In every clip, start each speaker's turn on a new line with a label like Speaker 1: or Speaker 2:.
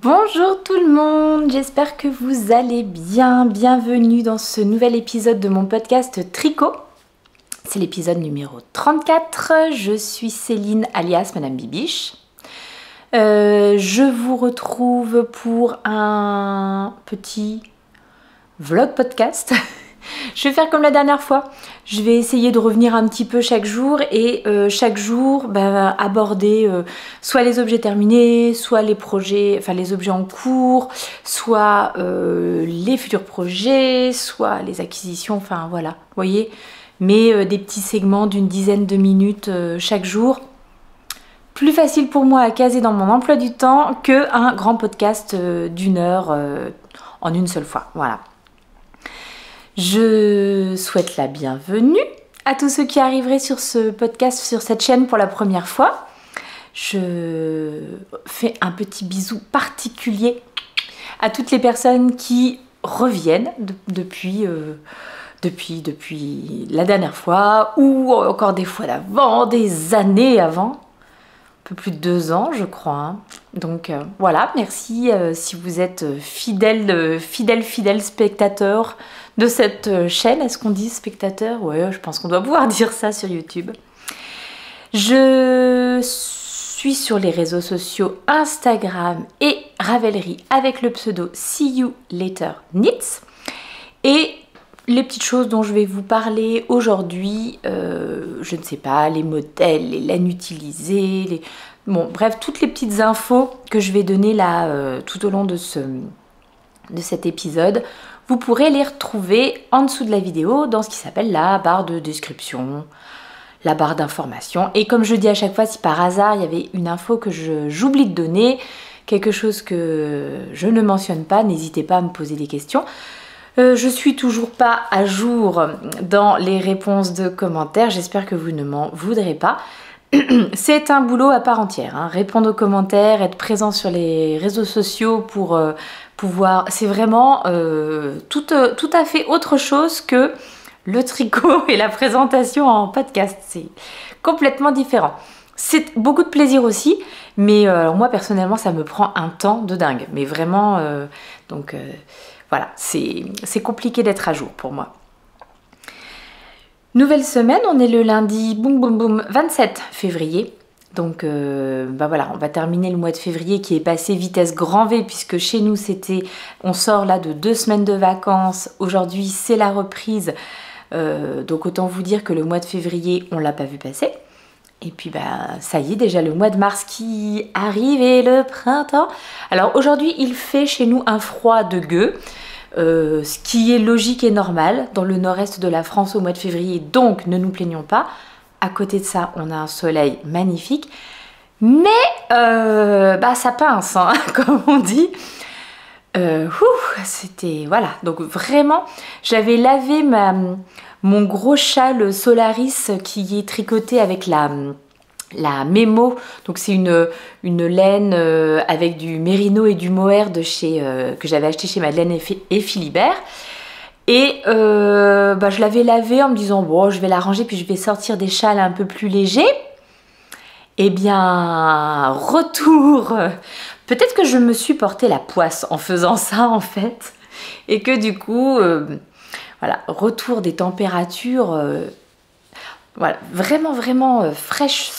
Speaker 1: Bonjour tout le monde, j'espère que vous allez bien. Bienvenue dans ce nouvel épisode de mon podcast Tricot. C'est l'épisode numéro 34. Je suis Céline alias Madame Bibiche. Euh, je vous retrouve pour un petit vlog podcast Je vais faire comme la dernière fois. Je vais essayer de revenir un petit peu chaque jour et euh, chaque jour bah, aborder euh, soit les objets terminés, soit les projets, enfin les objets en cours, soit euh, les futurs projets, soit les acquisitions, enfin voilà, vous voyez. Mais des petits segments d'une dizaine de minutes chaque jour. Plus facile pour moi à caser dans mon emploi du temps qu'un grand podcast d'une heure en une seule fois. Voilà. Je souhaite la bienvenue à tous ceux qui arriveraient sur ce podcast, sur cette chaîne pour la première fois. Je fais un petit bisou particulier à toutes les personnes qui reviennent depuis, euh, depuis la dernière fois ou encore des fois d'avant, des années avant. Un peu plus de deux ans, je crois. Hein. Donc euh, voilà, merci euh, si vous êtes fidèle, fidèle, fidèle spectateur de cette euh, chaîne. Est-ce qu'on dit spectateur? Ouais, je pense qu'on doit pouvoir dire ça sur YouTube. Je suis sur les réseaux sociaux Instagram et Ravelry avec le pseudo See You Later Knits. Et les petites choses dont je vais vous parler aujourd'hui, euh, je ne sais pas, les modèles, les laines utilisées, les... bon, bref, toutes les petites infos que je vais donner là euh, tout au long de, ce, de cet épisode vous pourrez les retrouver en dessous de la vidéo dans ce qui s'appelle la barre de description, la barre d'information. Et comme je dis à chaque fois, si par hasard il y avait une info que j'oublie de donner, quelque chose que je ne mentionne pas, n'hésitez pas à me poser des questions. Euh, je suis toujours pas à jour dans les réponses de commentaires, j'espère que vous ne m'en voudrez pas. C'est un boulot à part entière, hein. répondre aux commentaires, être présent sur les réseaux sociaux pour, euh, pouvoir. C'est vraiment euh, tout, euh, tout, à fait autre chose que le tricot et la présentation en podcast. C'est complètement différent. C'est beaucoup de plaisir aussi, mais euh, moi personnellement, ça me prend un temps de dingue. Mais vraiment, donc voilà, c'est compliqué d'être à jour pour moi. Nouvelle semaine, on est le lundi boum boum boum 27 février. Donc euh, bah voilà, on va terminer le mois de février qui est passé vitesse grand V puisque chez nous c'était, on sort là de deux semaines de vacances. Aujourd'hui c'est la reprise, euh, donc autant vous dire que le mois de février on l'a pas vu passer. Et puis bah ça y est déjà le mois de mars qui arrive et le printemps. Alors aujourd'hui il fait chez nous un froid de gueux. Euh, ce qui est logique et normal dans le nord-est de la France au mois de février, donc ne nous plaignons pas. À côté de ça, on a un soleil magnifique. Mais euh, bah, ça pince, hein, comme on dit. Euh, c'était voilà donc vraiment j'avais lavé mon gros châle Solaris qui est tricoté avec la la Memo, donc c'est une, laine euh, avec du mérino et du mohair de chez, que j'avais acheté chez Madeleine et Philibert. Et euh, bah, je l'avais lavé en me disant, bon, je vais la ranger, puis je vais sortir des châles un peu plus légers. Eh bien, retour Peut-être que je me suis porté la poisse en faisant ça, en fait. Et que du coup, euh, voilà, retour des températures... Euh, voilà, vraiment, vraiment fraîches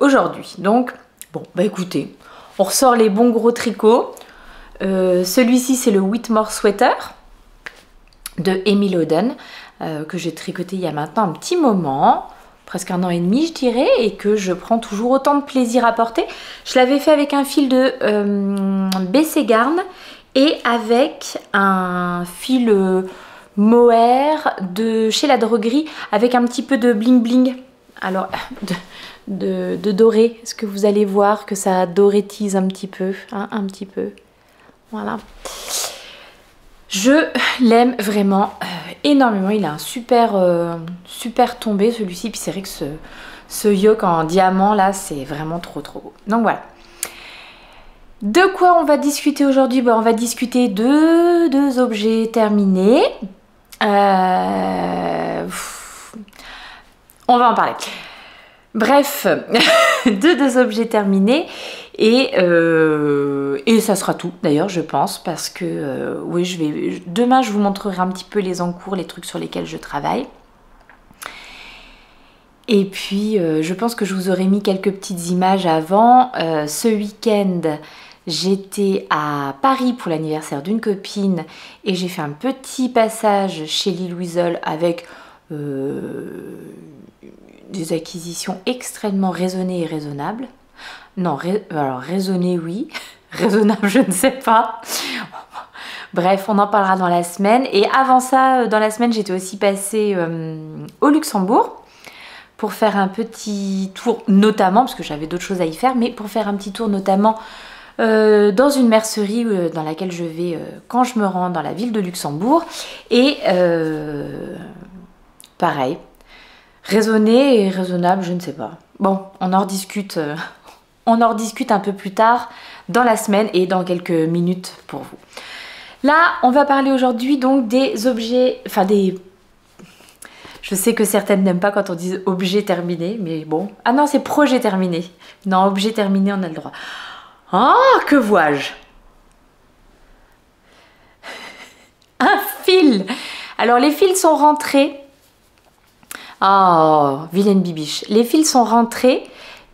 Speaker 1: aujourd'hui. Donc, bon, bah écoutez, on ressort les bons gros tricots. Celui-ci, c'est le Whitmore Sweater de Emile Oden euh, que j'ai tricoté il y a maintenant un petit moment, presque un an et demi je dirais, et que je prends toujours autant de plaisir à porter. Je l'avais fait avec un fil de euh, BC Garn et avec un fil euh, mohair de chez la droguerie avec un petit peu de bling bling. Alors, de, doré. Est-ce que vous allez voir que ça dorétise un petit peu hein, Un petit peu? Voilà. Je l'aime vraiment euh, énormément. Il a un super, euh, super tombé celui-ci. Puis c'est vrai que ce, ce yoke en diamant là, c'est vraiment trop trop beau. Donc voilà. De quoi on va discuter aujourd'hui? On va discuter de deux objets terminés. Euh, on va en parler. Bref, deux, deux objets terminés. Et, euh, et ça sera tout d'ailleurs, je pense, parce que euh, oui, je vais. Demain, je vous montrerai un petit peu les encours, les trucs sur lesquels je travaille. Et puis, euh, je pense que je vous aurais mis quelques petites images avant. ce week-end, j'étais à Paris pour l'anniversaire d'une copine et j'ai fait un petit passage chez Lille Louisol avec des acquisitions extrêmement raisonnées et raisonnables. Non, alors raisonner, oui. Raisonnable, je ne sais pas. Bref, on en parlera dans la semaine. Et avant ça, euh, dans la semaine, j'étais aussi passée euh, au Luxembourg pour faire un petit tour, notamment, parce que j'avais d'autres choses à y faire, mais pour faire un petit tour notamment euh, dans une mercerie dans laquelle je vais quand je me rends dans la ville de Luxembourg. Et pareil, raisonner et raisonnable, je ne sais pas. Bon, on en rediscute on en rediscute un peu plus tard dans la semaine et dans quelques minutes pour vous. Là, on va parler aujourd'hui donc des objets, enfin des... Je sais que certaines n'aiment pas quand on dit objet terminé, mais bon. Ah non, c'est projet terminé. Non, objet terminé, on a le droit. Ah, que vois-je? Un fil Alors les fils sont rentrés. Oh, vilaine bibiche. Les fils sont rentrés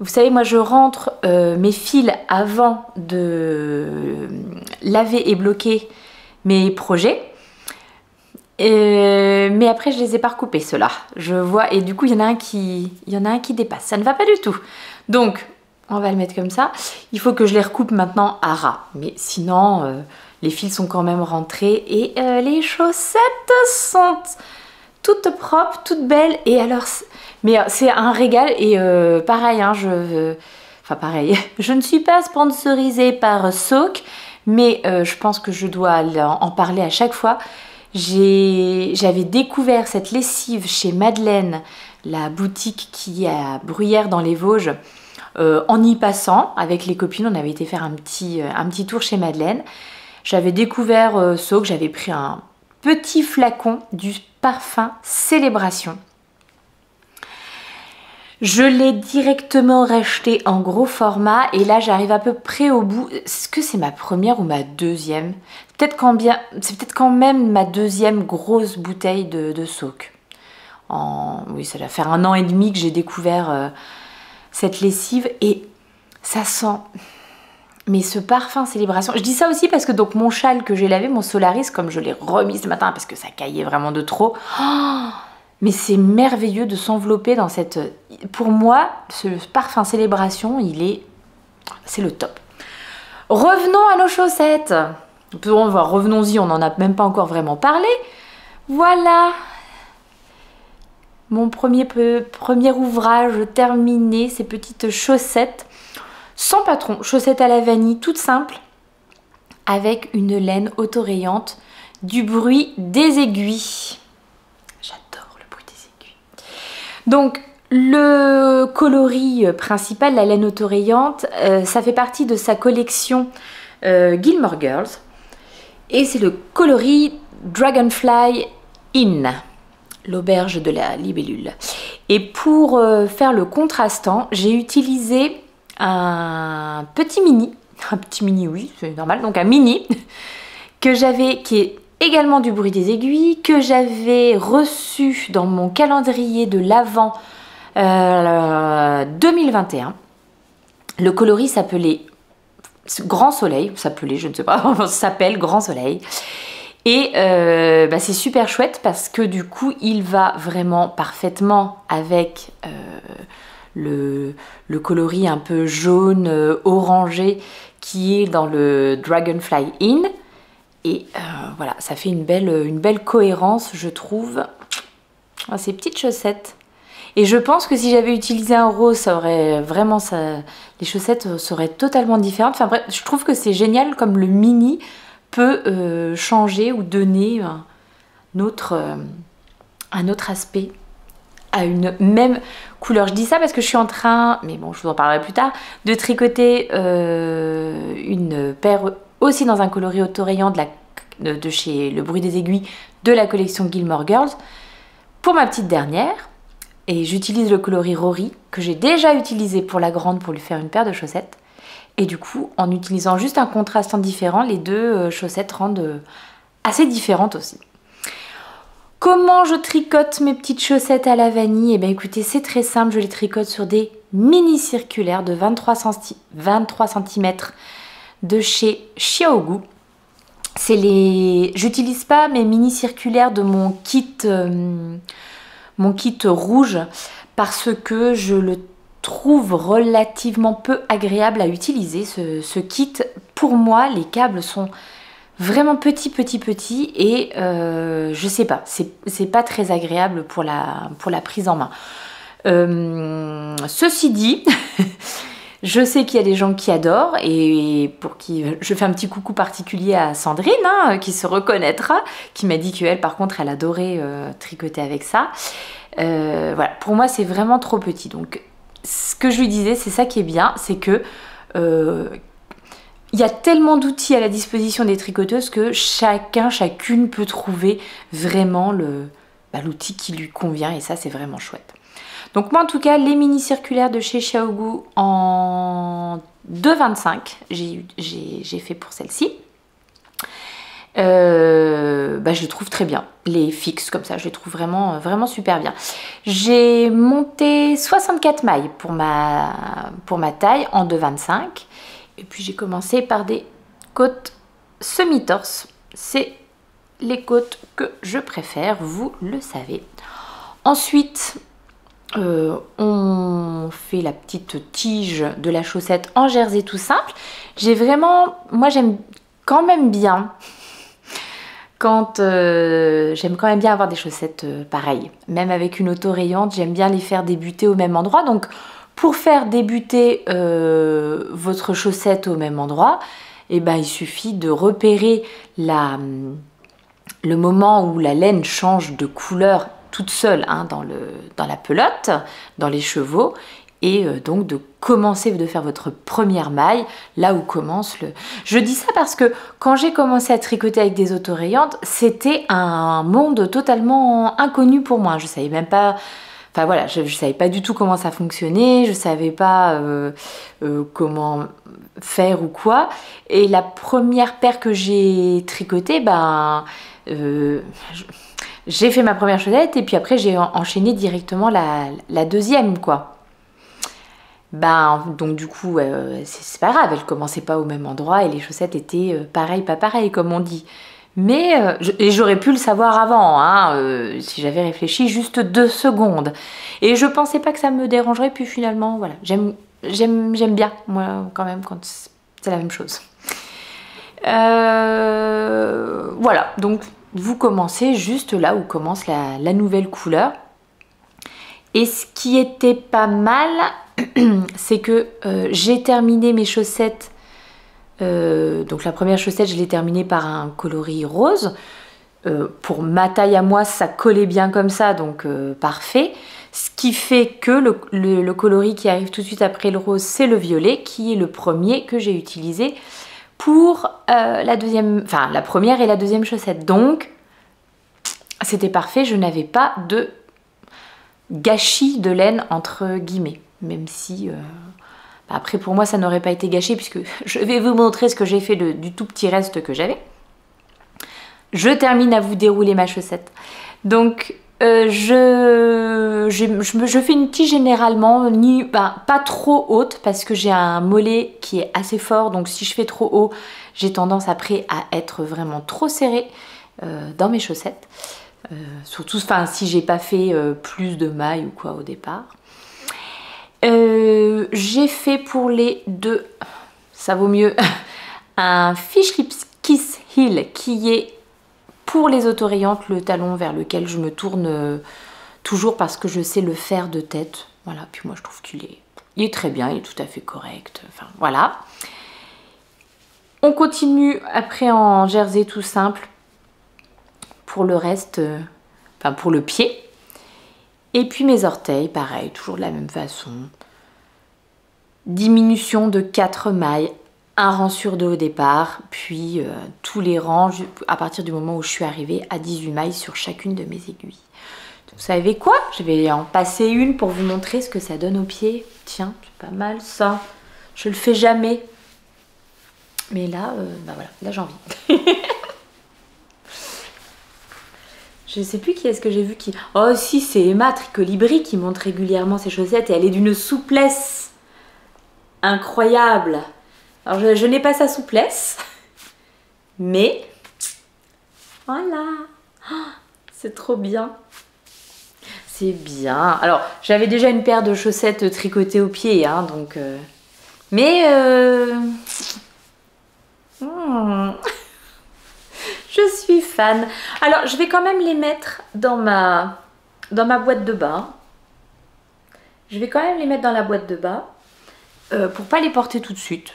Speaker 1: vous savez, moi je rentre euh, mes fils avant de laver et bloquer mes projets. mais après je les ai pas recoupés ceux-là. Je vois et du coup il y en a un qui il y en a un qui dépasse. Ça ne va pas du tout. Donc on va le mettre comme ça. Il faut que je les recoupe maintenant à ras. Mais sinon euh, les fils sont quand même rentrés et euh, les chaussettes sont toutes propres, toutes belles et alors mais euh, c'est un régal et euh, pareil, hein, je, enfin pareil, je ne suis pas sponsorisée par Soak, mais euh, je pense que je dois en parler à chaque fois. J'avais découvert cette lessive chez Madeleine, la boutique qui est à Bruyères dans les Vosges, en y passant avec les copines. On avait été faire un petit, un petit tour chez Madeleine. J'avais découvert euh, j'avais pris un petit flacon du parfum Célébration je l'ai directement racheté en gros format et là j'arrive à peu près au bout. Est-ce que c'est ma première ou ma deuxième? Peut-être quand bien, c'est peut-être quand même ma deuxième grosse bouteille de, de soak. Oui, ça va faire un an et demi que j'ai découvert euh, cette lessive et ça sent. Mais ce parfum célébration, je dis ça aussi parce que donc mon châle que j'ai lavé, mon Solaris, comme je l'ai remis ce matin parce que ça caillait vraiment de trop. Mais c'est merveilleux de s'envelopper dans cette... Pour moi, ce parfum célébration, il est... C'est le top. Revenons à nos chaussettes. On va, revenons-y, on n'en a même pas encore vraiment parlé. Voilà. Mon premier ouvrage terminé, ces petites chaussettes sans patron, chaussettes à la vanille, toutes simples, avec une laine autorayante, du bruit des aiguilles. Donc le coloris principal, la laine autorayante, euh, ça fait partie de sa collection euh, Gilmore Girls. Et c'est le coloris Dragonfly In, l'auberge de la libellule. Et pour euh, faire le contrastant, j'ai utilisé un petit mini, un petit mini oui, c'est normal, donc un mini, que j'avais, qui est également du bruit des aiguilles que j'avais reçu dans mon calendrier de l'Avent 2021. Le coloris s'appelait Grand Soleil, s'appelait, je ne sais pas, s'appelle Grand Soleil. Et euh, bah, c'est super chouette parce que du coup, il va vraiment parfaitement avec euh, le, le, coloris un peu jaune, euh, orangé qui est dans le Dragonfly In. Et euh, voilà, ça fait une belle, une belle cohérence, je trouve, à ces petites chaussettes. Et je pense que si j'avais utilisé un rose, ça aurait vraiment ça, les chaussettes seraient totalement différentes. Enfin bref, je trouve que c'est génial comme le mini peut euh, changer ou donner euh, un autre aspect à une même couleur. Je dis ça parce que je suis en train, mais bon, je vous en parlerai plus tard, de tricoter une paire aussi dans un coloris autorayant de, de, chez Le Bruit des Aiguilles de la collection Gilmore Girls. Pour ma petite dernière, et j'utilise le coloris Rory que j'ai déjà utilisé pour la grande pour lui faire une paire de chaussettes. Et du coup, en utilisant juste un contraste différent, les deux euh, chaussettes rendent euh, assez différentes aussi. Comment je tricote mes petites chaussettes à la vanille? Eh bien écoutez, c'est très simple, je les tricote sur des mini circulaires de 23, cm de chez Xiaogu. C'est les... J'utilise pas mes mini circulaires de mon kit, euh, mon kit rouge parce que je le trouve relativement peu agréable à utiliser ce, ce kit. Pour moi, les câbles sont vraiment petit, petit, petit et euh, je sais pas, c'est pas très agréable pour la, pour la prise en main. Euh, ceci dit, je sais qu'il y a des gens qui adorent et pour qui je fais un petit coucou particulier à Sandrine hein, qui se reconnaîtra, qui m'a dit qu'elle par contre elle adorait euh, tricoter avec ça. voilà, pour moi c'est vraiment trop petit donc ce que je lui disais, c'est ça qui est bien, c'est que il y a tellement d'outils à la disposition des tricoteuses que chacun, chacune peut trouver vraiment bah, l'outil qui lui convient et ça c'est vraiment chouette. Donc moi en tout cas les mini circulaires de chez Xiaogu en 2,25 j'ai fait pour celle-ci. Euh, bah, je les trouve très bien. Les fixes comme ça, je les trouve vraiment, super bien. J'ai monté 64 mailles pour ma, pour ma taille en 2,25 et puis j'ai commencé par des côtes semi-torse. C'est les côtes que je préfère, vous le savez. Ensuite, euh, on fait la petite tige de la chaussette en jersey tout simple. J'ai vraiment, moi j'aime quand même bien quand euh, j'aime quand même bien avoir des chaussettes euh, pareilles. Même avec une auto rayante, j'aime bien les faire débuter au même endroit. Donc pour faire débuter euh, votre chaussette au même endroit, eh ben, il suffit de repérer la, le moment où la laine change de couleur toute seule hein, dans, la pelote, dans les chevaux, et euh, donc de commencer de faire votre première maille là où commence le... Je dis ça parce que quand j'ai commencé à tricoter avec des autorayantes, c'était un monde totalement inconnu pour moi. Je savais même pas Enfin voilà, je ne savais pas du tout comment ça fonctionnait, je ne savais pas euh, euh, comment faire ou quoi. Et la première paire que j'ai tricotée, ben, euh, j'ai fait ma première chaussette et puis après j'ai enchaîné directement la, deuxième quoi. Ben, donc du coup, c'est pas grave, elle commençait pas au même endroit et les chaussettes étaient pareilles, pas pareilles comme on dit. Mais, euh, et j'aurais pu le savoir avant, hein, euh, si j'avais réfléchi juste deux secondes. Et je pensais pas que ça me dérangerait, puis finalement, voilà, j'aime bien, moi, quand même, quand c'est la même chose. Euh, voilà, donc vous commencez juste là où commence la, la nouvelle couleur. Et ce qui était pas mal, c'est que j'ai terminé mes chaussettes euh, donc la première chaussette, je l'ai terminée par un coloris rose. Euh, pour ma taille à moi, ça collait bien comme ça, donc euh, parfait. Ce qui fait que le, coloris qui arrive tout de suite après le rose, c'est le violet, qui est le premier que j'ai utilisé pour la deuxième, enfin la première et la deuxième chaussette. Donc c'était parfait, je n'avais pas de gâchis de laine entre guillemets, même si après, pour moi, ça n'aurait pas été gâché puisque je vais vous montrer ce que j'ai fait du tout petit reste que j'avais. Je termine à vous dérouler ma chaussette. Donc, euh, je, je, fais une tige généralement, ni, ben, pas trop haute parce que j'ai un mollet qui est assez fort. Donc, si je fais trop haut, j'ai tendance après à être vraiment trop serré euh, dans mes chaussettes. Euh, surtout si j'ai pas fait plus de mailles ou quoi au départ. Euh, j'ai fait pour les deux, ça vaut mieux, un Fish Lips Kiss Heel qui est pour les autorayantes le talon vers lequel je me tourne euh, toujours parce que je sais le faire de tête. Voilà, puis moi je trouve qu'il est, très bien, il est tout à fait correct. Enfin voilà. On continue après en jersey tout simple pour le reste, euh, enfin pour le pied. Et puis mes orteils, pareil, toujours de la même façon. Diminution de 4 mailles, un rang sur deux au départ, puis euh, tous les rangs à partir du moment où je suis arrivée à 18 mailles sur chacune de mes aiguilles. Vous savez quoi? Je vais en passer une pour vous montrer ce que ça donne au pied. Tiens, c'est pas mal ça. Je le fais jamais. Mais là, euh, bah voilà, là j'ai envie. je sais plus qui est-ce que j'ai vu qui... Oh si, c'est Emma Tricolibri qui montre régulièrement ses chaussettes et elle est d'une souplesse incroyable. Alors je, n'ai pas sa souplesse, mais voilà, oh, c'est trop bien. C'est bien. Alors j'avais déjà une paire de chaussettes tricotées au pied, hein, donc... Euh, mais... Euh, hmm, je suis fan. Alors je vais quand même les mettre dans ma, dans ma boîte de bain. Je vais quand même les mettre dans la boîte de bain euh, pour pas les porter tout de suite.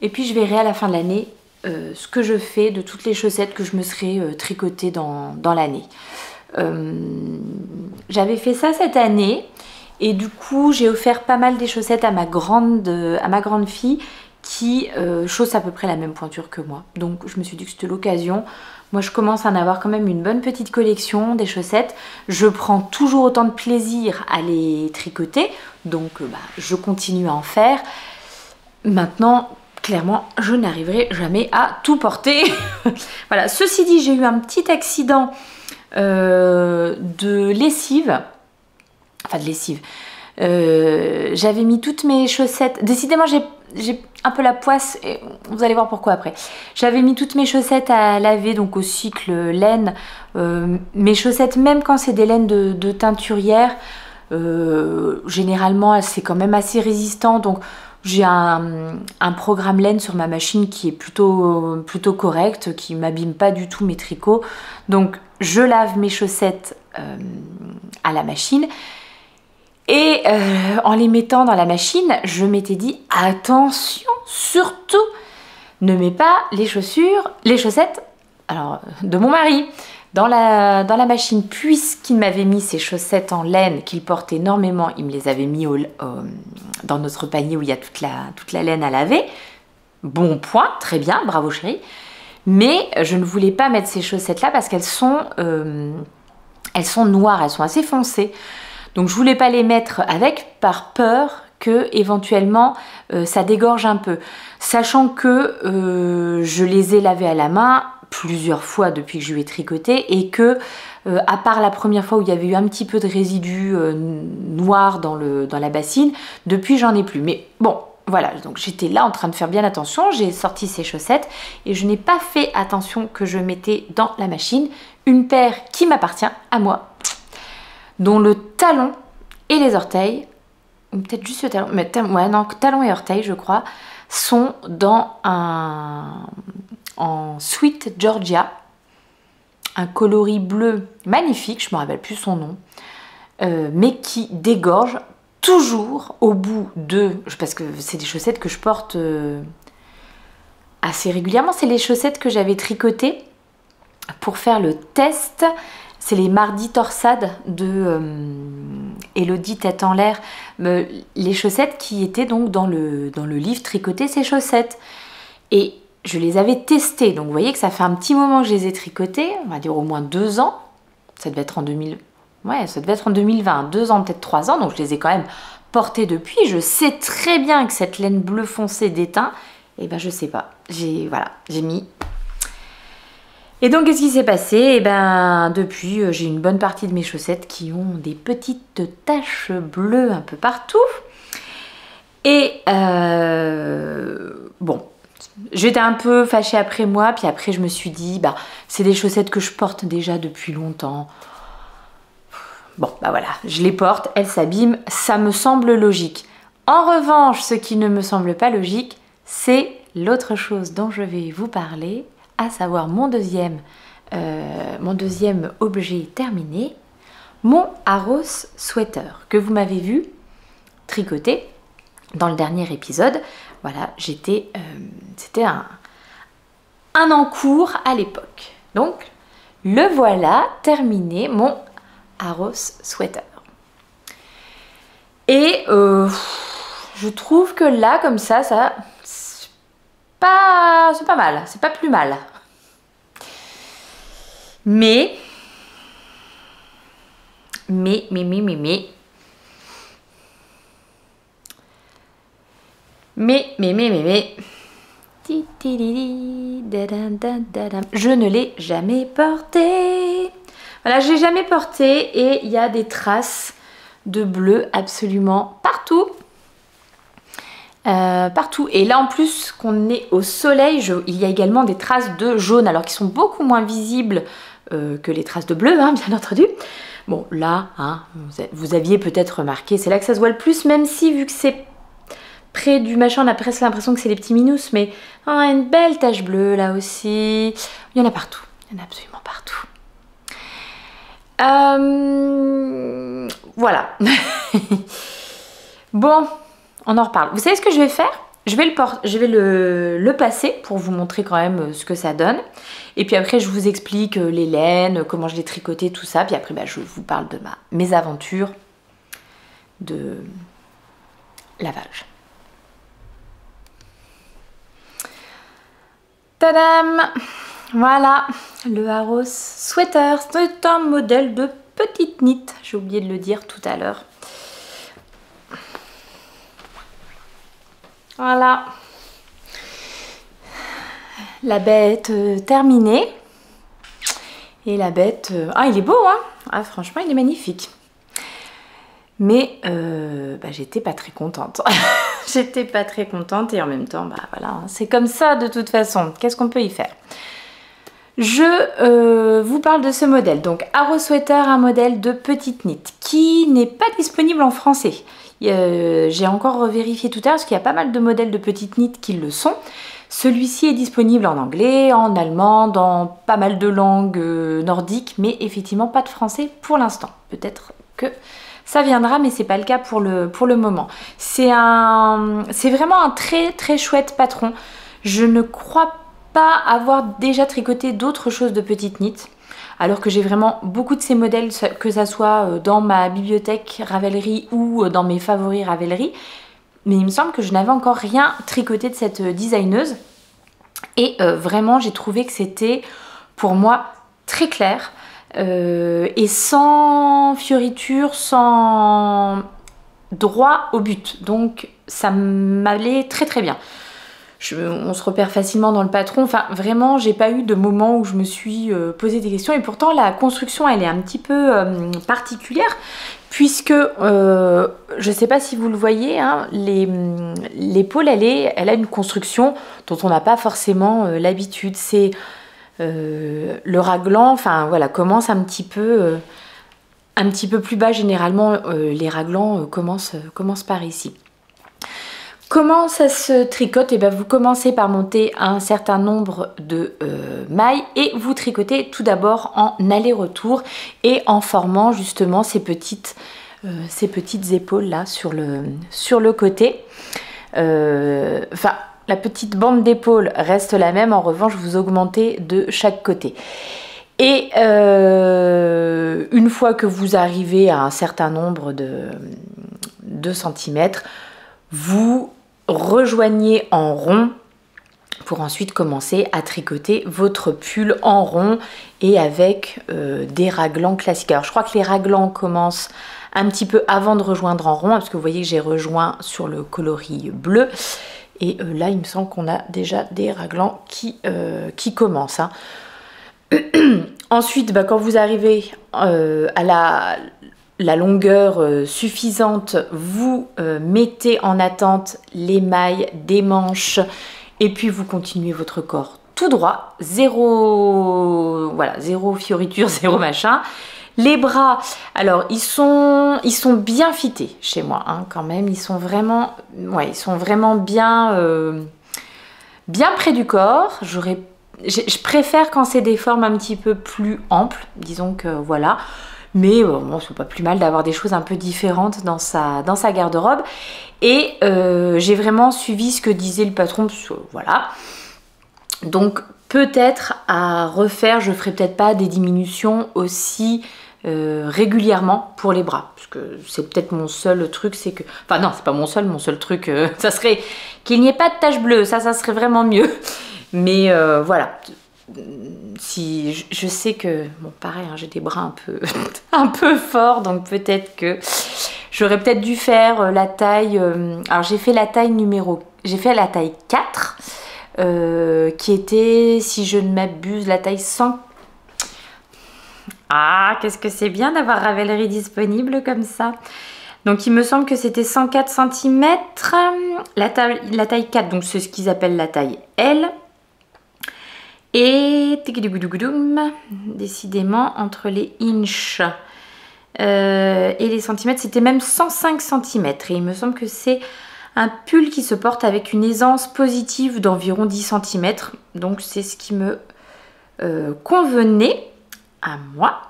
Speaker 1: Et puis je verrai à la fin de l'année euh, ce que je fais de toutes les chaussettes que je me serais euh, tricotées dans, l'année. Euh, j'avais fait ça cette année et du coup j'ai offert pas mal des chaussettes à ma grande, à ma grande fille qui chausse à peu près la même pointure que moi. Donc je me suis dit que c'était l'occasion. Moi je commence à en avoir quand même une bonne petite collection des chaussettes. Je prends toujours autant de plaisir à les tricoter. Donc bah, je continue à en faire. Maintenant, clairement, je n'arriverai jamais à tout porter. voilà, ceci dit, j'ai eu un petit accident euh, de lessive. Enfin, de lessive. Euh, j'avais mis toutes mes chaussettes. Décidément, j'ai un peu la poisse et vous allez voir pourquoi après. J'avais mis toutes mes chaussettes à laver, donc au cycle laine. Euh, mes chaussettes, même quand c'est des laines de, teinturière, généralement, c'est quand même assez résistant. Donc, j'ai un, programme laine sur ma machine qui est plutôt, plutôt correct, qui m'abîme pas du tout mes tricots. Donc je lave mes chaussettes euh, à la machine. Et euh, en les mettant dans la machine, je m'étais dit attention, surtout, ne mets pas les chaussures, les chaussettes, alors de mon mari dans la, machine, puisqu'il m'avait mis ses chaussettes en laine qu'il porte énormément, il me les avait mis dans notre panier où il y a toute la, laine à laver. Bon point, très bien, bravo chérie. Mais je ne voulais pas mettre ces chaussettes-là parce qu'elles sont, euh, sont noires, elles sont assez foncées. Donc je voulais pas les mettre avec par peur que éventuellement euh, ça dégorge un peu. Sachant que euh, je les ai lavées à la main, plusieurs fois depuis que je lui ai tricoté et que euh, à part la première fois où il y avait eu un petit peu de résidus noirs dans, dans la bassine, depuis j'en ai plus. Mais bon, voilà, donc j'étais là en train de faire bien attention, j'ai sorti ces chaussettes et je n'ai pas fait attention que je mettais dans la machine une paire qui m'appartient à moi, dont le talon et les orteils, ou peut-être juste le talon, mais ouais, non, talon et orteils je crois, sont dans un, en Sweet Georgia. Un coloris bleu magnifique, je ne me rappelle plus son nom, euh, mais qui dégorge toujours au bout de... Parce que c'est des chaussettes que je porte euh, assez régulièrement. C'est les chaussettes que j'avais tricotées pour faire le test. C'est les mardis torsades de euh, Elodie Tête en l'air. les chaussettes qui étaient donc dans le, dans le livre Tricoter ces chaussettes. Et je les avais testées. Donc vous voyez que ça fait un petit moment que je les ai tricotées, on va dire au moins deux ans. Ça devait être en 2000. Ouais, ça devait être en 2020, deux ans, peut-être trois ans, donc je les ai quand même portées depuis. Je sais très bien que cette laine bleu foncé d'étain, et eh ben je sais pas. J'ai voilà, j'ai mis. Et donc qu'est-ce qui s'est passé? Eh ben depuis, euh, j'ai une bonne partie de mes chaussettes qui ont des petites taches bleues un peu partout. Et euh, bon, J'étais un peu fâchée après moi, puis après je me suis dit, bah c'est des chaussettes que je porte déjà depuis longtemps. Bon, bah voilà, je les porte, elles s'abîment, ça me semble logique. En revanche, ce qui ne me semble pas logique, c'est l'autre chose dont je vais vous parler, à savoir mon deuxième, euh, mon deuxième objet terminé, mon Aros Sweater, que vous m'avez vu tricoter dans le dernier épisode. Voilà, j'étais, euh, c'était un, un encours à l'époque. Donc, le voilà terminé, mon Aros Sweater. Et euh, je trouve que là, comme ça, ça c'est pas mal, c'est pas plus mal. Mais mais, mais, mais, mais, mais, mais, mais, mais, mais, mais, je ne l'ai jamais porté. Voilà, je l'ai jamais porté et il y a des traces de bleu absolument partout. Euh, partout. Et là en plus qu'on est au soleil, il y a également des traces de jaune, alors qui sont beaucoup moins visibles euh, que les traces de bleu, hein, bien entendu. Bon, là, hein, vous, aviez peut-être remarqué, c'est là que ça se voit le plus, même si vu que c'est près du machin, on a presque l'impression que c'est les petits minus, mais oh, une belle tache bleue là aussi. Il y en a partout, il y en a absolument partout. Euh, voilà. bon, on en reparle. Vous savez ce que je vais faire? Je vais, le, je vais le, passer pour vous montrer quand même euh, ce que ça donne. Et puis après, je vous explique euh, les laines, comment je les tricoté, tout ça. Puis après, bah, je vous parle de ma, mes aventures de lavage. Tadam Voilà, le Haros Sweater. C'est un modèle de petite knit. J'ai oublié de le dire tout à l'heure. Voilà. La bête euh, terminée. Et la bête... Euh, ah, il est beau, hein Ah, franchement, il est magnifique. Mais euh, bah, j'étais pas très contente. j'étais pas très contente et en même temps, bah voilà, hein, c'est comme ça de toute façon. Qu'est-ce qu'on peut y faire? Je vous parle de ce modèle, donc Arrow Sweater, un modèle de petite knit qui n'est pas disponible en français. J'ai encore vérifié tout à l'heure parce qu'il y a pas mal de modèles de petites knits qui le sont. Celui-ci est disponible en anglais, en allemand, dans pas mal de langues euh, nordiques, mais effectivement pas de français pour l'instant. Peut-être que ça viendra, mais c'est pas le cas pour le, pour le moment. C'est vraiment un très très chouette patron. Je ne crois pas avoir déjà tricoté d'autres choses de petites knits alors que j'ai vraiment beaucoup de ces modèles, que ça soit euh, dans ma bibliothèque Ravelry ou euh, dans mes favoris Ravelry. Mais il me semble que je n'avais encore rien tricoté de cette euh, designeuse. Et vraiment, j'ai trouvé que c'était pour moi très clair et sans fioriture, sans droit au but. Donc ça m'allait très très bien on se repère facilement dans le patron. Enfin, vraiment, j'ai pas eu de moment où je me suis euh, posé des questions. Et pourtant, la construction, elle est un petit peu euh, particulière, puisque, euh, je sais pas si vous le voyez, hein, l'épaule, elle, elle a une construction dont on n'a pas forcément l'habitude. C'est le raglan, enfin voilà, commence un petit peu, un petit peu plus bas. Généralement, les raglans commencent, commencent par ici. Comment ça se tricote? Et eh bien vous commencez par monter un certain nombre de euh, mailles et vous tricotez tout d'abord en aller-retour et en formant justement ces petites, euh, épaules là sur le, côté. Euh, enfin, la petite bande d'épaule reste la même, en revanche vous augmentez de chaque côté. Et une fois que vous arrivez à un certain nombre de, de centimètres, vous rejoignez en rond pour ensuite commencer à tricoter votre pull en rond et avec euh, des raglans classiques. Alors je crois que les raglans commencent un petit peu avant de rejoindre en rond, parce que vous voyez que j'ai rejoint sur le coloris bleu. Et euh, là, il me semble qu'on a déjà des raglans qui, euh, qui commencent. Hein. Ensuite, bah, quand vous arrivez à la, la longueur euh, suffisante, vous euh, mettez en attente les mailles des manches et puis vous continuez votre corps tout droit, zéro, voilà, zéro fioriture, zéro machin. Les bras, alors ils sont, ils sont bien fités chez moi, hein, quand même. Ils sont vraiment, ouais, ils sont vraiment bien, euh, bien près du corps. Je préfère quand c'est des formes un petit peu plus amples, disons que voilà. Mais euh, bon, c'est pas plus mal d'avoir des choses un peu différentes dans sa, garde-robe. Et euh, j'ai vraiment suivi ce que disait le patron. Voilà. Donc peut-être à refaire, je ferai peut-être pas des diminutions aussi euh, régulièrement pour les bras. Parce que c'est peut-être mon seul truc, c'est que... Enfin non, c'est pas mon seul, mon seul truc, ça serait qu'il n'y ait pas de taches bleues, ça, ça serait vraiment mieux. Mais voilà, si je, sais que, bon pareil, hein, j'ai des bras un peu, un peu forts, donc peut-être que j'aurais peut-être dû faire euh, la taille, euh, alors j'ai fait la taille numéro, j'ai fait la taille 4, euh, qui était, si je ne m'abuse, la taille 100. Ah, qu'est-ce que c'est bien d'avoir Ravelry disponible comme ça. Donc il me semble que c'était 104 cm, la taille, la taille 4, donc c'est ce qu'ils appellent la taille L. Et décidément entre les inches euh, et les centimètres, c'était même 105 cm. Et il me semble que c'est un pull qui se porte avec une aisance positive d'environ 10 cm. Donc c'est ce qui me euh, convenait à moi.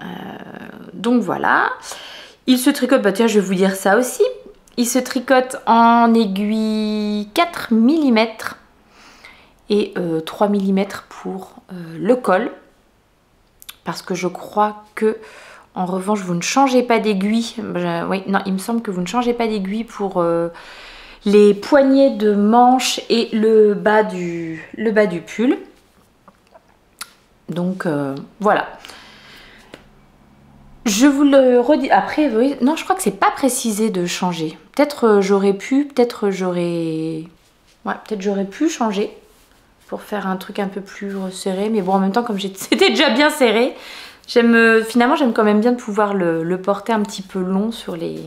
Speaker 1: Euh, donc voilà. Il se tricote, bah tiens je vais vous dire ça aussi. Il se tricote en aiguille 4 mm et 3 euh, mm pour euh, le col. Parce que je crois que en revanche vous ne changez pas d'aiguille. Oui non il me semble que vous ne changez pas d'aiguille pour euh, les poignées de manche et le bas du, le bas du pull. Donc voilà. Je vous le redis. Après oui, non je crois que c'est pas précisé de changer. Peut-être j'aurais pu peut-être j'aurais ouais peut-être j'aurais pu changer pour faire un truc un peu plus serré. Mais bon, en même temps, comme c'était déjà bien serré, euh, finalement j'aime quand même bien de pouvoir le, porter un petit peu long sur les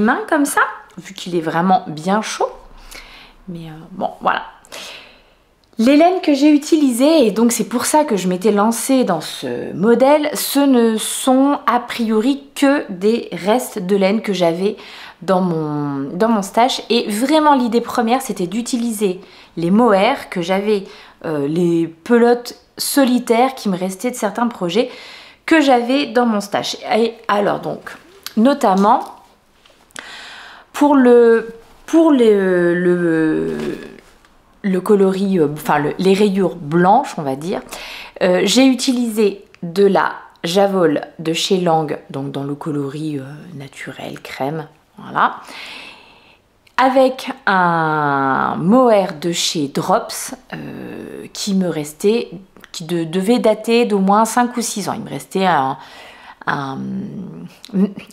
Speaker 1: mains comme ça, vu qu'il est vraiment bien chaud. Mais euh, bon, voilà. Les laines que j'ai utilisées, et donc c'est pour ça que je m'étais lancée dans ce modèle, ce ne sont a priori que des restes de laine que j'avais dans mon, dans mon stash. Et vraiment l'idée première, c'était d'utiliser les mohair que j'avais, euh, les pelotes solitaires qui me restaient de certains projets que j'avais dans mon stash. Et alors donc, notamment pour le pour le, le, coloris, euh, enfin les rayures blanches, on va dire, euh, j'ai utilisé de la Javol de chez Lang, donc dans le coloris naturel crème, voilà. Avec un mohair de chez Drops euh, qui me restait, qui devait dater d'au moins 5 ou 6 ans. Il me restait un,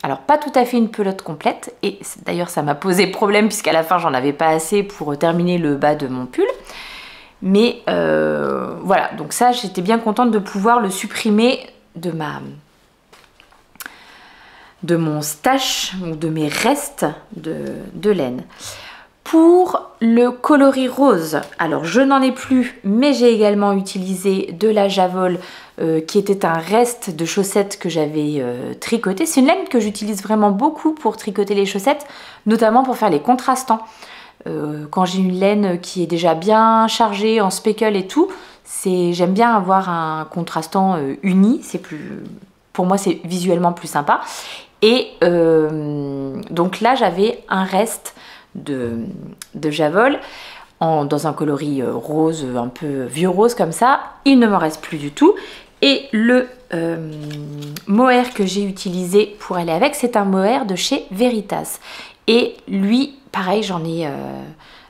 Speaker 1: alors pas tout à fait une pelote complète et d'ailleurs ça m'a posé problème puisqu'à la fin j'en avais pas assez pour terminer le bas de mon pull mais euh, voilà donc ça j'étais bien contente de pouvoir le supprimer de ma de mon stash ou de mes restes de, laine. Pour le coloris rose, alors je n'en ai plus, mais j'ai également utilisé de la Javol euh, qui était un reste de chaussettes que j'avais euh, tricoté. C'est une laine que j'utilise vraiment beaucoup pour tricoter les chaussettes, notamment pour faire les contrastants. Euh, quand j'ai une laine qui est déjà bien chargée en speckle et tout, j'aime bien avoir un contrastant uni, c'est plus pour moi c'est visuellement plus sympa et euh, donc là, j'avais un reste de, Javol dans un coloris euh, rose, un peu vieux rose comme ça. Il ne m'en reste plus du tout. Et le euh, mohair que j'ai utilisé pour aller avec, c'est un mohair de chez Veritas. Et lui, pareil, j'en ai...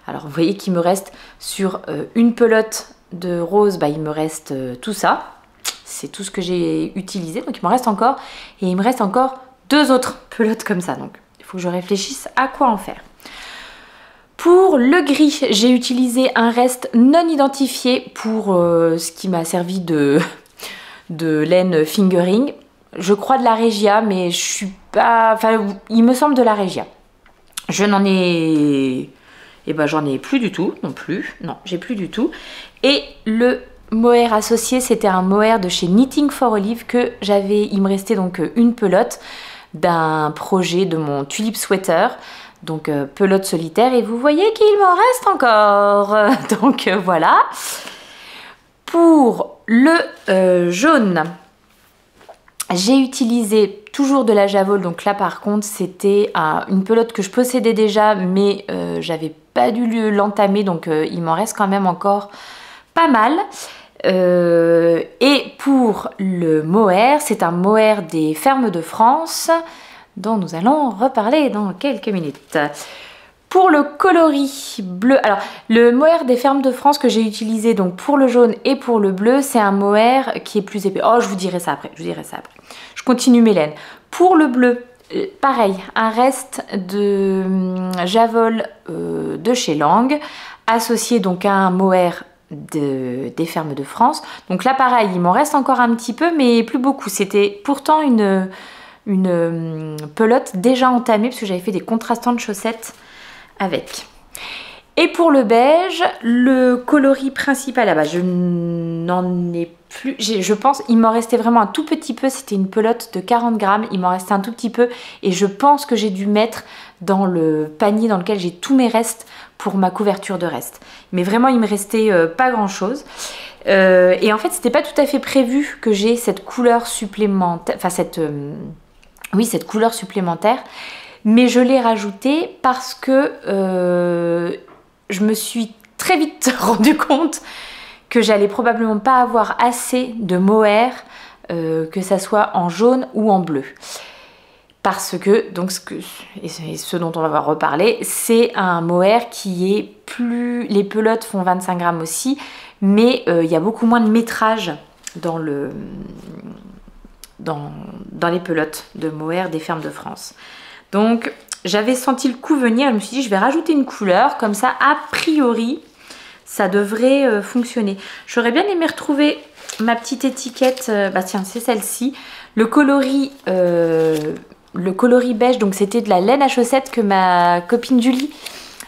Speaker 1: alors vous voyez qu'il me reste sur une pelote de rose, bah, il me reste tout ça. C'est tout ce que j'ai utilisé, donc il me reste encore. Et il me reste encore deux autres pelotes comme ça. Donc il faut que je réfléchisse à quoi en faire. Pour le gris, j'ai utilisé un reste non identifié pour euh, ce qui m'a servi de, de laine fingering. Je crois de la Regia, mais je suis pas... Enfin, il me semble de la Regia. Je n'en ai... Eh ben j'en ai plus du tout, non plus. Non, j'ai plus du tout. Et le mohair associé, c'était un mohair de chez Knitting for Olive que j'avais... Il me restait donc une pelote d'un projet de mon tulip sweater donc euh, pelote solitaire et vous voyez qu'il m'en reste encore. Donc euh, voilà. Pour le euh, jaune j'ai utilisé toujours de la javol. Donc là par contre c'était une pelote que je possédais déjà mais j'avais pas dû l'entamer. Donc il m'en reste quand même encore pas mal euh, et pour le mohair, c'est un mohair des fermes de France dont nous allons reparler dans quelques minutes. Pour le coloris bleu, alors le mohair des fermes de France que j'ai utilisé donc pour le jaune et pour le bleu, c'est un mohair qui est plus épais. Oh, je vous dirai ça après, je vous ça. Je continue laines. Pour le bleu, euh, pareil, un reste de hum, Javol euh, de chez Lang, associé donc à un mohair des fermes de France. Donc là pareil, il m'en reste encore un petit peu, mais plus beaucoup. C'était pourtant une, une hum, pelote déjà entamée, parce que j'avais fait des contrastants de chaussettes avec. Et pour le beige, le coloris principal, ah bah je n'en ai plus, je pense, il m'en restait vraiment un tout petit peu, c'était une pelote de 40 grammes, il m'en restait un tout petit peu. Et je pense que j'ai dû mettre dans le panier dans lequel j'ai tous mes restes pour ma couverture de reste. Mais vraiment, il me restait euh, pas grand chose. Euh, et en fait, c'était pas tout à fait prévu que j'ai cette couleur supplémentaire, enfin cette, euh, oui, cette couleur supplémentaire. Mais je l'ai rajouté parce que je me suis très vite rendu compte que j'allais probablement pas avoir assez de mohair, euh, que ça soit en jaune ou en bleu. Parce que, donc ce, que, et ce dont on va reparler, c'est un mohair qui est plus... Les pelotes font 25 grammes aussi, mais euh, il y a beaucoup moins de métrage dans, le, dans, dans les pelotes de mohair des fermes de France. Donc j'avais senti le coup venir, je me suis dit je vais rajouter une couleur, comme ça a priori ça devrait euh, fonctionner. J'aurais bien aimé retrouver ma petite étiquette, euh, bah tiens c'est celle-ci, le coloris, euh, le coloris beige, donc c'était de la laine à chaussettes que ma copine Julie,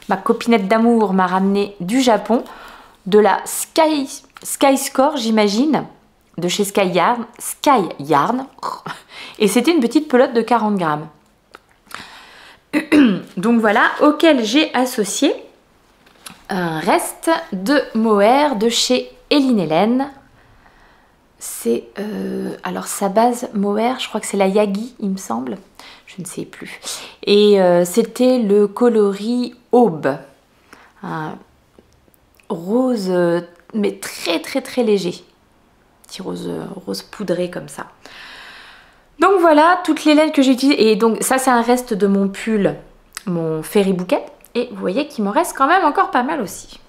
Speaker 1: ma copinette d'amour m'a ramené du Japon, de la Sky, Sky Score j'imagine, de chez Sky Yarn, Sky Yarn, et c'était une petite pelote de 40 grammes. Donc voilà, auquel j'ai associé un reste de mohair de chez Eline Hélène. C'est euh, alors sa base mohair, je crois que c'est la Yagi, il me semble. Je ne sais plus. Et euh, c'était le coloris aube. Un rose, mais très très très léger. Petit rose, rose poudré comme ça. Donc voilà, toutes les laines que j'ai utilisées. Et donc ça c'est un reste de mon pull, mon Ferry Bouquet. Et vous voyez qu'il m'en reste quand même encore pas mal aussi.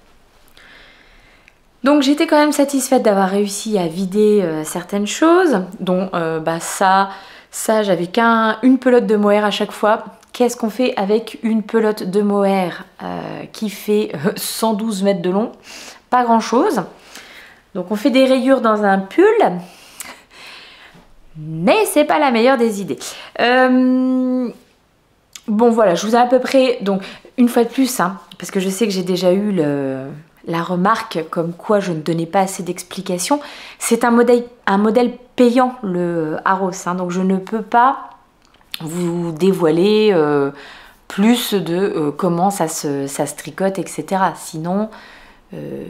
Speaker 1: Donc j'étais quand même satisfaite d'avoir réussi à vider euh, certaines choses, dont euh, bah, ça, ça j'avais qu'une pelote de mohair à chaque fois. Qu'est-ce qu'on fait avec une pelote de mohair euh, qui fait 112 mètres de long? Pas grand chose. Donc on fait des rayures dans un pull mais c'est pas la meilleure des idées. Euh, bon voilà, je vous ai à peu près, donc une fois de plus, hein, parce que je sais que j'ai déjà eu la remarque comme quoi je ne donnais pas assez d'explications, c'est un modèle, payant le Aros, hein, donc je ne peux pas vous dévoiler euh, plus de euh, comment ça se tricote, etc. Sinon, euh,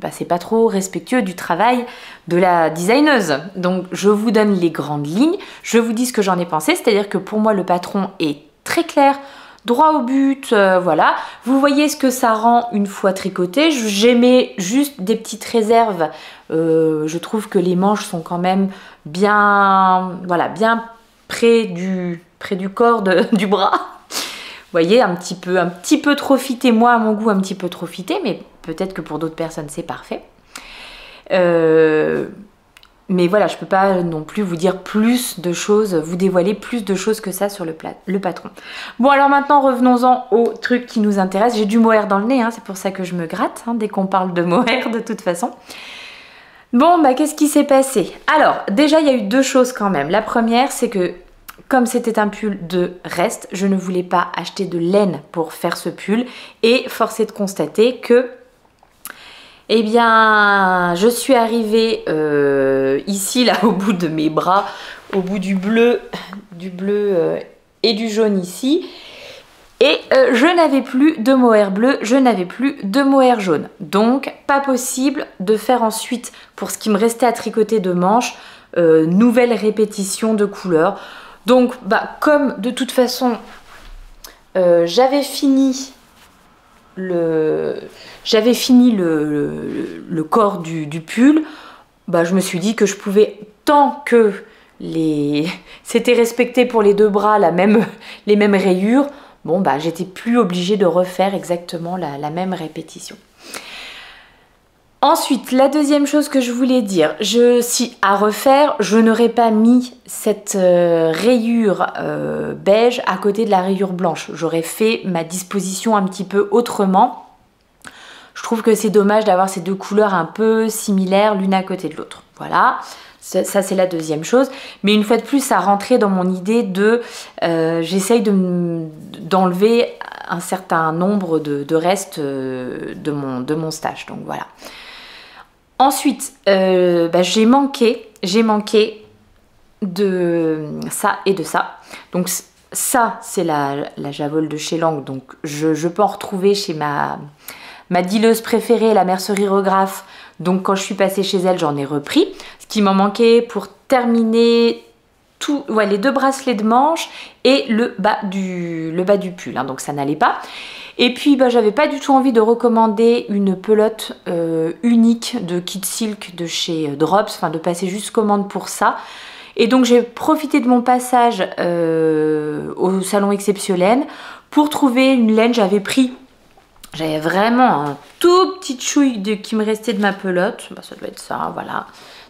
Speaker 1: bah, c'est pas trop respectueux du travail de la designeuse. Donc je vous donne les grandes lignes, je vous dis ce que j'en ai pensé, c'est-à-dire que pour moi le patron est très clair, droit au but, euh, voilà. Vous voyez ce que ça rend une fois tricoté. J'aimais juste des petites réserves. Euh, je trouve que les manches sont quand même bien, voilà, bien près du, près du corps du bras. Vous voyez, un petit peu, un petit peu trop fité, moi à mon goût, un petit peu trop fité, mais Peut-être que pour d'autres personnes, c'est parfait. Euh, mais voilà, je ne peux pas non plus vous dire plus de choses, vous dévoiler plus de choses que ça sur le, patron. Bon, alors maintenant, revenons-en au truc qui nous intéresse. J'ai du mohair dans le nez, hein, c'est pour ça que je me gratte, hein, dès qu'on parle de mohair de toute façon. Bon, bah qu'est-ce qui s'est passé? Alors, déjà, il y a eu deux choses quand même. La première, c'est que comme c'était un pull de reste, je ne voulais pas acheter de laine pour faire ce pull. Et force est de constater que eh bien, je suis arrivée euh, ici, là, au bout de mes bras, au bout du bleu, du bleu euh, et du jaune ici. Et euh, je n'avais plus de mohair bleu, je n'avais plus de mohair jaune. Donc, pas possible de faire ensuite, pour ce qui me restait à tricoter de manches, nouvelle répétition de couleurs. Donc, bah, comme de toute façon, j'avais fini j'avais fini le, corps du, pull, bah, je me suis dit que je pouvais, tant que les... c'était respecté pour les deux bras, la même, les mêmes rayures, bon bah j'étais plus obligée de refaire exactement la même répétition. Ensuite, la deuxième chose que je voulais dire, si à refaire, je n'aurais pas mis cette euh, rayure euh, beige à côté de la rayure blanche. J'aurais fait ma disposition un petit peu autrement. Je trouve que c'est dommage d'avoir ces deux couleurs un peu similaires l'une à côté de l'autre. Voilà, ça, c'est la deuxième chose. Mais une fois de plus, ça rentrait dans mon idée de... Euh, j'essaye d'enlever un certain nombre de, restes de mon, de mon stage. Donc voilà. Ensuite, euh, bah, j'ai manqué, j'ai manqué de ça et de ça. Donc ça, c'est la, la javole de chez Lang. Donc je, peux en retrouver chez ma, ma préférée, la mercerie Regraphe. Donc quand je suis passée chez elle, j'en ai repris. Ce qui m'en manquait pour terminer tout, ouais, les deux bracelets de manche et le bas du, le bas du pull. Hein. donc ça n'allait pas. Et puis bah, j'avais pas du tout envie de recommander une pelote euh, unique de Kit Silk de chez euh, Drops, enfin de passer juste commande pour ça. Et donc j'ai profité de mon passage euh, au salon exceptionnel pour trouver une laine. J'avais pris, j'avais vraiment un tout petit chouille de, qui me restait de ma pelote. Bah, ça doit être ça, voilà.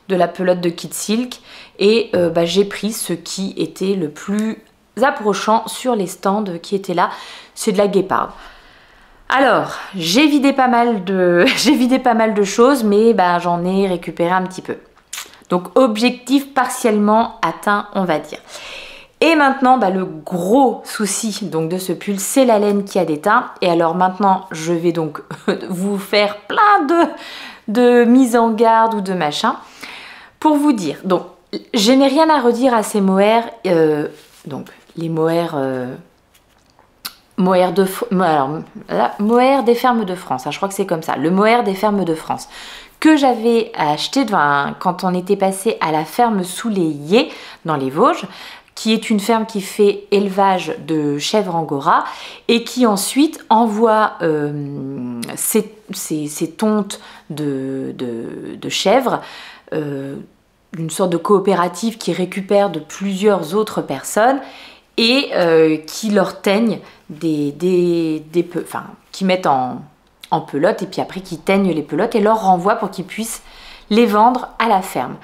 Speaker 1: De la pelote de Kit Silk. Et bah, j'ai pris ce qui était le plus approchant sur les stands qui étaient là. C'est de la guéparde. Alors, j'ai vidé pas mal de, choses, mais bah, j'en ai récupéré un petit peu. Donc objectif partiellement atteint, on va dire. Et maintenant, bah, le gros souci donc de ce pull, c'est la laine qui a des. Et alors maintenant, je vais donc vous faire plein de, de mises en garde ou de machin pour vous dire. Donc, je n'ai rien à redire à ces mohair. Euh, donc, les mohair euh, Mohair des fermes de France, hein, je crois que c'est comme ça, le Mohair des fermes de France, que j'avais acheté quand on était passé à la ferme sous les Yés, dans les Vosges, qui est une ferme qui fait élevage de chèvres angora et qui ensuite envoie euh, ses, tontes de, chèvres, euh, une sorte de coopérative qui récupère de plusieurs autres personnes et euh, qui leur teignent des, des, des enfin, qui mettent en, en pelote et puis après qui teignent les pelotes et leur renvoient pour qu'ils puissent les vendre à la ferme.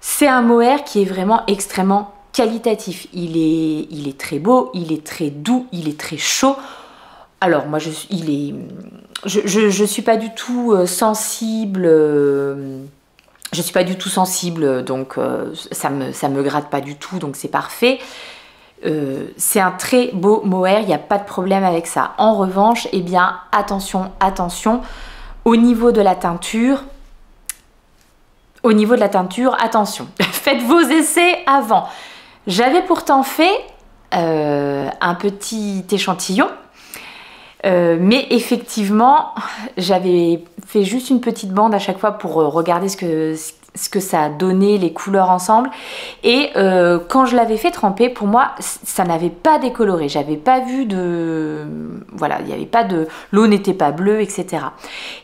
Speaker 1: C'est un mohair qui est vraiment extrêmement qualitatif. Il est, il est très beau, il est très doux, il est très chaud. Alors moi, je, il est, je, je, suis pas du tout euh, sensible. Euh, je suis pas du tout sensible, donc ça me ça me gratte pas du tout, donc c'est parfait. Euh, c'est un très beau mohair, il n'y a pas de problème avec ça. En revanche, eh bien, attention, attention, au niveau de la teinture, au niveau de la teinture, attention, faites vos essais avant. J'avais pourtant fait euh, un petit échantillon, euh, mais effectivement, j'avais fait juste une petite bande à chaque fois pour regarder ce que, que ça a donné, les couleurs ensemble. Et euh, quand je l'avais fait tremper, pour moi, ça n'avait pas décoloré. J'avais pas vu de... Voilà, il n'y avait pas de... L'eau n'était pas bleue, etc.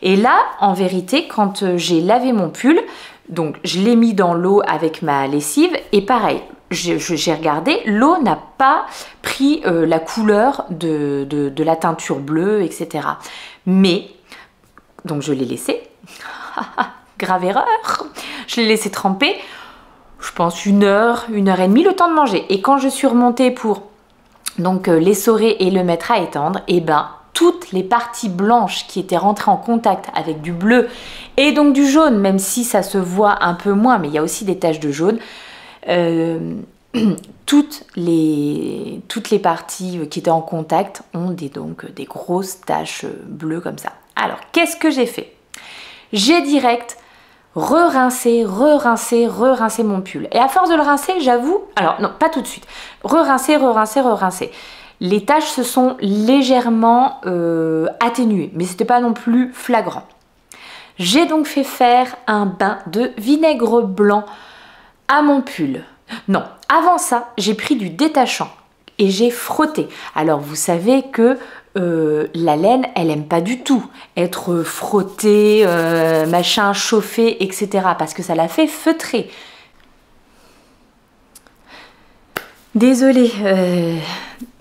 Speaker 1: Et là, en vérité, quand euh, j'ai lavé mon pull, donc je l'ai mis dans l'eau avec ma lessive, et pareil, j'ai regardé, l'eau n'a pas pris euh, la couleur de, de la teinture bleue, etc. Mais, donc je l'ai laissé. grave erreur. Je l'ai laissé tremper, je pense une heure, une heure et demie, le temps de manger. Et quand je suis remontée pour donc euh, l'essorer et le mettre à étendre, et eh ben toutes les parties blanches qui étaient rentrées en contact avec du bleu et donc du jaune, même si ça se voit un peu moins, mais il y a aussi des taches de jaune, euh, toutes, les, toutes les parties qui étaient en contact ont des, donc des grosses taches bleues comme ça. Alors, qu'est-ce que j'ai fait? J'ai direct re-rincer, re-rincer, re-rincer mon pull. Et à force de le rincer, j'avoue, alors non, pas tout de suite, re-rincer, re-rincer, re-rincer. Les taches se sont légèrement euh, atténuées, mais c'était pas non plus flagrant. J'ai donc fait faire un bain de vinaigre blanc à mon pull. Non, avant ça, j'ai pris du détachant et j'ai frotté. Alors vous savez que euh, la laine, elle aime pas du tout être frottée, euh, machin, chauffée, etc. Parce que ça la fait feutrer. Désolée, euh,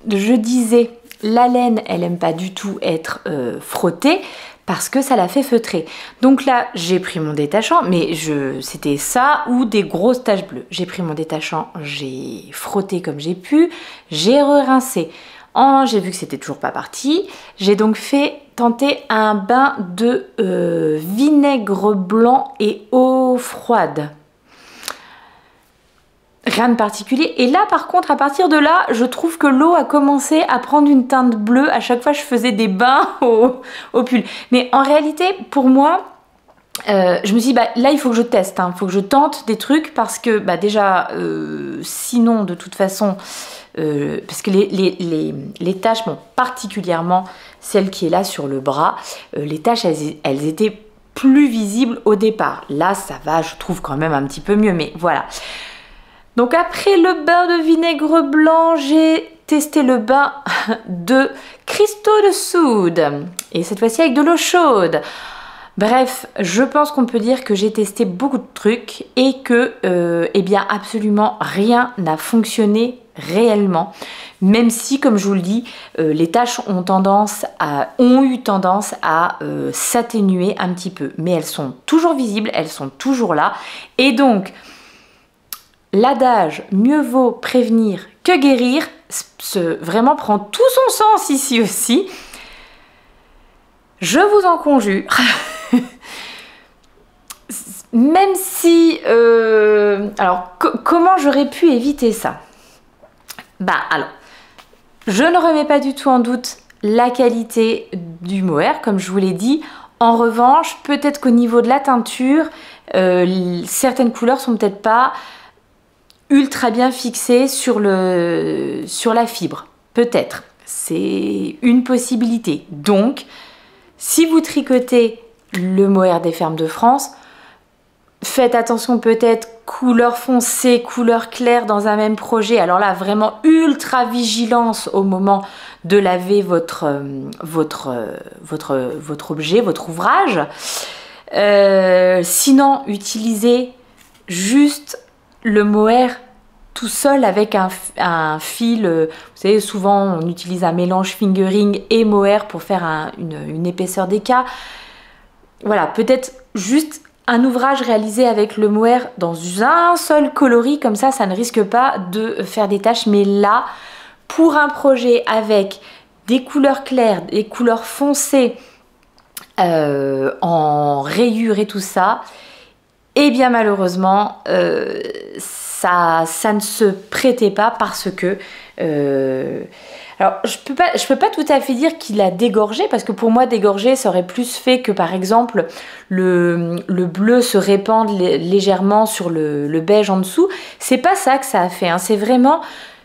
Speaker 1: je disais la laine, elle aime pas du tout être frottée parce que ça la fait feutrer. Donc là, j'ai pris mon détachant, mais je, c'était ça ou des grosses taches bleues. J'ai pris mon détachant, j'ai frotté comme j'ai pu, j'ai rincé. Oh, j'ai vu que c'était toujours pas parti. J'ai donc fait tenter un bain de euh, vinaigre blanc et eau froide. Rien de particulier. Et là, par contre, à partir de là, je trouve que l'eau a commencé à prendre une teinte bleue. À chaque fois, je faisais des bains au, pull. Mais en réalité, pour moi, euh, je me suis dit, bah, là, il faut que je teste. Il hein. faut que je tente des trucs parce que, bah, déjà, euh, sinon, de toute façon, euh, parce que les, tâches, bon, particulièrement celle qui est là sur le bras, les tâches, elles étaient plus visibles au départ. Là, ça va, je trouve quand même un petit peu mieux. Mais voilà. Donc après le bain de vinaigre blanc, j'ai testé le bain de cristaux de soude. Et cette fois-ci avec de l'eau chaude. Bref, je pense qu'on peut dire que j'ai testé beaucoup de trucs et que, euh, eh bien, absolument rien n'a fonctionné réellement. Même si, comme je vous le dis, euh, les tâches ont tendance à, ont eu tendance à euh, s'atténuer un petit peu. Mais elles sont toujours visibles, elles sont toujours là. Et donc, l'adage mieux vaut prévenir que guérir vraiment prend tout son sens ici aussi. Je vous en conjure. Même si... Euh, alors, comment j'aurais pu éviter ça? Bah alors, je ne remets pas du tout en doute la qualité du mohair, comme je vous l'ai dit. En revanche, peut-être qu'au niveau de la teinture, euh, certaines couleurs sont peut-être pas ultra bien fixé sur, le, sur la fibre. Peut-être. C'est une possibilité. Donc, si vous tricotez le mohair des fermes de France, faites attention peut-être couleur foncée, couleur claire dans un même projet. Alors là, vraiment ultra vigilance au moment de laver votre, votre, votre, votre objet, votre ouvrage. Euh, sinon, utilisez juste le mohair tout seul avec un, fil. Euh, vous savez, souvent on utilise un mélange fingering et mohair pour faire une, épaisseur d'écart. Voilà, peut-être juste un ouvrage réalisé avec le mohair dans un seul coloris, comme ça, ça ne risque pas de faire des taches. Mais là, pour un projet avec des couleurs claires, des couleurs foncées euh, en rayures et tout ça, et eh bien malheureusement, euh, ça, ne se prêtait pas parce que... Euh, alors, je peux peux pas tout à fait dire qu'il a dégorgé, parce que pour moi, dégorger, ça aurait plus fait que, par exemple, le, bleu se répande légèrement sur le, beige en dessous. C'est pas ça que ça a fait. Hein. C'est vraiment,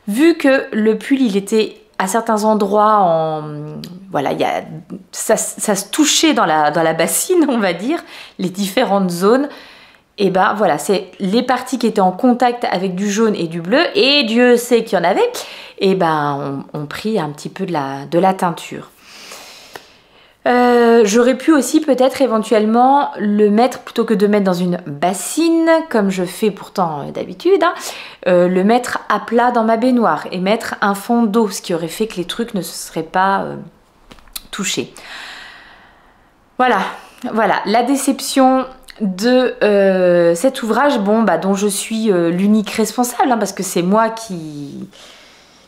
Speaker 1: vu que le pull, il était à certains endroits en voilà y a, ça, ça, se touchait dans la, dans la bassine on va dire les différentes zones et ben voilà, c'est les parties qui étaient en contact avec du jaune et du bleu, et Dieu sait qu'il y en avait, et ben on, pris un petit peu de la, de la teinture. Euh, j'aurais pu aussi peut-être éventuellement le mettre, plutôt que de mettre dans une bassine, comme je fais pourtant euh, d'habitude, hein, euh, le mettre à plat dans ma baignoire et mettre un fond d'eau, ce qui aurait fait que les trucs ne se seraient pas touchés. Voilà, voilà, la déception de euh, cet ouvrage bon, bah, dont je suis euh, l'unique responsable, hein, parce que c'est moi qui...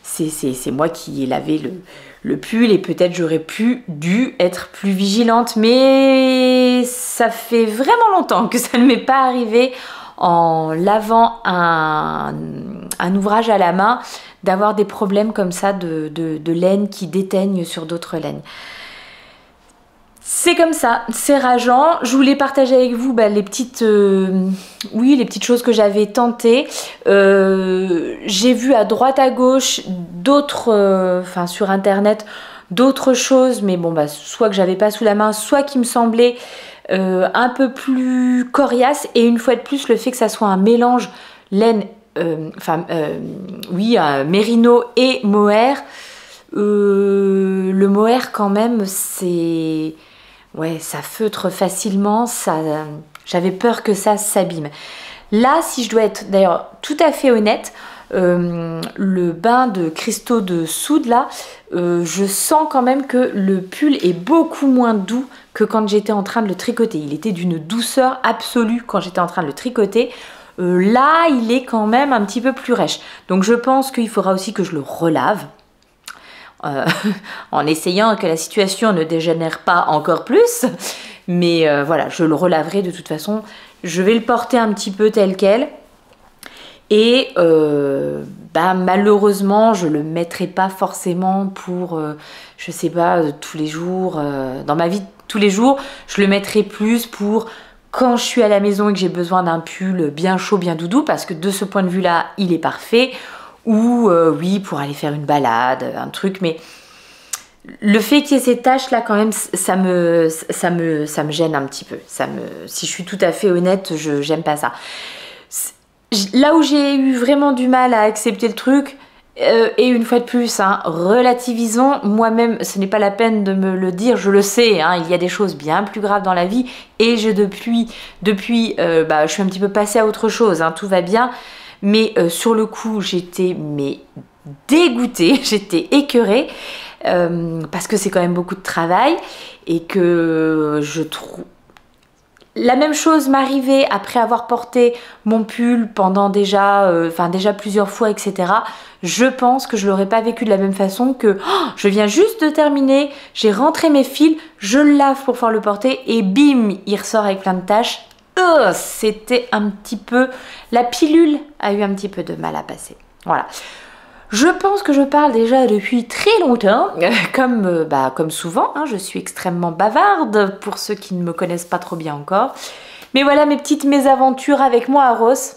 Speaker 1: C'est moi qui ai lavé le, le pull et peut-être j'aurais pu, dû être plus vigilante. Mais ça fait vraiment longtemps que ça ne m'est pas arrivé en lavant un, ouvrage à la main d'avoir des problèmes comme ça de laine qui déteignent sur d'autres laines. C'est comme ça, c'est rageant. Je voulais partager avec vous bah, les petites, euh, oui, les petites choses que j'avais tentées. Euh, j'ai vu à droite à gauche d'autres, euh, enfin sur internet, d'autres choses, mais bon, bah, soit que j'avais pas sous la main, soit qui me semblaient un peu plus coriace. Et une fois de plus, le fait que ça soit un mélange laine, enfin, oui, mérino et mohair. le mohair quand même, c'est ouais, ça feutre facilement, ça, j'avais peur que ça s'abîme. Là, si je dois être d'ailleurs tout à fait honnête, le bain de cristaux de soude là, je sens quand même que le pull est beaucoup moins doux que quand j'étais en train de le tricoter. Il était d'une douceur absolue quand j'étais en train de le tricoter. là, il est quand même un petit peu plus rêche. Donc je pense qu'il faudra aussi que je le relave. en essayant que la situation ne dégénère pas encore plus. Mais voilà, je le relaverai de toute façon. Je vais le porter un petit peu tel quel. Et euh, bah, malheureusement, je le mettrai pas forcément pour, euh, je sais pas, euh, tous les jours, dans ma vie tous les jours. Je le mettrai plus pour quand je suis à la maison et que j'ai besoin d'un pull bien chaud, bien doudou, parce que de ce point de vue-là, il est parfait. Ou oui, pour aller faire une balade, un truc, mais le fait qu'il y ait ces taches là quand même ça me, ça ça me gêne un petit peu. Ça me, si je suis tout à fait honnête je j'aime pas ça. Là où j'ai eu vraiment du mal à accepter le truc, euh, et une fois de plus, hein, relativisons, moi-même, ce n'est pas la peine de me le dire, je le sais, hein, il y a des choses bien plus graves dans la vie, et je depuis, depuis euh, bah, je suis un petit peu passée à autre chose, hein, tout va bien, mais euh, sur le coup, j'étais mais dégoûtée, j'étais écœurée, parce que c'est quand même beaucoup de travail, et que je trouve la même chose m'arrivait après avoir porté mon pull pendant déjà, euh, déjà plusieurs fois, etc. Je pense que je l'aurais pas vécu de la même façon que oh, je viens juste de terminer, j'ai rentré mes fils, je le lave pour pouvoir le porter et bim, il ressort avec plein de taches. Oh, c'était un petit peu, la pilule a eu un petit peu de mal à passer. Voilà. Je pense que je parle déjà depuis très longtemps, comme, euh, bah, comme souvent, hein, je suis extrêmement bavarde pour ceux qui ne me connaissent pas trop bien encore. Mais voilà mes petites mésaventures avec moi à Ross.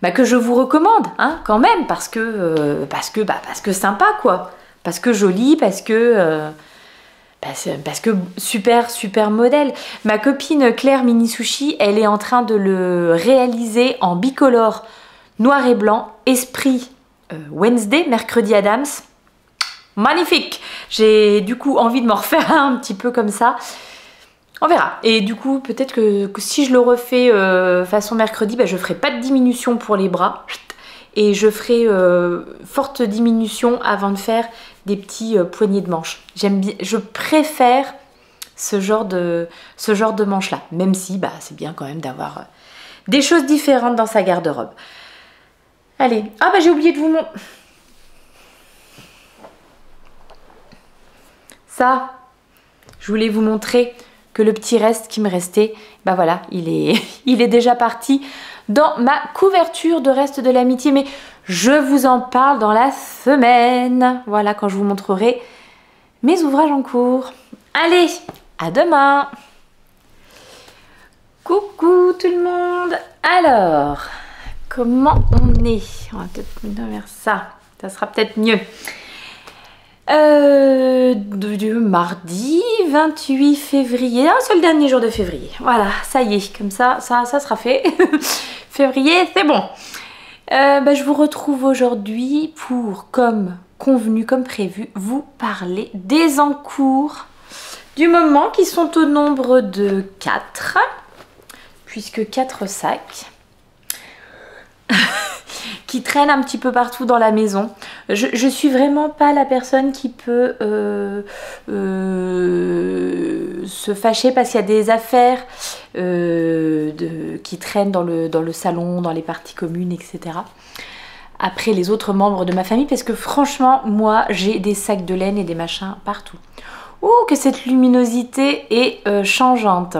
Speaker 1: Bah, que je vous recommande hein, quand même parce que, euh, parce, que, bah, parce que sympa quoi. Parce que joli, parce que... Euh, parce, que super super modèle. Ma copine Claire Mini Sushi, elle est en train de le réaliser en bicolore noir et blanc, esprit euh, Wednesday, mercredi Adams. Magnifique J'ai du coup envie de m'en refaire un petit peu comme ça. On verra. Et du coup, peut-être que, si je le refais euh, façon mercredi, bah, je ferai pas de diminution pour les bras. Et je ferai euh, forte diminution avant de faire des petits poignées de manches. J'aime bien, je préfère ce genre de, ce genre de manche là. Même si bah, c'est bien quand même d'avoir des choses différentes dans sa garde-robe. Allez. Ah bah j'ai oublié de vous montrer. Ça, je voulais vous montrer que le petit reste qui me restait, bah voilà, il est, déjà parti dans ma couverture de reste de l'amitié. Mais je vous en parle dans la semaine. Voilà, quand je vous montrerai mes ouvrages en cours. Allez, à demain Coucou tout le monde Alors, comment on est? On va peut-être ça. Ça sera peut-être mieux. Euh, du mardi 28 février. C'est le dernier jour de février. Voilà, ça y est. Comme ça, ça, ça sera fait. février, c'est bon. Euh, bah, je vous retrouve aujourd'hui pour, comme convenu, comme prévu, vous parler des encours du moment qui sont au nombre de 4, puisque 4 sacs. qui traîne un petit peu partout dans la maison. Je, suis vraiment pas la personne qui peut euh, euh, se fâcher parce qu'il y a des affaires euh, qui traînent dans le, dans le salon, dans les parties communes, etc. Après les autres membres de ma famille parce que franchement moi j'ai des sacs de laine et des machins partout. Ouh que cette luminosité est changeante.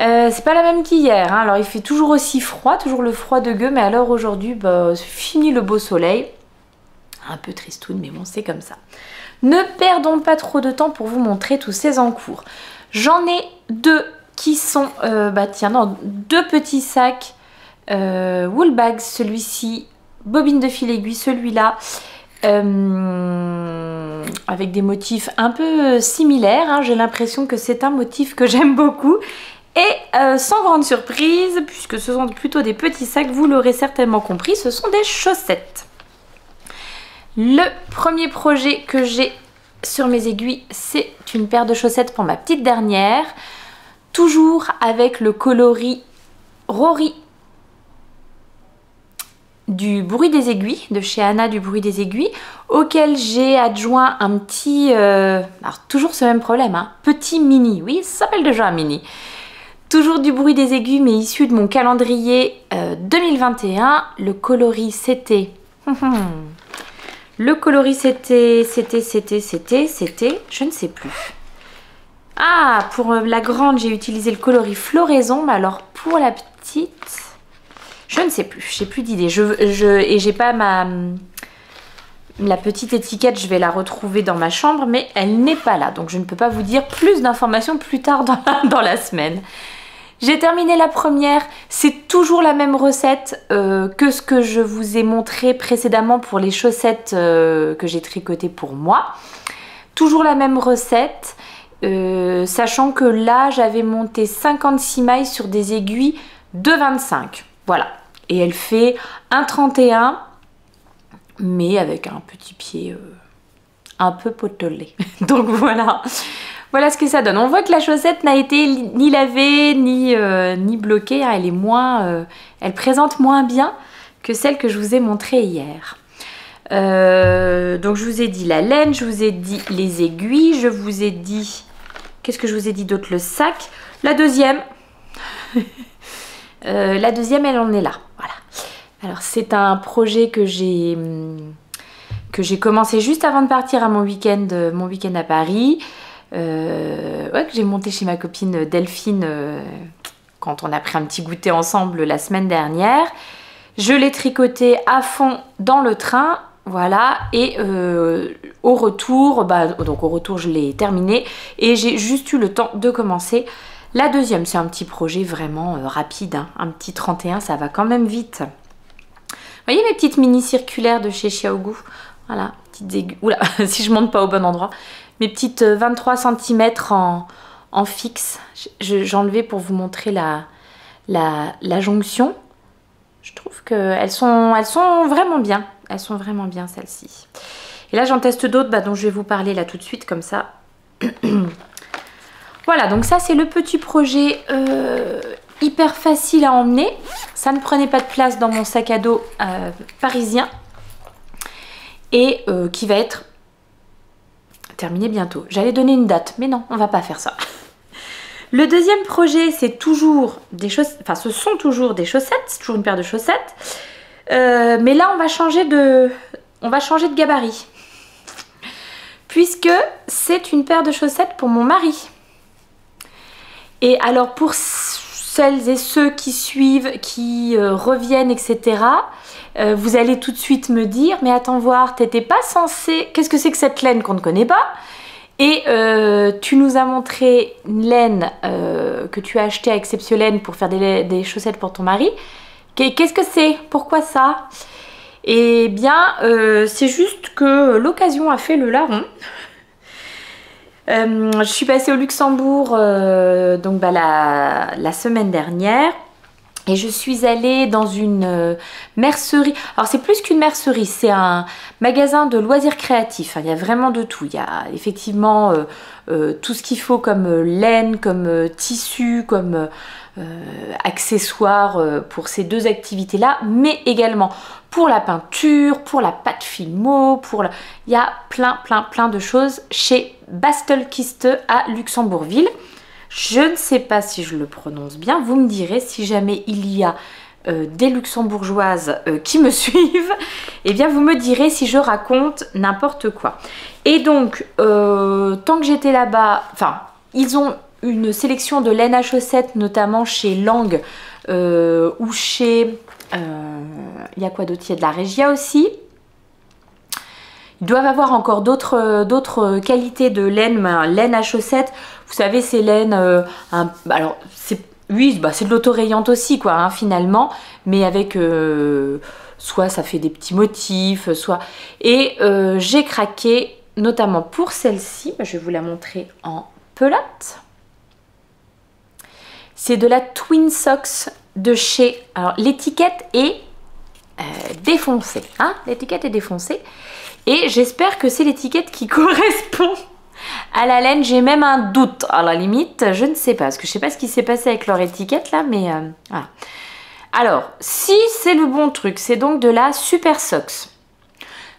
Speaker 1: Euh, c'est pas la même qu'hier, hein. alors il fait toujours aussi froid, toujours le froid de gueux, mais alors aujourd'hui, bah, fini le beau soleil. Un peu tristoun, mais bon, c'est comme ça. Ne perdons pas trop de temps pour vous montrer tous ces encours. J'en ai deux qui sont, euh, bah tiens, non, deux petits sacs euh, wool bags, celui-ci, bobine de fil aiguille, celui-là, avec des motifs un peu similaires. Hein. J'ai l'impression que c'est un motif que j'aime beaucoup et euh, sans grande surprise, puisque ce sont plutôt des petits sacs, vous l'aurez certainement compris, ce sont des chaussettes. Le premier projet que j'ai sur mes aiguilles, c'est une paire de chaussettes pour ma petite dernière. Toujours avec le coloris Rory du bruit des aiguilles, de chez Anna du bruit des aiguilles, auquel j'ai adjoint un petit... Euh, alors toujours ce même problème, hein, petit mini, oui, ça s'appelle déjà un mini. Toujours du bruit des aiguilles, mais issu de mon calendrier 2021. Euh, Le coloris, c'était... Le coloris, c'était... C'était, c'était, c'était, c'était... Je ne sais plus. Ah, pour euh, la grande, j'ai utilisé le coloris floraison, mais alors pour la petite... Je ne sais plus, j'ai plus d'idée. Je, je, et j'ai pas ma... La petite étiquette, je vais la retrouver dans ma chambre, mais elle n'est pas là. Donc je ne peux pas vous dire plus d'informations plus tard dans la semaine. J'ai terminé la première, c'est toujours la même recette euh, que ce que je vous ai montré précédemment pour les chaussettes euh, que j'ai tricotées pour moi. Toujours la même recette, euh, sachant que là j'avais monté 56 mailles sur des aiguilles de 25. Voilà, et elle fait un 31 mais avec un petit pied un peu potelé. Donc voilà. Voilà ce que ça donne. On voit que la chaussette n'a été ni lavée ni, euh, ni bloquée. Elle est moins, euh, elle présente moins bien que celle que je vous ai montrée hier. Euh, donc je vous ai dit la laine, je vous ai dit les aiguilles, je vous ai dit... Qu'est-ce que je vous ai dit d'autre? Le sac. La deuxième. la deuxième, elle en est là. Voilà. Alors c'est un projet que j'ai commencé juste avant de partir à mon week-end à Paris. Euh, que j'ai monté chez ma copine Delphine euh, quand on a pris un petit goûter ensemble la semaine dernière. Je l'ai tricoté à fond dans le train, voilà, et euh, au retour, bah, donc au retour je l'ai terminé et j'ai juste eu le temps de commencer la deuxième. C'est un petit projet vraiment rapide, hein. un petit 31, ça va quand même vite. Vous voyez mes petites mini circulaires de chez Xiaogu? Voilà, petites aiguilles. Oula, si je monte pas au bon endroit mes petites 23 euh, cm en, fixe. J'enlevais pour vous montrer la, jonction. Je trouve qu'elles sont, elles sont vraiment bien. Elles sont vraiment bien celles-ci. Et là j'en teste d'autres bah, dont je vais vous parler là tout de suite comme ça. voilà donc ça c'est le petit projet euh, hyper facile à emmener. Ça ne prenait pas de place dans mon sac à dos euh, parisien. Et qui va être terminé bientôt. J'allais donner une date, mais non, on va pas faire ça. Le deuxième projet, c'est toujours des chaussettes, enfin ce sont toujours des chaussettes, c'est toujours une paire de chaussettes. Euh, mais là, on va changer de, on va changer de gabarit. Puisque c'est une paire de chaussettes pour mon mari. Et alors pour celles et ceux qui suivent, qui euh, reviennent, etc., euh, vous allez tout de suite me dire, mais attends voir, t'étais pas censé... Qu'est-ce que c'est que cette laine qu'on ne connaît pas? Et euh, tu nous as montré une laine euh, que tu as achetée à Exceptiolaine pour faire des, chaussettes pour ton mari. Qu'est-ce que c'est? Pourquoi ça? Eh bien, c'est juste que l'occasion a fait le larron. je suis passée au Luxembourg donc bah, la semaine dernière et je suis allée dans une euh, mercerie. Alors c'est plus qu'une mercerie, c'est un magasin de loisirs créatifs. Il y a vraiment de tout. Il y a effectivement euh, euh, tout ce qu'il faut comme laine, comme tissu, comme accessoires pour ces deux activités-là, mais également pour la peinture, pour la pâte filmo, pour la... Il y a plein, plein, plein de choses chez Bastelkiste à Luxembourgville. Je ne sais pas si je le prononce bien. Vous me direz si jamais il y a euh, des luxembourgeoises euh, qui me suivent, eh bien vous me direz si je raconte n'importe quoi. Et donc, euh, tant que j'étais là-bas, enfin, ils ont une sélection de laine à chaussettes, notamment chez Lang ou chez... Il y a quoi d'autre? Il y a de la Regia aussi. Ils doivent avoir encore d'autres qualités de laine, laine à chaussettes. Vous savez, ces laines, euh, alors c'est oui, bah, c'est de l'autorayante aussi, quoi, hein, finalement, mais avec euh, soit ça fait des petits motifs, soit. Et euh, j'ai craqué, notamment pour celle-ci, je vais vous la montrer en pelote. C'est de la Twin Socks de chez. Alors l'étiquette est défoncée, hein, l'étiquette est défoncée, et j'espère que c'est l'étiquette qui correspond à la laine, j'ai même un doute. À la limite, je ne sais pas. Parce que je ne sais pas ce qui s'est passé avec leur étiquette là, mais euh, voilà. Alors, si c'est le bon truc, c'est donc de la Super Socks.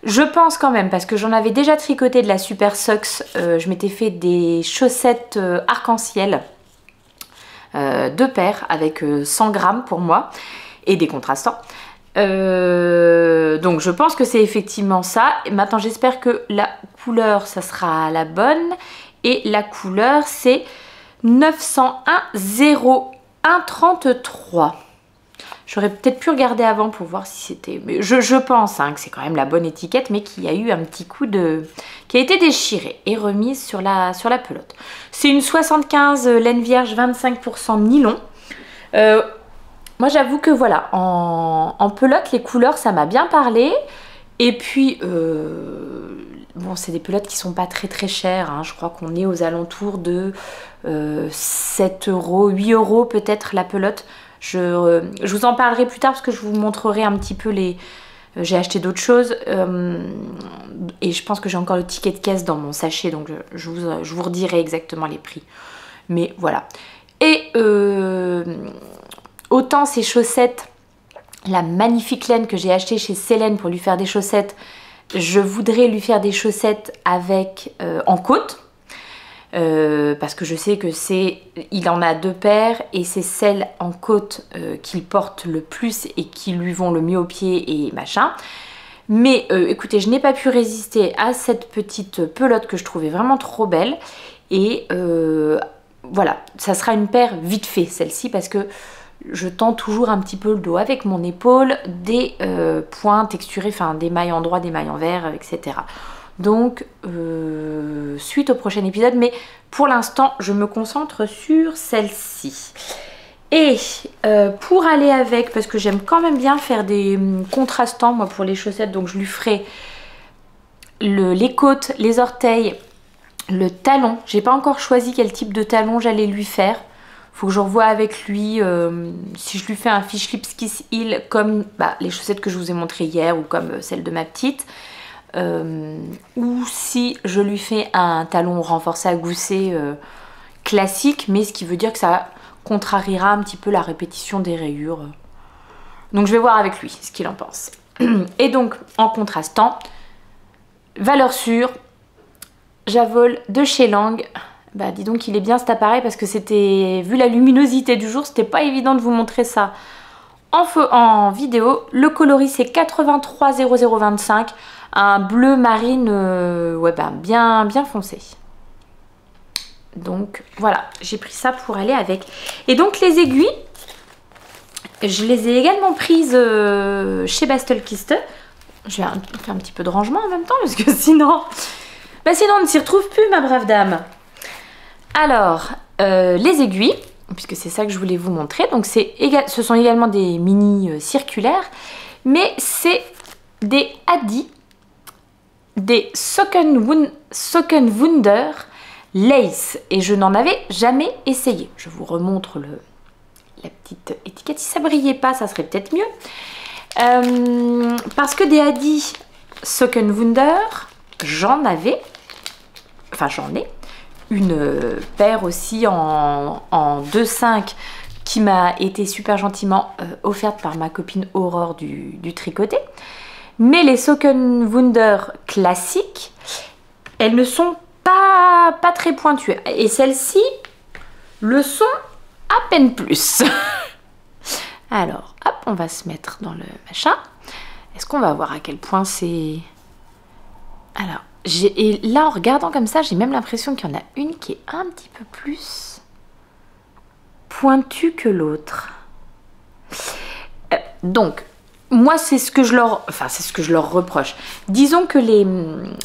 Speaker 1: Je pense quand même, parce que j'en avais déjà tricoté de la Super Socks, euh, je m'étais fait des chaussettes euh, arc-en-ciel, euh, deux paires avec 100 grammes pour moi, et des contrastants. Donc je pense que c'est effectivement ça. Maintenant j'espère que la couleur, ça sera la bonne. Et la couleur, c'est 901 0133. J'aurais peut-être pu regarder avant pour voir si c'était... Je, je pense hein, que c'est quand même la bonne étiquette, mais qu'il y a eu un petit coup de... qui a été déchiré et remise sur la, sur la pelote. C'est une 75 laine vierge, 25% nylon. Euh, moi j'avoue que voilà, en, pelote, les couleurs, ça m'a bien parlé. Et puis, euh, bon, c'est des pelotes qui sont pas très très chères. Hein. Je crois qu'on est aux alentours de 7 euh, euros, 8 euros peut-être la pelote. Euh, je, vous en parlerai plus tard parce que je vous montrerai un petit peu les... Euh, j'ai acheté d'autres choses euh, et je pense que j'ai encore le ticket de caisse dans mon sachet donc je vous, je vous redirai exactement les prix. Mais voilà. Et autant ces chaussettes, la magnifique laine que j'ai achetée chez Célène pour lui faire des chaussettes, je voudrais lui faire des chaussettes avec en côte euh, parce que je sais que c'est, il en a deux paires et c'est celles en côte euh, qu'il porte le plus et qui lui vont le mieux au pied et machin. Mais euh, écoutez, je n'ai pas pu résister à cette petite pelote que je trouvais vraiment trop belle. Et voilà, ça sera une paire vite fait celle-ci parce que je tends toujours un petit peu le dos avec mon épaule, des points texturés, enfin des mailles en droit, des mailles en vert, etc. Donc, euh, suite au prochain épisode, mais pour l'instant, je me concentre sur celle-ci. Et euh, pour aller avec, parce que j'aime quand même bien faire des hum, contrastants, moi, pour les chaussettes, donc je lui ferai les côtes, les orteils, le talon. J'ai pas encore choisi quel type de talon j'allais lui faire. Faut que je revoie avec lui euh, si je lui fais un fish lips kiss heel comme bah, les chaussettes que je vous ai montrées hier ou comme celle de ma petite. Euh, ou si je lui fais un talon renforcé à gousset euh, classique, mais ce qui veut dire que ça contrariera un petit peu la répétition des rayures. Donc je vais voir avec lui ce qu'il en pense. Et donc en contrastant, valeur sûre, Javol de chez Lang. Bah dis donc il est bien cet appareil parce que c'était, vu la luminosité du jour, c'était pas évident de vous montrer ça en, en vidéo. Le coloris c'est 830025 un bleu marine euh, ben, bien, bien foncé. Donc voilà, j'ai pris ça pour aller avec. Et donc les aiguilles, je les ai également prises euh, chez Bastelkiste. Je vais faire un petit peu de rangement en même temps parce que sinon, bah sinon on ne s'y retrouve plus ma brave dame. Alors, euh, les aiguilles, puisque c'est ça que je voulais vous montrer. Donc ce sont également des mini circulaires, mais c'est des Adi des Sockenwunder Lace et je n'en avais jamais essayé. Je vous remontre la petite étiquette. Si ça brillait pas, ça serait peut-être mieux. Euh, parce que des Adi Sockenwunder, j'en avais, enfin j'en ai, une paire aussi en, en 2,5 qui m'a été super gentiment euh, offerte par ma copine Aurore du, tricoté. Mais les Sockenwunder classiques, elles ne sont pas, pas très pointues. Et celles-ci le sont à peine plus. Alors, hop, on va se mettre dans le machin. Est-ce qu'on va voir à quel point c'est... Alors, et là, en regardant comme ça, j'ai même l'impression qu'il y en a une qui est un petit peu plus pointue que l'autre. Euh, donc, moi, c'est ce que je leur, enfin, c'est ce que je leur reproche. Disons que les,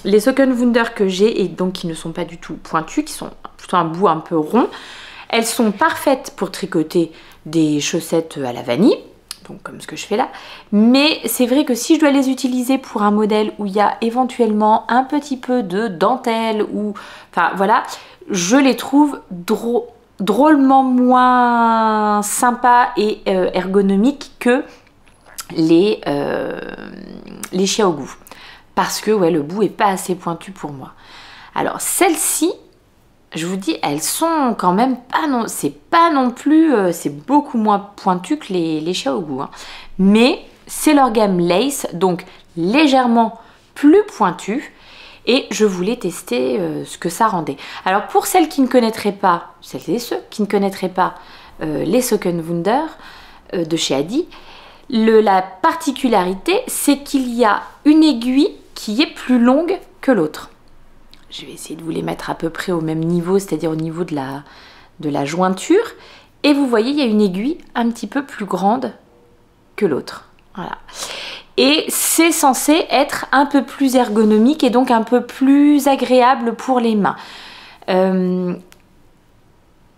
Speaker 1: les Wunder que j'ai, et donc qui ne sont pas du tout pointues, qui sont plutôt un bout un peu rond, elles sont parfaites pour tricoter des chaussettes à la vanille, donc comme ce que je fais là. Mais c'est vrai que si je dois les utiliser pour un modèle où il y a éventuellement un petit peu de dentelle ou, enfin voilà, je les trouve drôlement moins sympas et euh, ergonomiques que les, euh, les chiens au goût. Parce que ouais, le bout est pas assez pointu pour moi. Alors celle-ci, je vous dis, elles sont quand même pas non, c'est pas non plus, euh, c'est beaucoup moins pointu que les, les Xiaogu. Hein. Mais c'est leur gamme Lace, donc légèrement plus pointu. Et je voulais tester euh, ce que ça rendait. Alors pour celles qui ne connaîtraient pas, celles et ceux qui ne connaîtraient pas euh, les Sockenwunder de chez Adi, la particularité c'est qu'il y a une aiguille qui est plus longue que l'autre. Je vais essayer de vous les mettre à peu près au même niveau, c'est-à-dire au niveau de la, de la jointure. Et vous voyez, il y a une aiguille un petit peu plus grande que l'autre. Voilà. Et c'est censé être un peu plus ergonomique et donc un peu plus agréable pour les mains. Euh,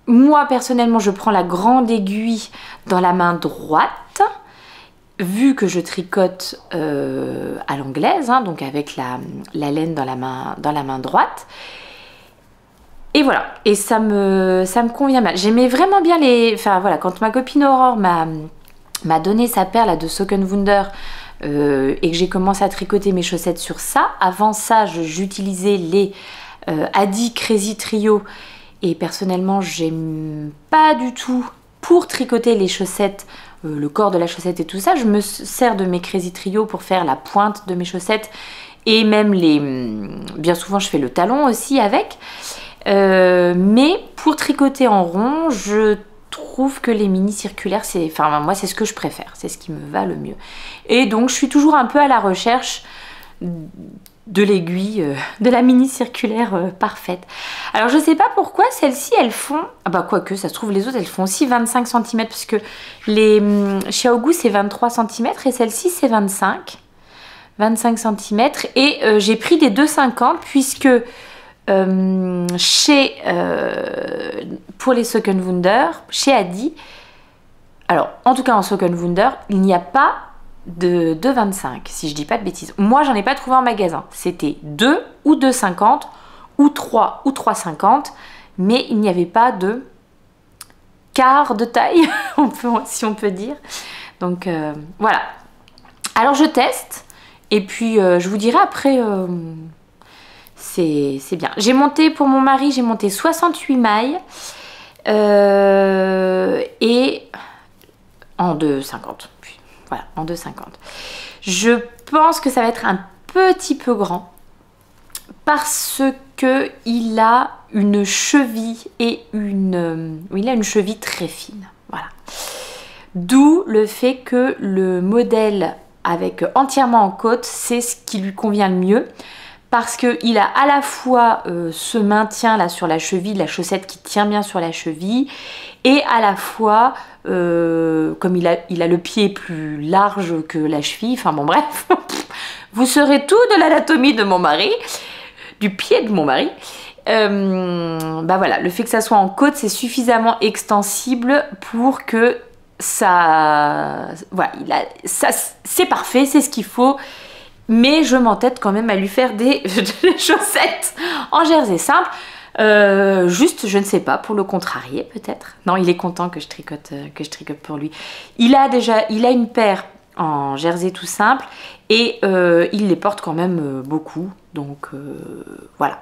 Speaker 1: moi, personnellement, je prends la grande aiguille dans la main droite vu que je tricote euh, à l'anglaise, hein, donc avec la, laine dans la, main, droite, et voilà, et ça me, ça me convient mal. J'aimais vraiment bien les... Enfin voilà, quand ma copine Aurore m'a donné sa paire de Sockenwunder euh, et que j'ai commencé à tricoter mes chaussettes sur ça, avant ça j'utilisais les euh, Adi Crazy Trio. Et personnellement j'aime pas du tout pour tricoter les chaussettes euh, le corps de la chaussette et tout ça. Je me sers de mes Crazy Trio pour faire la pointe de mes chaussettes et même les... Hum, bien souvent je fais le talon aussi avec. Euh, mais pour tricoter en rond, je trouve que les mini circulaires, c'est, enfin moi c'est ce que je préfère, c'est ce qui me va le mieux. Et donc je suis toujours un peu à la recherche de l'aiguille, euh, de la mini circulaire euh, parfaite. Alors je sais pas pourquoi celles-ci elles font, ah bah quoique ça se trouve les autres elles font aussi 25 cm puisque les hum, Xiaogu c'est 23 cm et celle-ci c'est 25. 25 cm et euh, j'ai pris des 2,50 puisque chez, pour les Wunder, chez Adi, alors en tout cas en Wunder, il n'y a pas de 2,25 si je dis pas de bêtises. Moi j'en ai pas trouvé en magasin. C'était 2 ou 2,50 ou 3 ou 3,50 mais il n'y avait pas de quart de taille si on peut dire. Donc euh, voilà. Alors je teste et puis euh, je vous dirai après euh, c'est bien. J'ai monté pour mon mari, j'ai monté 68 mailles et en 2,50 voilà, en 2,50. Je pense que ça va être un petit peu grand parce que il a une cheville et une, euh, il a une cheville très fine. Voilà. D'où le fait que le modèle avec entièrement en côte, c'est ce qui lui convient le mieux parce qu'il a à la fois euh, ce maintien là sur la cheville, la chaussette qui tient bien sur la cheville, et à la fois, euh, comme il a, le pied plus large que la cheville, enfin bon bref, vous serez tout de l'anatomie de mon mari, du pied de mon mari. Euh, bah voilà, le fait que ça soit en côte, c'est suffisamment extensible pour que ça, voilà, ça, c'est parfait, c'est ce qu'il faut mais je m'entête quand même à lui faire des, chaussettes en jersey simple. Euh, juste, je ne sais pas, pour le contrarier peut-être. Non, il est content que je tricote, euh, que je tricote pour lui. Il a déjà, il a une paire en jersey tout simple et euh, il les porte quand même beaucoup. Donc voilà,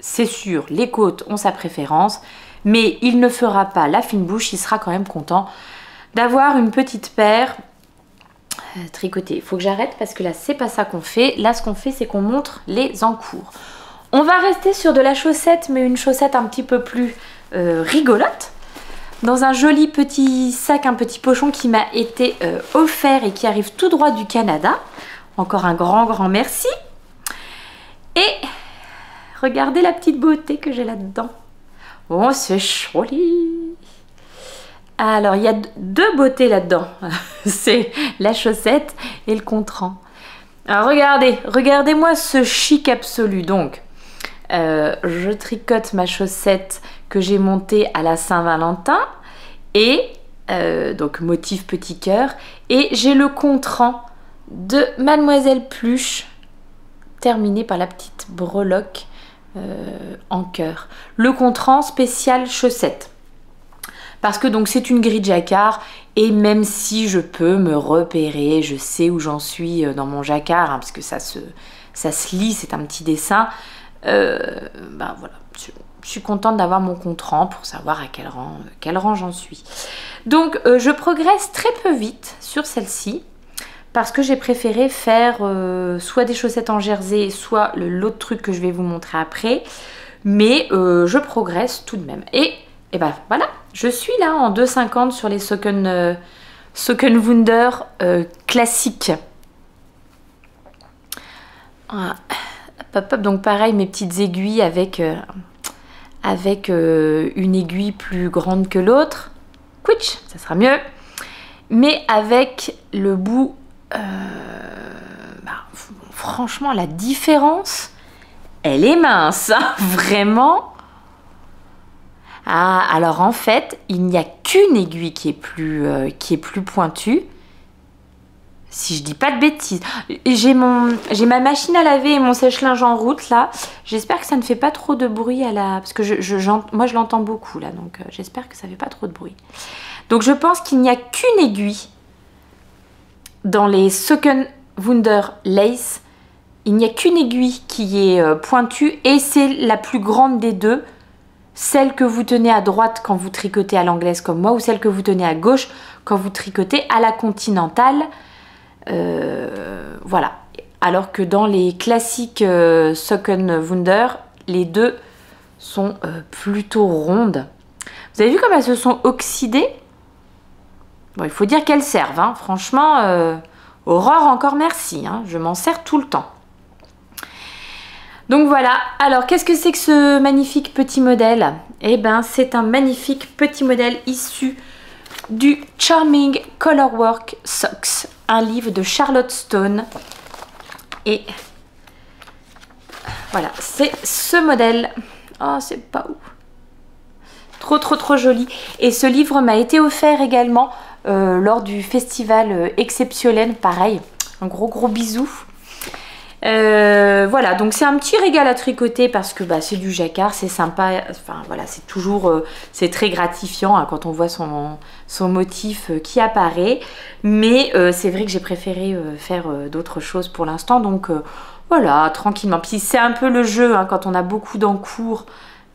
Speaker 1: c'est sûr, les côtes ont sa préférence, mais il ne fera pas la fine bouche. Il sera quand même content d'avoir une petite paire tricoter. Il faut que j'arrête parce que là, c'est pas ça qu'on fait. Là, ce qu'on fait, c'est qu'on montre les encours. On va rester sur de la chaussette, mais une chaussette un petit peu plus euh, rigolote. Dans un joli petit sac, un petit pochon qui m'a été euh, offert et qui arrive tout droit du Canada. Encore un grand, grand merci. Et regardez la petite beauté que j'ai là-dedans. Oh, c'est joli alors, il y a deux beautés là-dedans. C'est la chaussette et le contrant. Alors, regardez, regardez-moi ce chic absolu. Donc, euh, je tricote ma chaussette que j'ai montée à la Saint-Valentin et euh, donc motif petit cœur et j'ai le contrant de Mademoiselle Pluche terminé par la petite breloque euh, en cœur. Le contrant spécial chaussette parce que donc c'est une grille jacquard et même si je peux me repérer, je sais où j'en suis dans mon jacquard, hein, parce que ça se, ça se lit, c'est un petit dessin, euh, ben voilà, je suis contente d'avoir mon compte rang pour savoir à quel rang, rang j'en suis. Donc euh, je progresse très peu vite sur celle-ci parce que j'ai préféré faire euh, soit des chaussettes en jersey, soit l'autre truc que je vais vous montrer après. Mais euh, je progresse tout de même. Et, et ben voilà, je suis là en 2,50 sur les Socken, Socken Wunder classiques. Donc pareil, mes petites aiguilles avec, avec une aiguille plus grande que l'autre ça sera mieux. Mais avec le bout, euh, bah, franchement, la différence, elle est mince, hein, vraiment. Ah, alors en fait, il n'y a qu'une aiguille euh, qui est plus pointue. Si je dis pas de bêtises. J'ai ma machine à laver et mon sèche-linge en route là. J'espère que ça ne fait pas trop de bruit à la, parce que je, moi je l'entends beaucoup là, donc euh, j'espère que ça fait pas trop de bruit. Donc je pense qu'il n'y a qu'une aiguille dans les Second Wunder Lace. Il n'y a qu'une aiguille qui est euh, pointue et c'est la plus grande des deux. Celle que vous tenez à droite quand vous tricotez à l'anglaise comme moi ou celle que vous tenez à gauche quand vous tricotez à la continentale. Euh, voilà. Alors que dans les classiques euh, Wunder, les deux sont euh, plutôt rondes. Vous avez vu comme elles se sont oxydées? Il faut dire qu'elles servent. Hein. Franchement, Aurore, encore merci. Hein. Je m'en sers tout le temps. Donc voilà. Alors, qu'est-ce que c'est que ce magnifique petit modèle? Eh bien, c'est un magnifique petit modèle issu du Charming Colorwork Socks. Un livre de Charlotte Stone. Et voilà, c'est ce modèle. Oh, c'est pas où Trop, trop, trop joli. Et ce livre m'a été offert également euh, lors du festival euh, exceptionnel, pareil. Un gros gros bisou. Euh, voilà, donc c'est un petit régal à tricoter parce que bah, c'est du jacquard, c'est sympa, enfin voilà, c'est toujours, c'est très gratifiant hein, quand on voit son, motif qui apparaît, mais c'est vrai que j'ai préféré faire d'autres choses pour l'instant, donc voilà, tranquillement. Puis c'est un peu le jeu, hein, quand on a beaucoup d'encours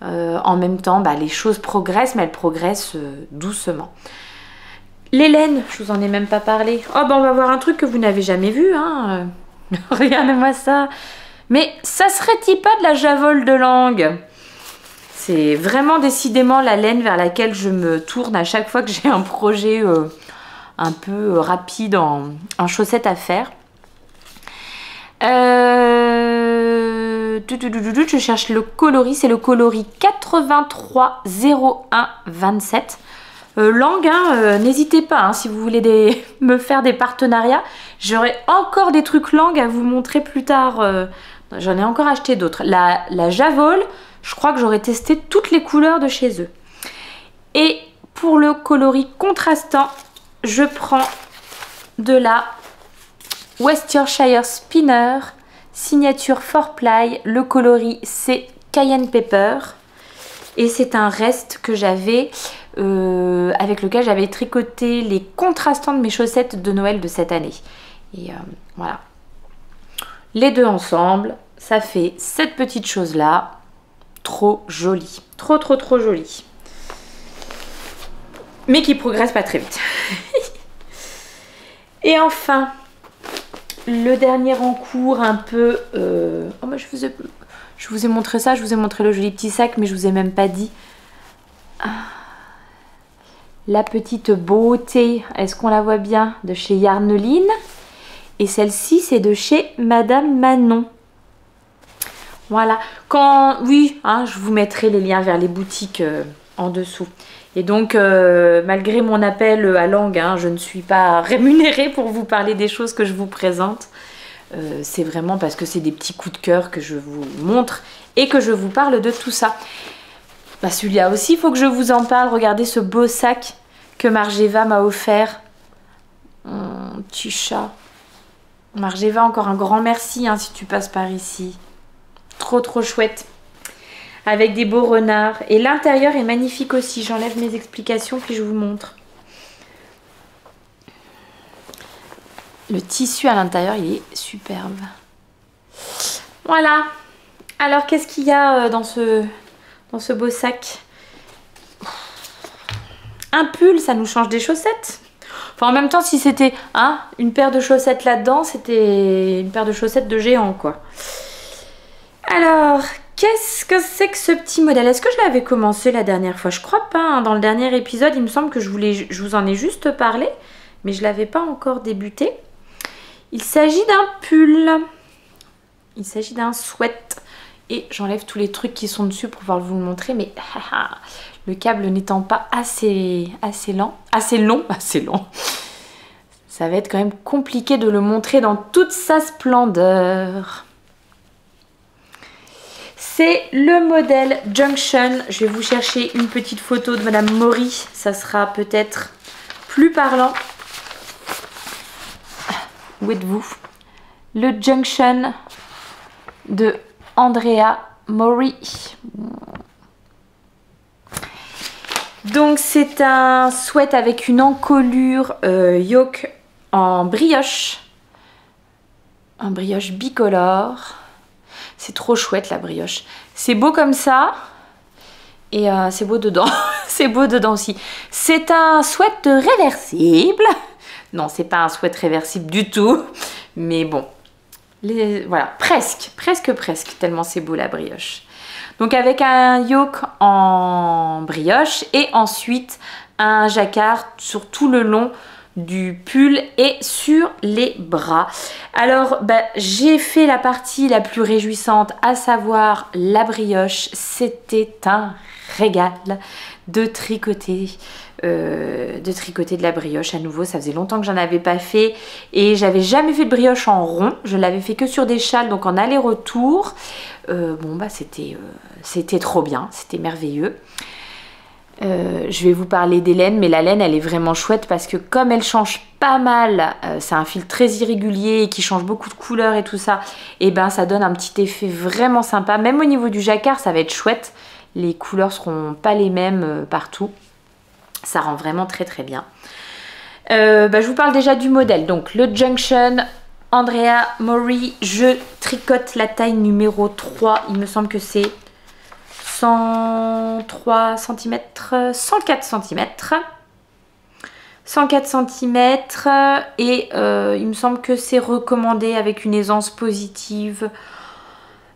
Speaker 1: en même temps, bah, les choses progressent, mais elles progressent doucement. L'Hélène, je vous en ai même pas parlé. Oh ben on va voir un truc que vous n'avez jamais vu. Hein. Regardez-moi ça. Mais ça serait-il pas de la javole de langue? C'est vraiment décidément la laine vers laquelle je me tourne à chaque fois que j'ai un projet euh, un peu euh, rapide en, chaussettes à faire. Euh, je cherche le coloris, c'est le coloris 830127. Euh, langue, hein, euh, n'hésitez pas, hein, si vous voulez me faire des partenariats. J'aurai encore des trucs langue à vous montrer plus tard. Euh, j'en ai encore acheté d'autres. La, Javol, je crois que j'aurais testé toutes les couleurs de chez eux. Et pour le coloris contrastant, je prends de la West Yorkshire Spinner, signature 4ply. Le coloris, c'est Cayenne Pepper. Et c'est un reste que j'avais euh, avec lequel j'avais tricoté les contrastants de mes chaussettes de Noël de cette année. Et euh, voilà. Les deux ensemble, ça fait cette petite chose-là. Trop jolie. Trop, trop, trop jolie. Mais qui progresse pas très vite. Et enfin, le dernier en cours un peu... Euh, oh, moi, je, vous ai... je vous ai montré ça, je vous ai montré le joli petit sac, mais je vous ai même pas dit... Ah la petite beauté, est-ce qu'on la voit bien, de chez Yarneline. Et celle-ci, c'est de chez Madame Manon. Voilà. Quand, oui, hein, je vous mettrai les liens vers les boutiques euh, en dessous. Et donc, euh, malgré mon appel à langue, hein, je ne suis pas rémunérée pour vous parler des choses que je vous présente. Euh, c'est vraiment parce que c'est des petits coups de cœur que je vous montre et que je vous parle de tout ça. Bah celui-là aussi, il faut que je vous en parle. Regardez ce beau sac que Margeva m'a offert. Mon petit chat. Margeva, encore un grand merci hein, si tu passes par ici. Trop trop chouette. Avec des beaux renards. Et l'intérieur est magnifique aussi. J'enlève mes explications puis je vous montre. Le tissu à l'intérieur, il est superbe. Voilà. Alors, qu'est-ce qu'il y a euh, dans ce, dans ce beau sac. Un pull, ça nous change des chaussettes. Enfin, en même temps, si c'était hein, une paire de chaussettes là-dedans, c'était une paire de chaussettes de géant, quoi. Alors, qu'est-ce que c'est que ce petit modèle? Est-ce que je l'avais commencé la dernière fois? Je crois pas. Hein. Dans le dernier épisode, il me semble que je, voulais, je vous en ai juste parlé, mais je ne l'avais pas encore débuté. Il s'agit d'un pull. Il s'agit d'un sweat. Et j'enlève tous les trucs qui sont dessus pour pouvoir vous le montrer, mais le câble n'étant pas assez, assez lent, assez long, assez long, ça va être quand même compliqué de le montrer dans toute sa splendeur. C'est le modèle Junction. Je vais vous chercher une petite photo de Madame Maury. Ça sera peut-être plus parlant. Où êtes-vous? Le Junction de Andrea Maury. Donc c'est un sweat avec une encolure euh, yoke en brioche. Un brioche bicolore. C'est trop chouette la brioche. C'est beau comme ça. Et euh, c'est beau dedans. c'est beau dedans aussi. C'est un sweat réversible. Non, c'est pas un sweat réversible du tout. Mais bon. Voilà, presque. Presque, presque. Tellement c'est beau la brioche. Donc avec un yoke en brioche et ensuite un jacquard sur tout le long du pull et sur les bras. Alors bah, j'ai fait la partie la plus réjouissante à savoir la brioche. C'était un régal de tricoter. Euh, de tricoter de la brioche à nouveau ça faisait longtemps que j'en avais pas fait et j'avais jamais fait de brioche en rond je l'avais fait que sur des châles donc en aller-retour euh, bon bah c'était euh, c'était trop bien c'était merveilleux je vais vous parler des laines, mais la laine elle est vraiment chouette parce que comme elle change pas mal, c'est un fil très irrégulier et qui change beaucoup de couleurs et tout ça, et eh ben ça donne un petit effet vraiment sympa. Même au niveau du jacquard, ça va être chouette. Les couleurs seront pas les mêmes partout. Ça rend vraiment très très bien. Bah, je vous parle déjà du modèle. Donc le Junction Andrea Mori, je tricote la taille numéro 3. Il me semble que c'est 103 cm, 104 cm. 104 cm et euh, il me semble que c'est recommandé avec une aisance positive.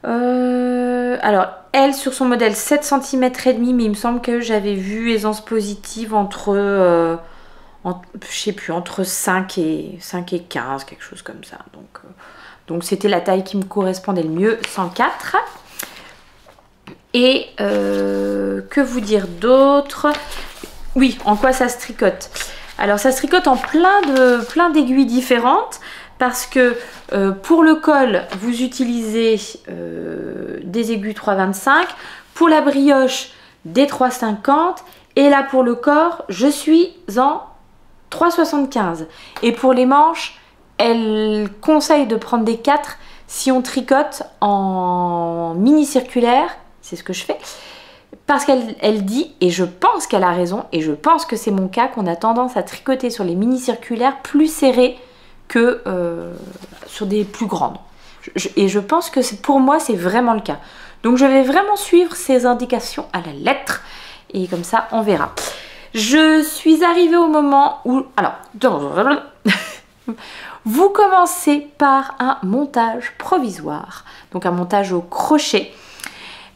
Speaker 1: Euh, alors, elle sur son modèle 7 cm et demi, mais il me semble que j'avais vu aisance positive entre, euh, je sais plus, entre 5 et, 5 et 15, quelque chose comme ça. Donc, donc c'était la taille qui me correspondait le mieux, 104. Et euh, que vous dire d'autre? Oui, en quoi ça se tricote? Alors ça se tricote en plein de plein d'aiguilles différentes parce que euh, pour le col, vous utilisez euh, des aiguilles 3,25. Pour la brioche, des 3,50. Et là pour le corps, je suis en 3,75. Et pour les manches, elle conseille de prendre des 4 si on tricote en mini circulaire c'est ce que je fais. Parce qu'elle dit, et je pense qu'elle a raison, et je pense que c'est mon cas, qu'on a tendance à tricoter sur les mini circulaires plus serrés que euh, sur des plus grandes. et je pense que pour moi, c'est vraiment le cas. Donc je vais vraiment suivre ces indications à la lettre, et comme ça, on verra. Je suis arrivée au moment où... Alors, vous commencez par un montage provisoire, donc un montage au crochet.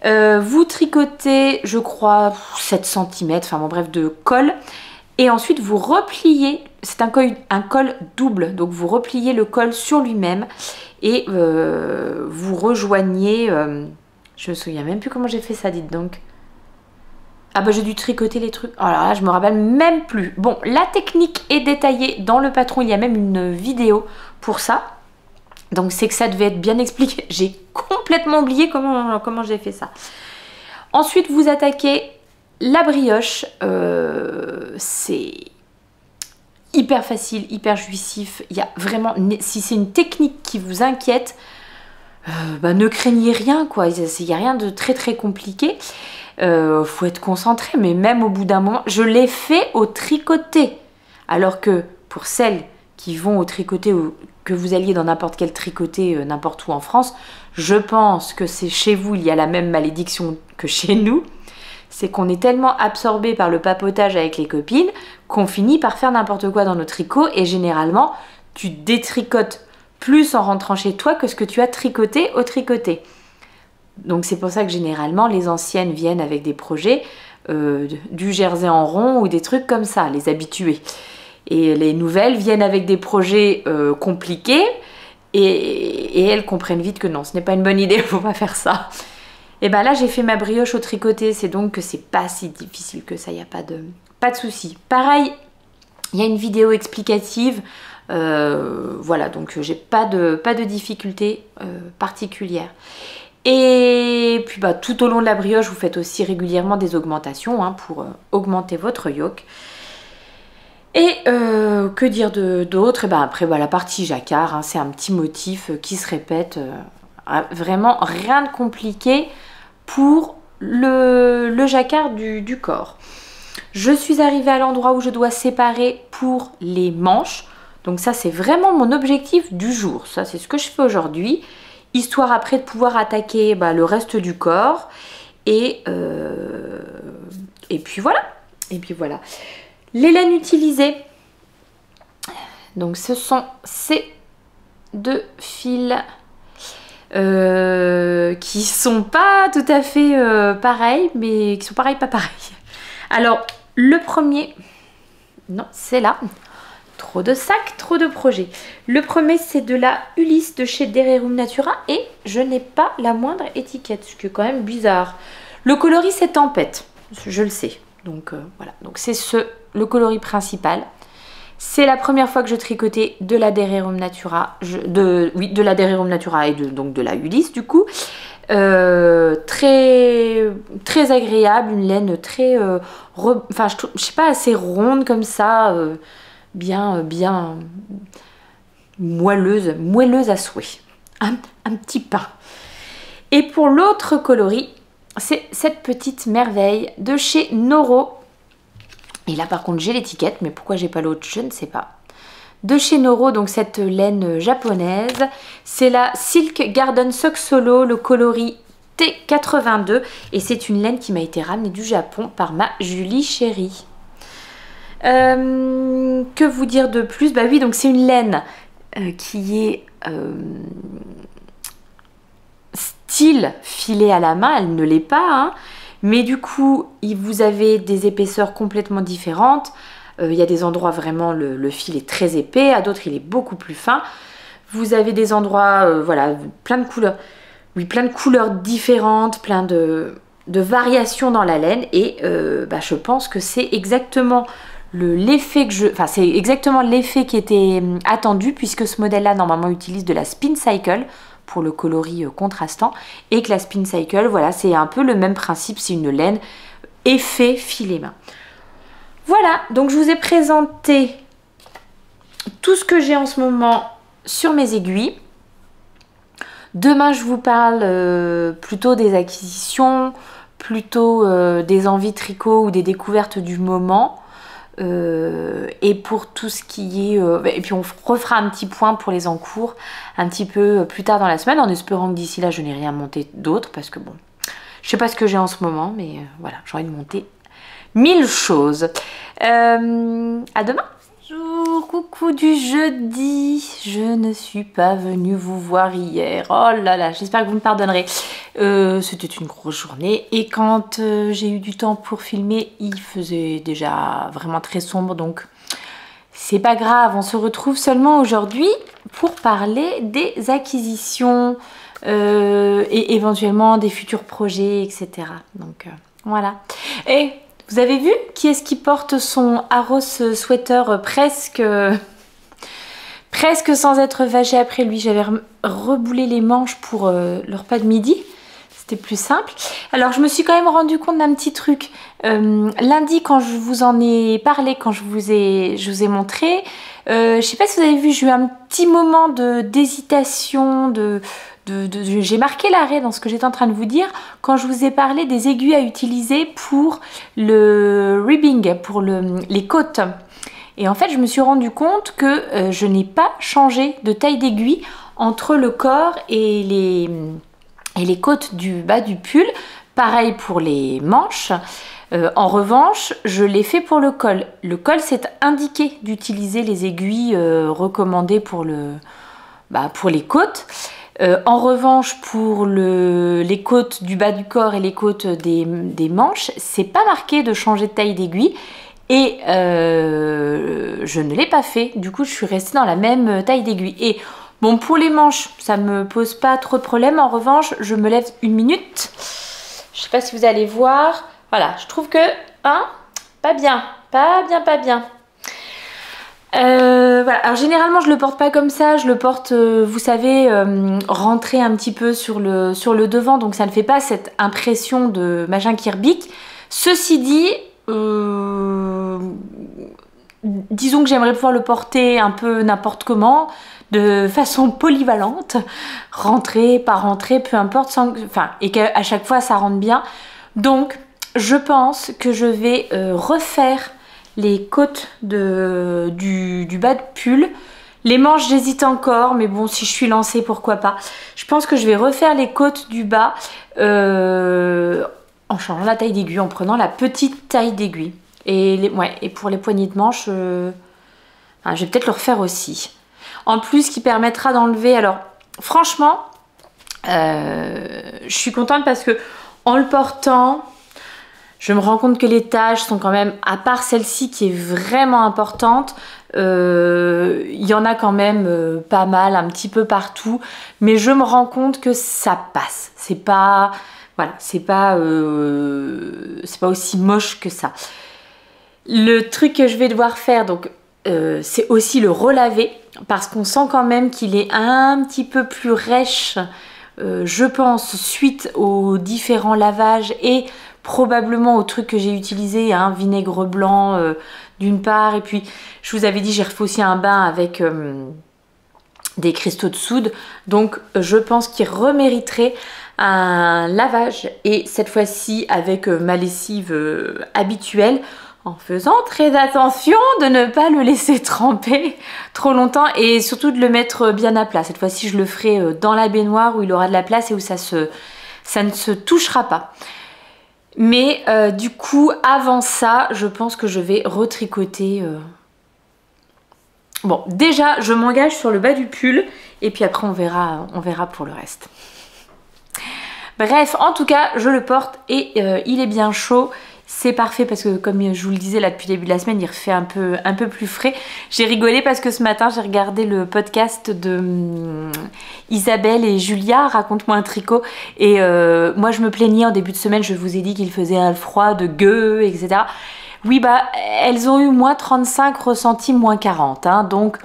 Speaker 1: Euh, vous tricotez, je crois, 7 cm, enfin bon bref, de colle. Et ensuite, vous repliez, c'est un col, double, donc vous repliez le col sur lui-même et euh, vous rejoignez, euh, je me souviens même plus comment j'ai fait ça, dites donc. Ah bah j'ai dû tricoter les trucs. Alors là, je me rappelle même plus. Bon, la technique est détaillée dans le patron. Il y a même une vidéo pour ça. Donc c'est que ça devait être bien expliqué. J'ai complètement oublié comment, comment j'ai fait ça. Ensuite, vous attaquez la brioche. Euh, c'est hyper facile, hyper jouissif. Il y a vraiment, si c'est une technique qui vous inquiète, euh, bah, ne craignez rien quoi. Il n'y a rien de très très compliqué. Euh, faut être concentré, mais même au bout d'un moment, je l'ai fait au tricoté. Alors que pour celles qui vont au tricoté ou que vous alliez dans n'importe quel tricoté euh, n'importe où en France, je pense que c'est chez vous, il y a la même malédiction que chez nous. C'est qu'on est tellement absorbé par le papotage avec les copines qu'on finit par faire n'importe quoi dans nos tricots et généralement tu détricotes plus en rentrant chez toi que ce que tu as tricoté au tricoté. Donc c'est pour ça que généralement les anciennes viennent avec des projets euh, du jersey en rond ou des trucs comme ça, les habitués. Et les nouvelles viennent avec des projets euh, compliqués et, elles comprennent vite que non, ce n'est pas une bonne idée, il faut pas faire ça. Et ben là j'ai fait ma brioche au tricoté, c'est donc que c'est pas si difficile que ça, il n'y a pas de, pas de souci. Pareil, il y a une vidéo explicative, euh, voilà, donc j'ai pas de, pas de difficulté particulière. Et puis bah, tout au long de la brioche, vous faites aussi régulièrement des augmentations hein, pour euh, augmenter votre yoke. Et euh, que dire d'autre? Bah, Après, bah, la partie jacquard, hein, c'est un petit motif euh, qui se répète. vraiment rien de compliqué pour le, jacquard du, corps. Je suis arrivée à l'endroit où je dois séparer pour les manches. Donc ça, c'est vraiment mon objectif du jour. Ça, c'est ce que je fais aujourd'hui histoire après de pouvoir attaquer bah, le reste du corps. Et, euh, et puis voilà. Et puis voilà. Les laines utilisées. Donc ce sont ces deux fils euh, qui sont pas tout à fait euh, pareils, mais qui sont pareils, pas pareils. Alors le premier, non, c'est là. Trop de sacs, trop de projets. Le premier, c'est de la Ulysse de chez Dererum Natura et je n'ai pas la moindre étiquette, ce qui est quand même bizarre. Le coloris, c'est Tempête, je le sais. Donc euh, voilà, donc c'est ce, le coloris principal. C'est la première fois que je tricotais de la Dererum Natura, de, oui, de la Dererum Natura et de, donc de la Ulysse du coup. Euh, très très agréable, une laine très, euh, enfin je, sais pas, assez ronde comme ça bien, euh, bien moelleuse, moelleuse à souhait. Un, petit pain. Et pour l'autre coloris, c'est cette petite merveille de chez Noro. Et là par contre j'ai l'étiquette, mais pourquoi j'ai pas l'autre, je ne sais pas. De chez Noro, donc cette laine japonaise, c'est la Silk Garden Sock Solo, le coloris T82. Et c'est une laine qui m'a été ramenée du Japon par ma Julie chérie. Euh, que vous dire de plus? Bah oui, donc c'est une laine euh, qui est euh, style filet à la main, elle ne l'est pas, hein. Mais du coup, vous avez des épaisseurs complètement différentes. Il y a des endroits vraiment, le, fil est très épais, à d'autres il est beaucoup plus fin. Vous avez des endroits, voilà, plein de couleurs, oui, plein couleurs différentes, plein de, variations dans la laine et bah, je pense que c'est exactement l'effet c'est exactement l'effet qui était hum, attendu puisque ce modèle-là, normalement, utilise de la Spin Cycle pour le coloris euh, contrastant et que la Spin Cycle, voilà, c'est un peu le même principe, c'est une laine effet filet main. Voilà, donc je vous ai présenté tout ce que j'ai en ce moment sur mes aiguilles. Demain, je vous parle euh, plutôt des acquisitions, plutôt euh, des envies tricot ou des découvertes du moment. Euh, et pour tout ce qui est... Euh, et puis on refera un petit point pour les encours un petit peu plus tard dans la semaine en espérant que d'ici là je n'ai rien monté d'autre parce que bon, je sais pas ce que j'ai en ce moment mais euh, voilà, j'ai envie de monter mille choses. à demain Coucou du jeudi. Je ne suis pas venue vous voir hier. Oh là là, j'espère que vous me pardonnerez. Euh, c'était une grosse journée et quand euh, j'ai eu du temps pour filmer, il faisait déjà vraiment très sombre donc c'est pas grave. On se retrouve seulement aujourd'hui pour parler des acquisitions euh, et éventuellement des futurs projets, etc. Donc voilà. Et vous avez vu qui est-ce qui porte son Aros sweater presque presque sans être vaché après lui? J'avais reboulé les manches pour euh, le repas de midi. C'était plus simple. Alors je me suis quand même rendu compte d'un petit truc. Euh, lundi quand je vous en ai parlé, quand je vous ai, je vous ai montré, euh, je sais pas si vous avez vu, j'ai eu un petit moment d'hésitation, de, j'ai marqué l'arrêt dans ce que j'étais en train de vous dire quand je vous ai parlé des aiguilles à utiliser pour le ribbing, pour les côtes. Et en fait, je me suis rendu compte que euh, je n'ai pas changé de taille d'aiguille entre le corps et les, et les côtes du bas du pull Pareil pour les manches. Euh, en revanche, je l'ai fait pour le col. Le col, c'est indiqué d'utiliser les aiguilles euh, recommandées bah, pour les côtes. Euh, en revanche, pour les côtes du bas du corps et les côtes des, des manches, c'est pas marqué de changer de taille d'aiguille. Et je ne l'ai pas fait. Du coup, je suis restée dans la même taille d'aiguille. Et bon, pour les manches, ça me pose pas trop de problème. En revanche, je me lève une minute. Je sais pas si vous allez voir. Voilà, je trouve que, hein, pas bien, pas bien, pas bien. Euh, voilà. Alors généralement je le porte pas comme ça, je le porte, euh, vous savez, euh, rentré un petit peu sur le, devant, donc ça ne fait pas cette impression de machin qui. Ceci dit, disons que j'aimerais pouvoir le porter un peu n'importe comment, de façon polyvalente, rentrer, pas rentrer, peu importe, enfin, et qu'à chaque fois ça rentre bien. Donc je pense que je vais euh, refaire les côtes du, bas de pull. Les manches, j'hésite encore, mais bon, si je suis lancée, pourquoi pas. Je pense que je vais refaire les côtes du bas euh, en changeant la taille d'aiguille, en prenant la petite taille d'aiguille. Et, et pour les poignées de manches, euh, je vais peut-être le refaire aussi. En plus, qui permettra d'enlever... Alors, franchement, je suis contente parce que en le portant, je me rends compte que les tâches sont quand même, à part celle-ci qui est vraiment importante, euh, il y en a quand même euh, pas mal, un petit peu partout, mais je me rends compte que ça passe. C'est pas, voilà, c'est pas, euh, c'est pas aussi moche que ça. Le truc que je vais devoir faire, donc, c'est aussi le relaver, parce qu'on sent quand même qu'il est un petit peu plus rêche, je pense, suite aux différents lavages et probablement au truc que j'ai utilisé, un vinaigre blanc euh, d'une part, et puis je vous avais dit j'ai refait un bain avec euh, des cristaux de soude, donc je pense qu'il remériterait un lavage, et cette fois-ci avec euh, ma lessive habituelle, en faisant très attention de ne pas le laisser tremper trop longtemps et surtout de le mettre bien à plat. Cette fois-ci, je le ferai dans la baignoire où il aura de la place et où ça ne se touchera pas. Mais euh, du coup, avant ça, je pense que je vais retricoter. Euh. Bon, déjà, je m'engage sur le bas du pull et puis après, on verra, on verra pour le reste. Bref, en tout cas, je le porte et euh, il est bien chaud. C'est parfait parce que comme je vous le disais là depuis le début de la semaine, il refait un peu, un peu plus frais. J'ai rigolé parce que ce matin j'ai regardé le podcast de hum, Isabelle et Julia, raconte-moi un tricot. Et euh, moi je me plaignais en début de semaine, je vous ai dit qu'il faisait un froid de gueux, etc. Oui bah elles ont eu moins 35 ressentis moins 40, hein, donc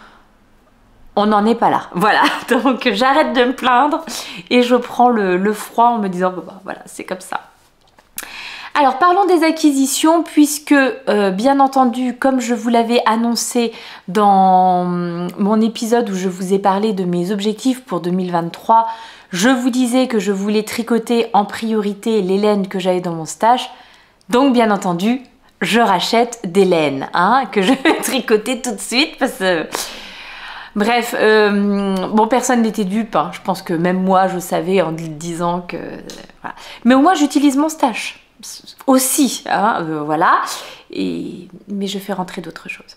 Speaker 1: on n'en est pas là. Voilà, donc j'arrête de me plaindre et je prends le, froid en me disant bah, voilà c'est comme ça. Alors parlons des acquisitions puisque euh, bien entendu comme je vous l'avais annoncé dans mon épisode où je vous ai parlé de mes objectifs pour 2023, je vous disais que je voulais tricoter en priorité les laines que j'avais dans mon stage. Donc bien entendu, je rachète des laines hein, que je vais tricoter tout de suite parce que... Bref, euh, bon, personne n'était dupe. Hein. Je pense que même moi, je savais en disant que... Mais au moins, j'utilise mon stash aussi, hein, euh, voilà. Et, mais je fais rentrer d'autres choses.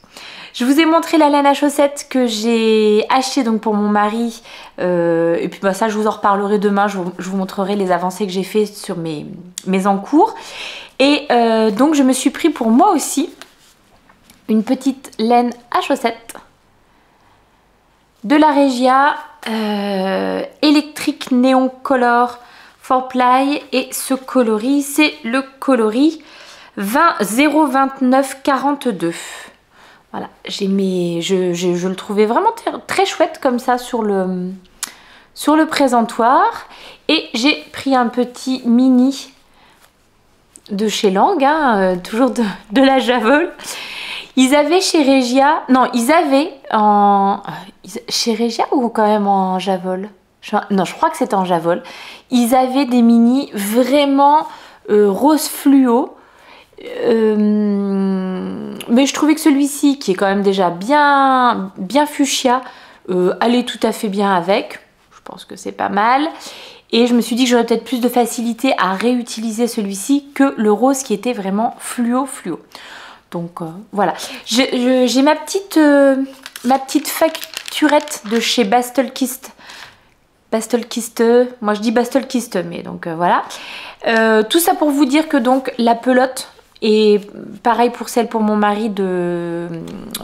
Speaker 1: Je vous ai montré la laine à chaussettes que j'ai acheté donc pour mon mari. Euh, et puis bah, ça, je vous en reparlerai demain. Je vous, montrerai les avancées que j'ai fait sur mes, mes encours. Et euh, donc, je me suis pris pour moi aussi une petite laine à chaussettes de la Regia électrique néon color Ply et ce coloris, c'est le coloris 20 029 42. Voilà, j'ai mis, je, je, le trouvais vraiment très chouette comme ça sur le, sur le présentoir. Et j'ai pris un petit mini de chez Lang, hein, euh, toujours de, de, la Javol. Ils avaient chez Regia, non, ils avaient en... Euh, chez Regia ou quand même en Javol? Non, je crois que c'était en Javol. Ils avaient des mini vraiment euh, rose fluo. Euh, mais je trouvais que celui-ci, qui est quand même déjà bien, bien fuchsia, euh, allait tout à fait bien avec. Je pense que c'est pas mal. Et je me suis dit que j'aurais peut-être plus de facilité à réutiliser celui-ci que le rose qui était vraiment fluo fluo. Donc voilà. J'ai ma petite, ma petite facturette de chez Bastelkist. Bastelkist, moi je dis Bastelkist, mais donc euh, voilà. tout ça pour vous dire que donc la pelote, et pareil pour celle pour mon mari de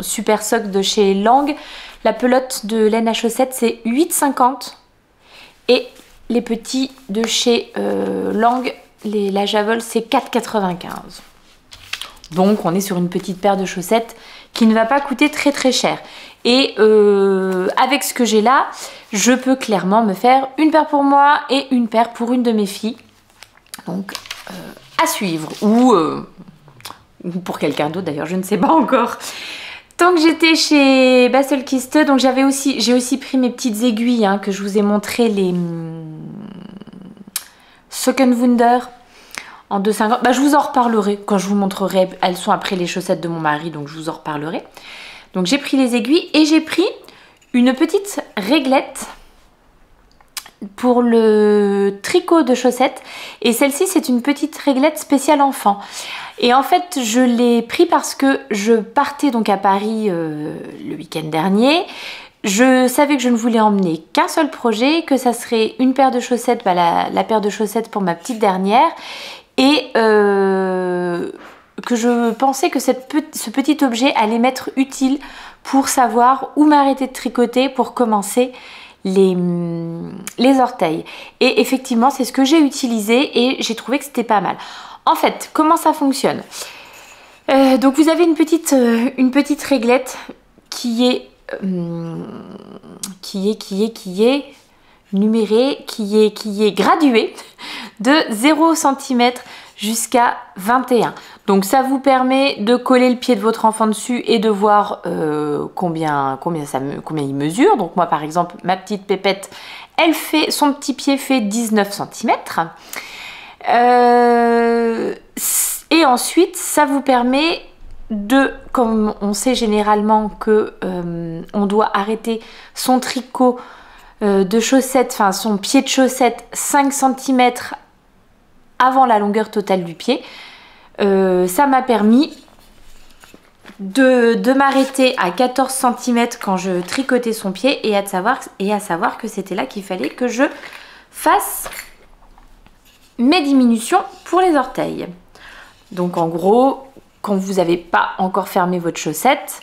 Speaker 1: Super Sock de chez Lang, la pelote de laine à chaussettes c'est 8,50 et les petits de chez Lang, la Javel c'est 4,95. Donc on est sur une petite paire de chaussettes qui ne va pas coûter très très cher. Et euh, avec ce que j'ai là, je peux clairement me faire une paire pour moi et une paire pour une de mes filles. Donc euh, à suivre. Euh, ou, pour quelqu'un d'autre d'ailleurs, je ne sais pas encore. Tant que j'étais chez Bastelkiste, donc j'avais aussi, j'ai aussi pris mes petites aiguilles hein, que je vous ai montré les hum, Sockenwunder en 2,50. Bah, je vous en reparlerai quand je vous montrerai. Elles sont après les chaussettes de mon mari, donc je vous en reparlerai. Donc j'ai pris les aiguilles et j'ai pris une petite réglette pour le tricot de chaussettes. Et celle-ci, c'est une petite réglette spéciale enfant. Et en fait, je l'ai pris parce que je partais donc à Paris euh, le week-end dernier. Je savais que je ne voulais emmener qu'un seul projet, que ça serait une paire de chaussettes, bah, la, paire de chaussettes pour ma petite dernière, et euh, que je pensais que ce petit objet allait m'être utile pour savoir où m'arrêter de tricoter pour commencer les, les orteils. Et effectivement, c'est ce que j'ai utilisé et j'ai trouvé que c'était pas mal. En fait, comment ça fonctionne? Euh, Donc vous avez une petite, réglette qui est numérée, qui est, qui est graduée de 0 cm jusqu'à 21. Donc ça vous permet de coller le pied de votre enfant dessus et de voir euh, combien, combien, ça, combien il mesure. Donc moi par exemple, ma petite pépette, elle fait, son petit pied fait 19 cm. Euh, et ensuite, ça vous permet de, comme on sait généralement que euh, on doit arrêter son tricot de chaussettes, enfin son pied de chaussette 5 cm avant la longueur totale du pied. Euh, ça m'a permis de, m'arrêter à 14 cm quand je tricotais son pied et à, savoir, que c'était là qu'il fallait que je fasse mes diminutions pour les orteils. Donc en gros, quand vous n'avez pas encore fermé votre chaussette,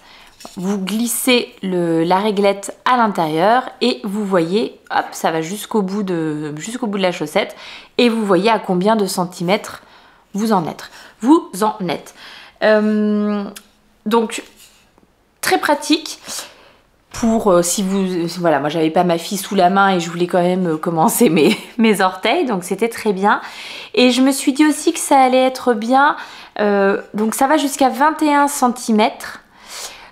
Speaker 1: vous glissez la réglette à l'intérieur et vous voyez, hop, ça va jusqu'au bout, bout de la chaussette et vous voyez à combien de centimètres vous en êtes. Vous en êtes. Euh, donc, très pratique pour euh, si vous... Voilà, moi j'avais pas ma fille sous la main et je voulais quand même euh, commencer mes, mes orteils, donc c'était très bien. Et je me suis dit aussi que ça allait être bien, donc ça va jusqu'à 21 cm.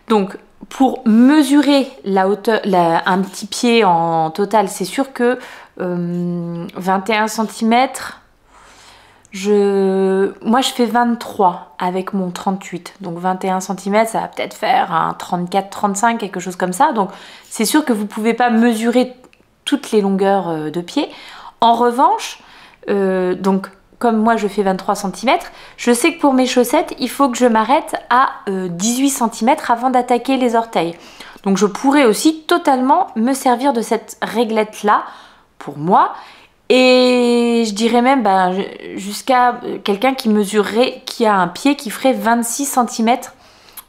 Speaker 1: Donc pour mesurer la hauteur, un petit pied en total, c'est sûr que 21 euh, cm, je, moi je fais 23 avec mon 38. Donc 21 cm, ça va peut-être faire un 34-35, quelque chose comme ça. Donc c'est sûr que vous ne pouvez pas mesurer toutes les longueurs euh, de pied. En revanche, euh, donc comme moi je fais 23 cm, je sais que pour mes chaussettes, il faut que je m'arrête à 18 cm avant d'attaquer les orteils. Donc je pourrais aussi totalement me servir de cette réglette là pour moi. Et je dirais même bah, jusqu'à quelqu'un qui mesurerait, qui a un pied qui ferait 26 cm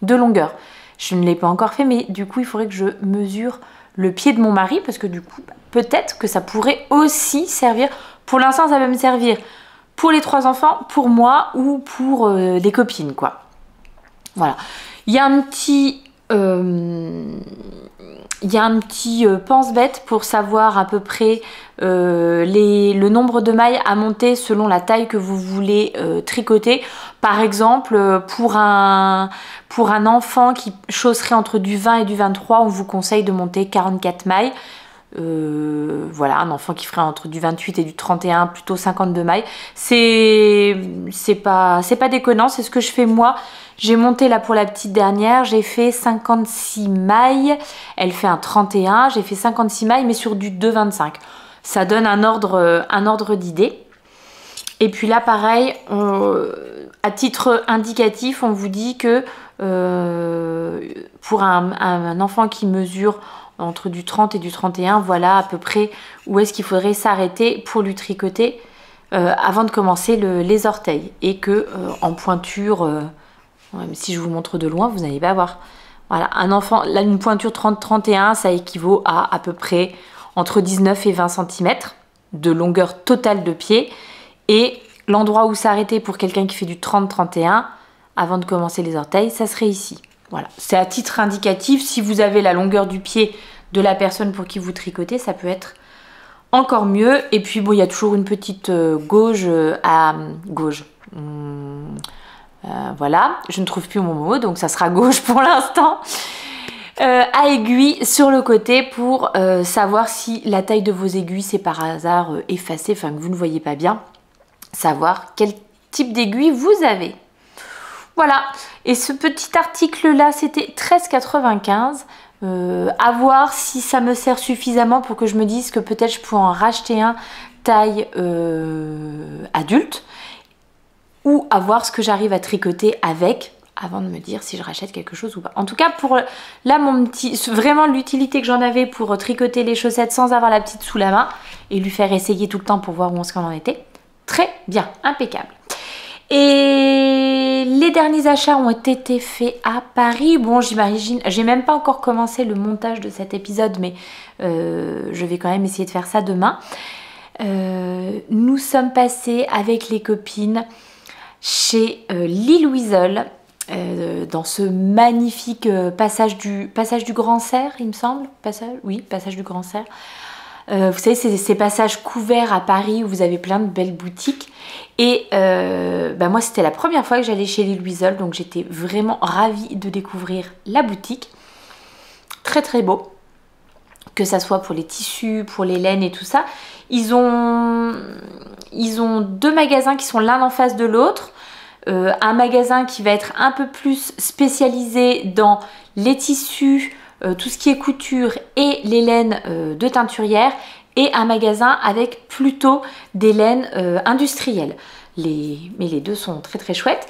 Speaker 1: de longueur. Je ne l'ai pas encore fait, mais du coup, il faudrait que je mesure le pied de mon mari, parce que du coup, peut-être que ça pourrait aussi servir. Pour l'instant, ça va me servir pour les trois enfants, pour moi ou pour euh, des copines, quoi. Voilà. Il y a un petit... Euh, il y a un petit euh, pense-bête pour savoir à peu près euh, le nombre de mailles à monter selon la taille que vous voulez euh, tricoter. Par exemple, pour un, pour un enfant qui chausserait entre du 20 et du 23, on vous conseille de monter 44 mailles. voilà, un enfant qui ferait entre du 28 et du 31, plutôt 52 mailles. C'est pas, pas déconnant, c'est ce que je fais moi j'ai monté là pour la petite dernière, j'ai fait 56 mailles, elle fait un 31, j'ai fait 56 mailles mais sur du 2,25. Ça donne un ordre, un ordre d'idée. Et puis là, pareil, à titre indicatif, on vous dit que pour un, enfant qui mesure entre du 30 et du 31, voilà à peu près où est-ce qu'il faudrait s'arrêter pour lui tricoter euh, avant de commencer les orteils. Et que euh, en pointure, si je vous montre de loin, vous n'allez pas voir. Voilà, un enfant, là une pointure 30-31, ça équivaut à à peu près entre 19 et 20 cm de longueur totale de pied. Et l'endroit où s'arrêter pour quelqu'un qui fait du 30-31, avant de commencer les orteils, ça serait ici. Voilà, c'est à titre indicatif. Si vous avez la longueur du pied de la personne pour qui vous tricotez, ça peut être encore mieux. Et puis bon, il y a toujours une petite euh, gauge euh, à gauche. Hmm, voilà, je ne trouve plus mon mot, donc ça sera gauche pour l'instant. à aiguille sur le côté pour savoir si la taille de vos aiguilles c'est par hasard effacée, enfin que vous ne voyez pas bien, savoir quel type d'aiguille vous avez. Voilà, et ce petit article là c'était 13,95. Euh, à voir si ça me sert suffisamment pour que je me dise que peut-être je pourrais en racheter un taille euh, adulte ou à voir ce que j'arrive à tricoter avec avant de me dire si je rachète quelque chose ou pas. En tout cas, pour là, mon petit, vraiment l'utilité que j'en avais pour tricoter les chaussettes sans avoir la petite sous la main et lui faire essayer tout le temps pour voir où on se en était. Très bien, impeccable. Et les derniers achats ont été faits à Paris. Bon, j'imagine, j'ai même pas encore commencé le montage de cet épisode, mais euh, je vais quand même essayer de faire ça demain. Euh, nous sommes passés avec les copines chez euh, Lille Weasel, dans ce magnifique passage, du, passage du Grand Cerf, il me semble. Passage, oui, passage du Grand Cerf. vous savez, c'est ces passages couverts à Paris où vous avez plein de belles boutiques. Et euh, bah, moi, c'était la première fois que j'allais chez les Louisol, donc j'étais vraiment ravie de découvrir la boutique. Très très beau, que ça soit pour les tissus, pour les laines et tout ça. Ils ont, ils ont deux magasins qui sont l'un en face de l'autre. Euh, un magasin qui va être un peu plus spécialisé dans les tissus, euh, tout ce qui est couture et les laines de teinturière et un magasin avec plutôt des laines euh, industrielles. Les... Mais les deux sont très très chouettes.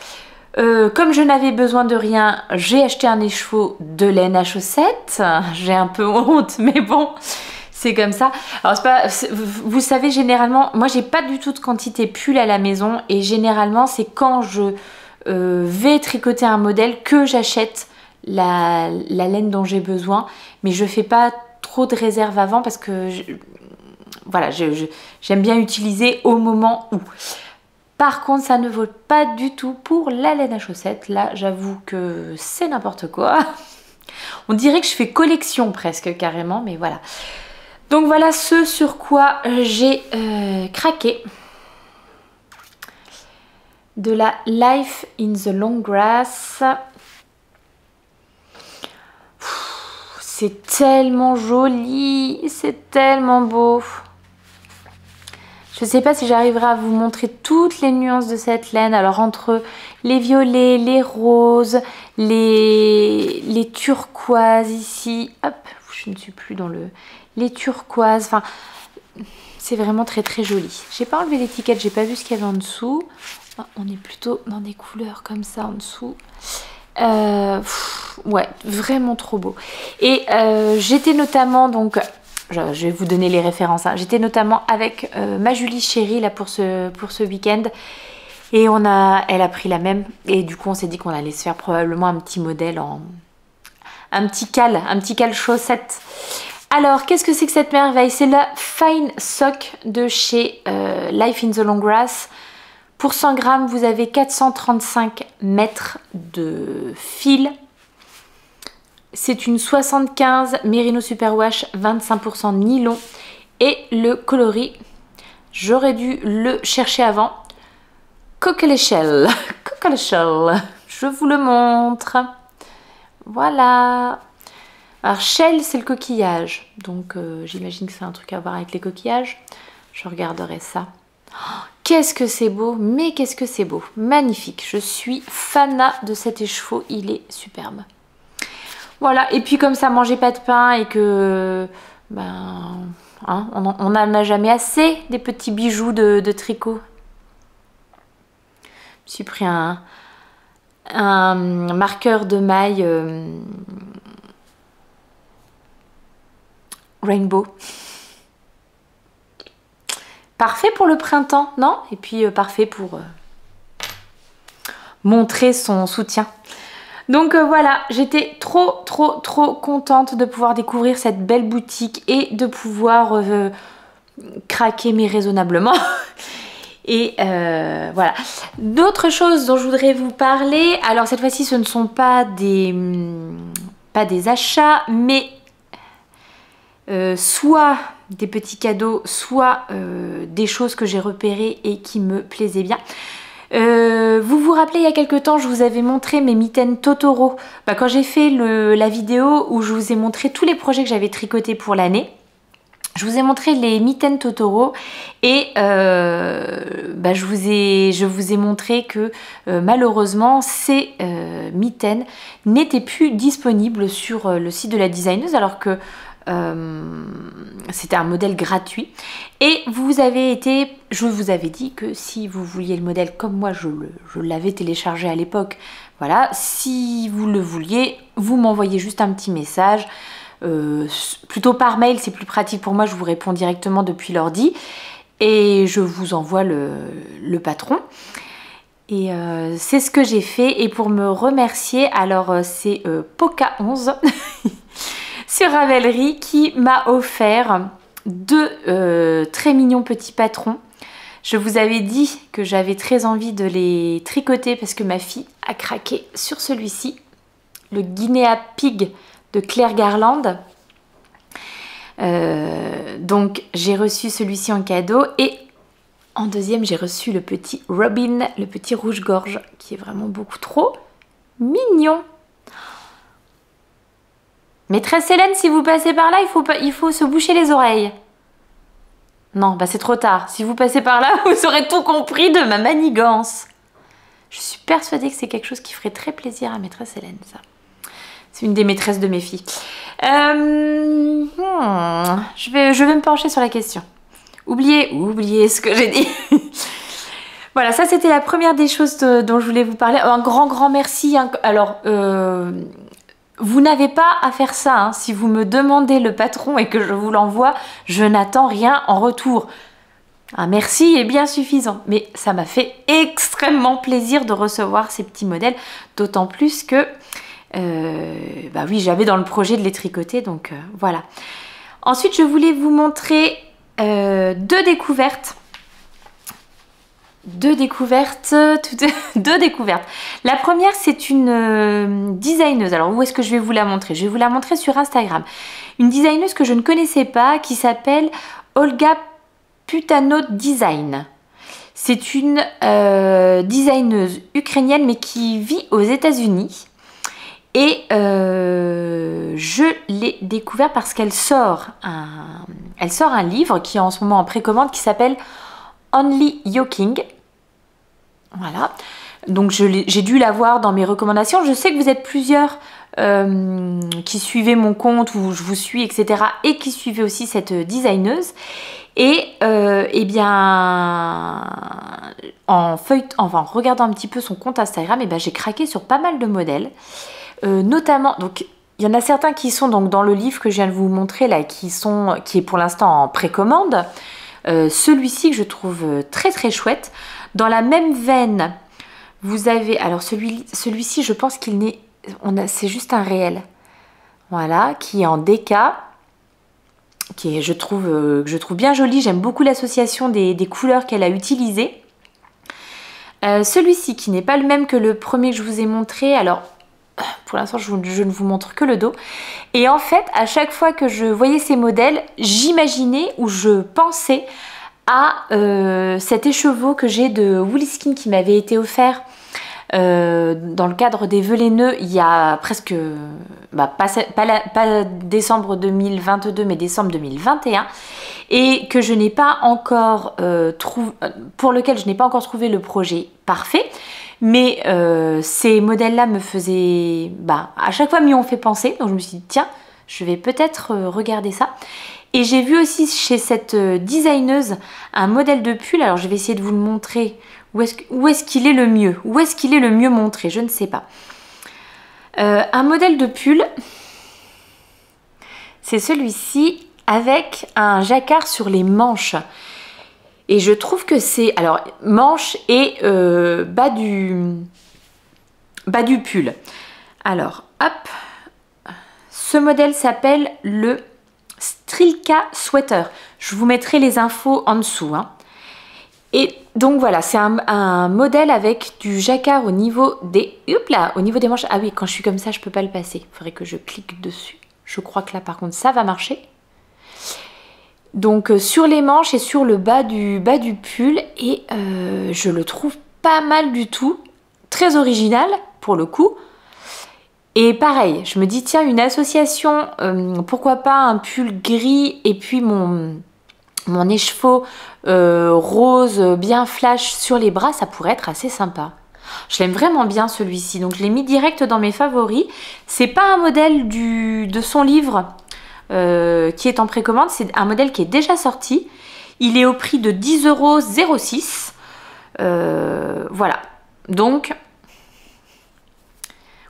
Speaker 1: Euh, comme je n'avais besoin de rien, j'ai acheté un écheveau de laine à chaussettes. J'ai un peu honte, mais bon, c'est comme ça. Alors, pas, vous savez, généralement, moi, j'ai pas du tout de quantité pull à la maison. Et généralement, c'est quand je euh, vais tricoter un modèle que j'achète la, laine dont j'ai besoin. Mais je fais pas trop de réserve avant parce que voilà, j'aime bien utiliser au moment où. Par contre, ça ne vaut pas du tout pour la laine à chaussettes. Là, j'avoue que c'est n'importe quoi. On dirait que je fais collection presque carrément, mais voilà. Donc voilà ce sur quoi j'ai euh, craqué. De la Life in the Long Grass. C'est tellement joli, c'est tellement beau. Je ne sais pas si j'arriverai à vous montrer toutes les nuances de cette laine. Alors entre les violets, les roses, les, les turquoises ici. Hop, je ne suis plus dans le... Les turquoises, enfin... C'est vraiment très très joli. J'ai pas enlevé l'étiquette, j'ai pas vu ce qu'il y avait en dessous. Ah, on est plutôt dans des couleurs comme ça en dessous. Euh, ouais, vraiment trop beau. Et euh, j'étais notamment donc je, vais vous donner les références. Hein. J'étais notamment avec euh, ma Julie chérie là pour ce, week-end. Et on a, elle a pris la même. Et du coup, on s'est dit qu'on allait se faire probablement un petit modèle en... Un petit cal, un petit cal chaussette. Alors, qu'est-ce que c'est que cette merveille? C'est la Fine Sock de chez euh, Life in the Long Grass. Pour 100 grammes, vous avez 435 mètres de fil c'est une 75 Merino Superwash 25% nylon et le coloris, j'aurais dû le chercher avant. Coquelicelle, Coquelicelle, je vous le montre. Voilà. Alors shell c'est le coquillage, donc euh, j'imagine que c'est un truc à voir avec les coquillages. Je regarderai ça. Oh, qu'est-ce que c'est beau, mais qu'est-ce que c'est beau. Magnifique, je suis fanat de cet écheveau, il est superbe. Voilà, et puis comme ça mangeait pas de pain et que ben hein, on n'en a jamais assez des petits bijoux de, tricot. Je suis pris un, un marqueur de maille euh, rainbow. Parfait pour le printemps, non? Et puis euh, parfait pour euh, montrer son soutien. Donc euh, voilà, j'étais trop trop trop contente de pouvoir découvrir cette belle boutique et de pouvoir craquer mais raisonnablement. Et voilà. D'autres choses dont je voudrais vous parler, alors cette fois-ci ce ne sont pas des, hum, pas des achats, mais soit des petits cadeaux, soit euh, des choses que j'ai repérées et qui me plaisaient bien. Euh, vous vous rappelez il y a quelques temps, je vous avais montré mes mitaines Totoro. Bah, quand j'ai fait la vidéo où je vous ai montré tous les projets que j'avais tricotés pour l'année, je vous ai montré les mitaines Totoro et euh, bah, je, vous ai, je, vous ai, montré que malheureusement ces mitaines n'étaient plus disponibles sur le site de la designeuse alors que euh, c'était un modèle gratuit. Et vous avez été, je vous avais dit que si vous vouliez le modèle comme moi, je, l'avais téléchargé à l'époque. Voilà, si vous le vouliez, vous m'envoyez juste un petit message. Euh, plutôt par mail, c'est plus pratique pour moi, je vous réponds directement depuis l'ordi. Et je vous envoie le, patron. Et euh, c'est ce que j'ai fait. Et pour me remercier, alors c'est Poca11 sur Ravelry qui m'a offert deux euh, très mignons petits patrons. Je vous avais dit que j'avais très envie de les tricoter parce que ma fille a craqué sur celui-ci, le Guinea Pig de Claire Garland. Euh, donc j'ai reçu celui-ci en cadeau et en deuxième j'ai reçu le petit Robin, le petit rouge-gorge qui est vraiment beaucoup trop mignon. Maîtresse Hélène, si vous passez par là, il faut, se boucher les oreilles. Non, bah c'est trop tard. Si vous passez par là, vous aurez tout compris de ma manigance. Je suis persuadée que c'est quelque chose qui ferait très plaisir à maîtresse Hélène, ça. C'est une des maîtresses de mes filles. Euh, hmm, je, vais, me pencher sur la question. Oubliez, oubliez ce que j'ai dit. voilà, ça c'était la première des choses dont je voulais vous parler. Un grand, grand merci. Alors, euh, vous n'avez pas à faire ça. Hein. Si vous me demandez le patron et que je vous l'envoie, je n'attends rien en retour. Un merci est bien suffisant. Mais ça m'a fait extrêmement plaisir de recevoir ces petits modèles. D'autant plus que, euh, bah oui, j'avais dans le projet de les tricoter. Donc euh, voilà. Ensuite, je voulais vous montrer euh, deux découvertes deux découvertes, deux découvertes. La première, c'est une euh, designeuse. Alors, où est-ce que je vais vous la montrer? Je vais vous la montrer sur Instagram. Une designeuse que je ne connaissais pas, qui s'appelle Olga Putano Design. C'est une euh, designeuse ukrainienne, mais qui vit aux États-Unis. Et euh, je l'ai découvert parce qu'elle sort un, elle sort un livre qui est en ce moment en précommande qui s'appelle Only Yoking. Voilà. Donc j'ai dû la voir dans mes recommandations. Je sais que vous êtes plusieurs euh, qui suivez mon compte où je vous suis, etc. et qui suivez aussi cette designeuse. Et euh, eh bien, en, feuille, enfin, en regardant un petit peu son compte Instagram, eh ben, j'ai craqué sur pas mal de modèles. Euh, notamment, donc il y en a certains qui sont donc dans le livre que je viens de vous montrer là, qui, sont, qui est pour l'instant en précommande. Euh, celui-ci que je trouve euh, très très chouette. Dans la même veine, vous avez... Alors celui-ci, celui je pense qu'il n'est... C'est juste un réel. Voilà, qui est en DK. Qui est, je trouve, euh, je trouve bien joli. J'aime beaucoup l'association des, couleurs qu'elle a utilisées. celui-ci qui n'est pas le même que le premier que je vous ai montré. Alors pour l'instant, je, ne vous montre que le dos. Et en fait, à chaque fois que je voyais ces modèles, j'imaginais ou je pensais à euh, cet écheveau que j'ai de Woolskin qui m'avait été offert euh, dans le cadre des Velaineux il y a presque, bah, pas, décembre 2022 mais décembre 2021 et que je n'ai pas encore euh, pour lequel je n'ai pas encore trouvé le projet parfait mais euh, ces modèles-là me faisaient... Bah, à chaque fois m'y ont fait penser. Donc je me suis dit, tiens, je vais peut-être euh, regarder ça. Et j'ai vu aussi chez cette euh, designeuse un modèle de pull. Alors je vais essayer de vous le montrer. Où est-ce qu'il est, le mieux? Où est-ce qu'il est le mieux montré? Je ne sais pas. Un modèle de pull. C'est celui-ci avec un jacquard sur les manches. Et je trouve que c'est... Alors, manches et euh, bas, du, bas pull. Alors, hop. Ce modèle s'appelle le Strilka Sweater. Je vous mettrai les infos en dessous. Hein. Et donc voilà, c'est un, modèle avec du jacquard au niveau des... Hop au niveau des manches. Ah oui, quand je suis comme ça, je peux pas le passer. Il faudrait que je clique dessus. Je crois que là, par contre, ça va marcher. Donc euh, sur les manches et sur le bas du, bas du pull. Et euh, je le trouve pas mal du tout. Très original, pour le coup. Et pareil, je me dis, tiens, une association, euh, pourquoi pas un pull gris et puis mon, mon écheveau rose bien flash sur les bras, ça pourrait être assez sympa. Je l'aime vraiment bien celui-ci, donc je l'ai mis direct dans mes favoris. C'est pas un modèle de son livre euh, qui est en précommande, c'est un modèle qui est déjà sorti. Il est au prix de 10,06€. Euh, voilà. Donc,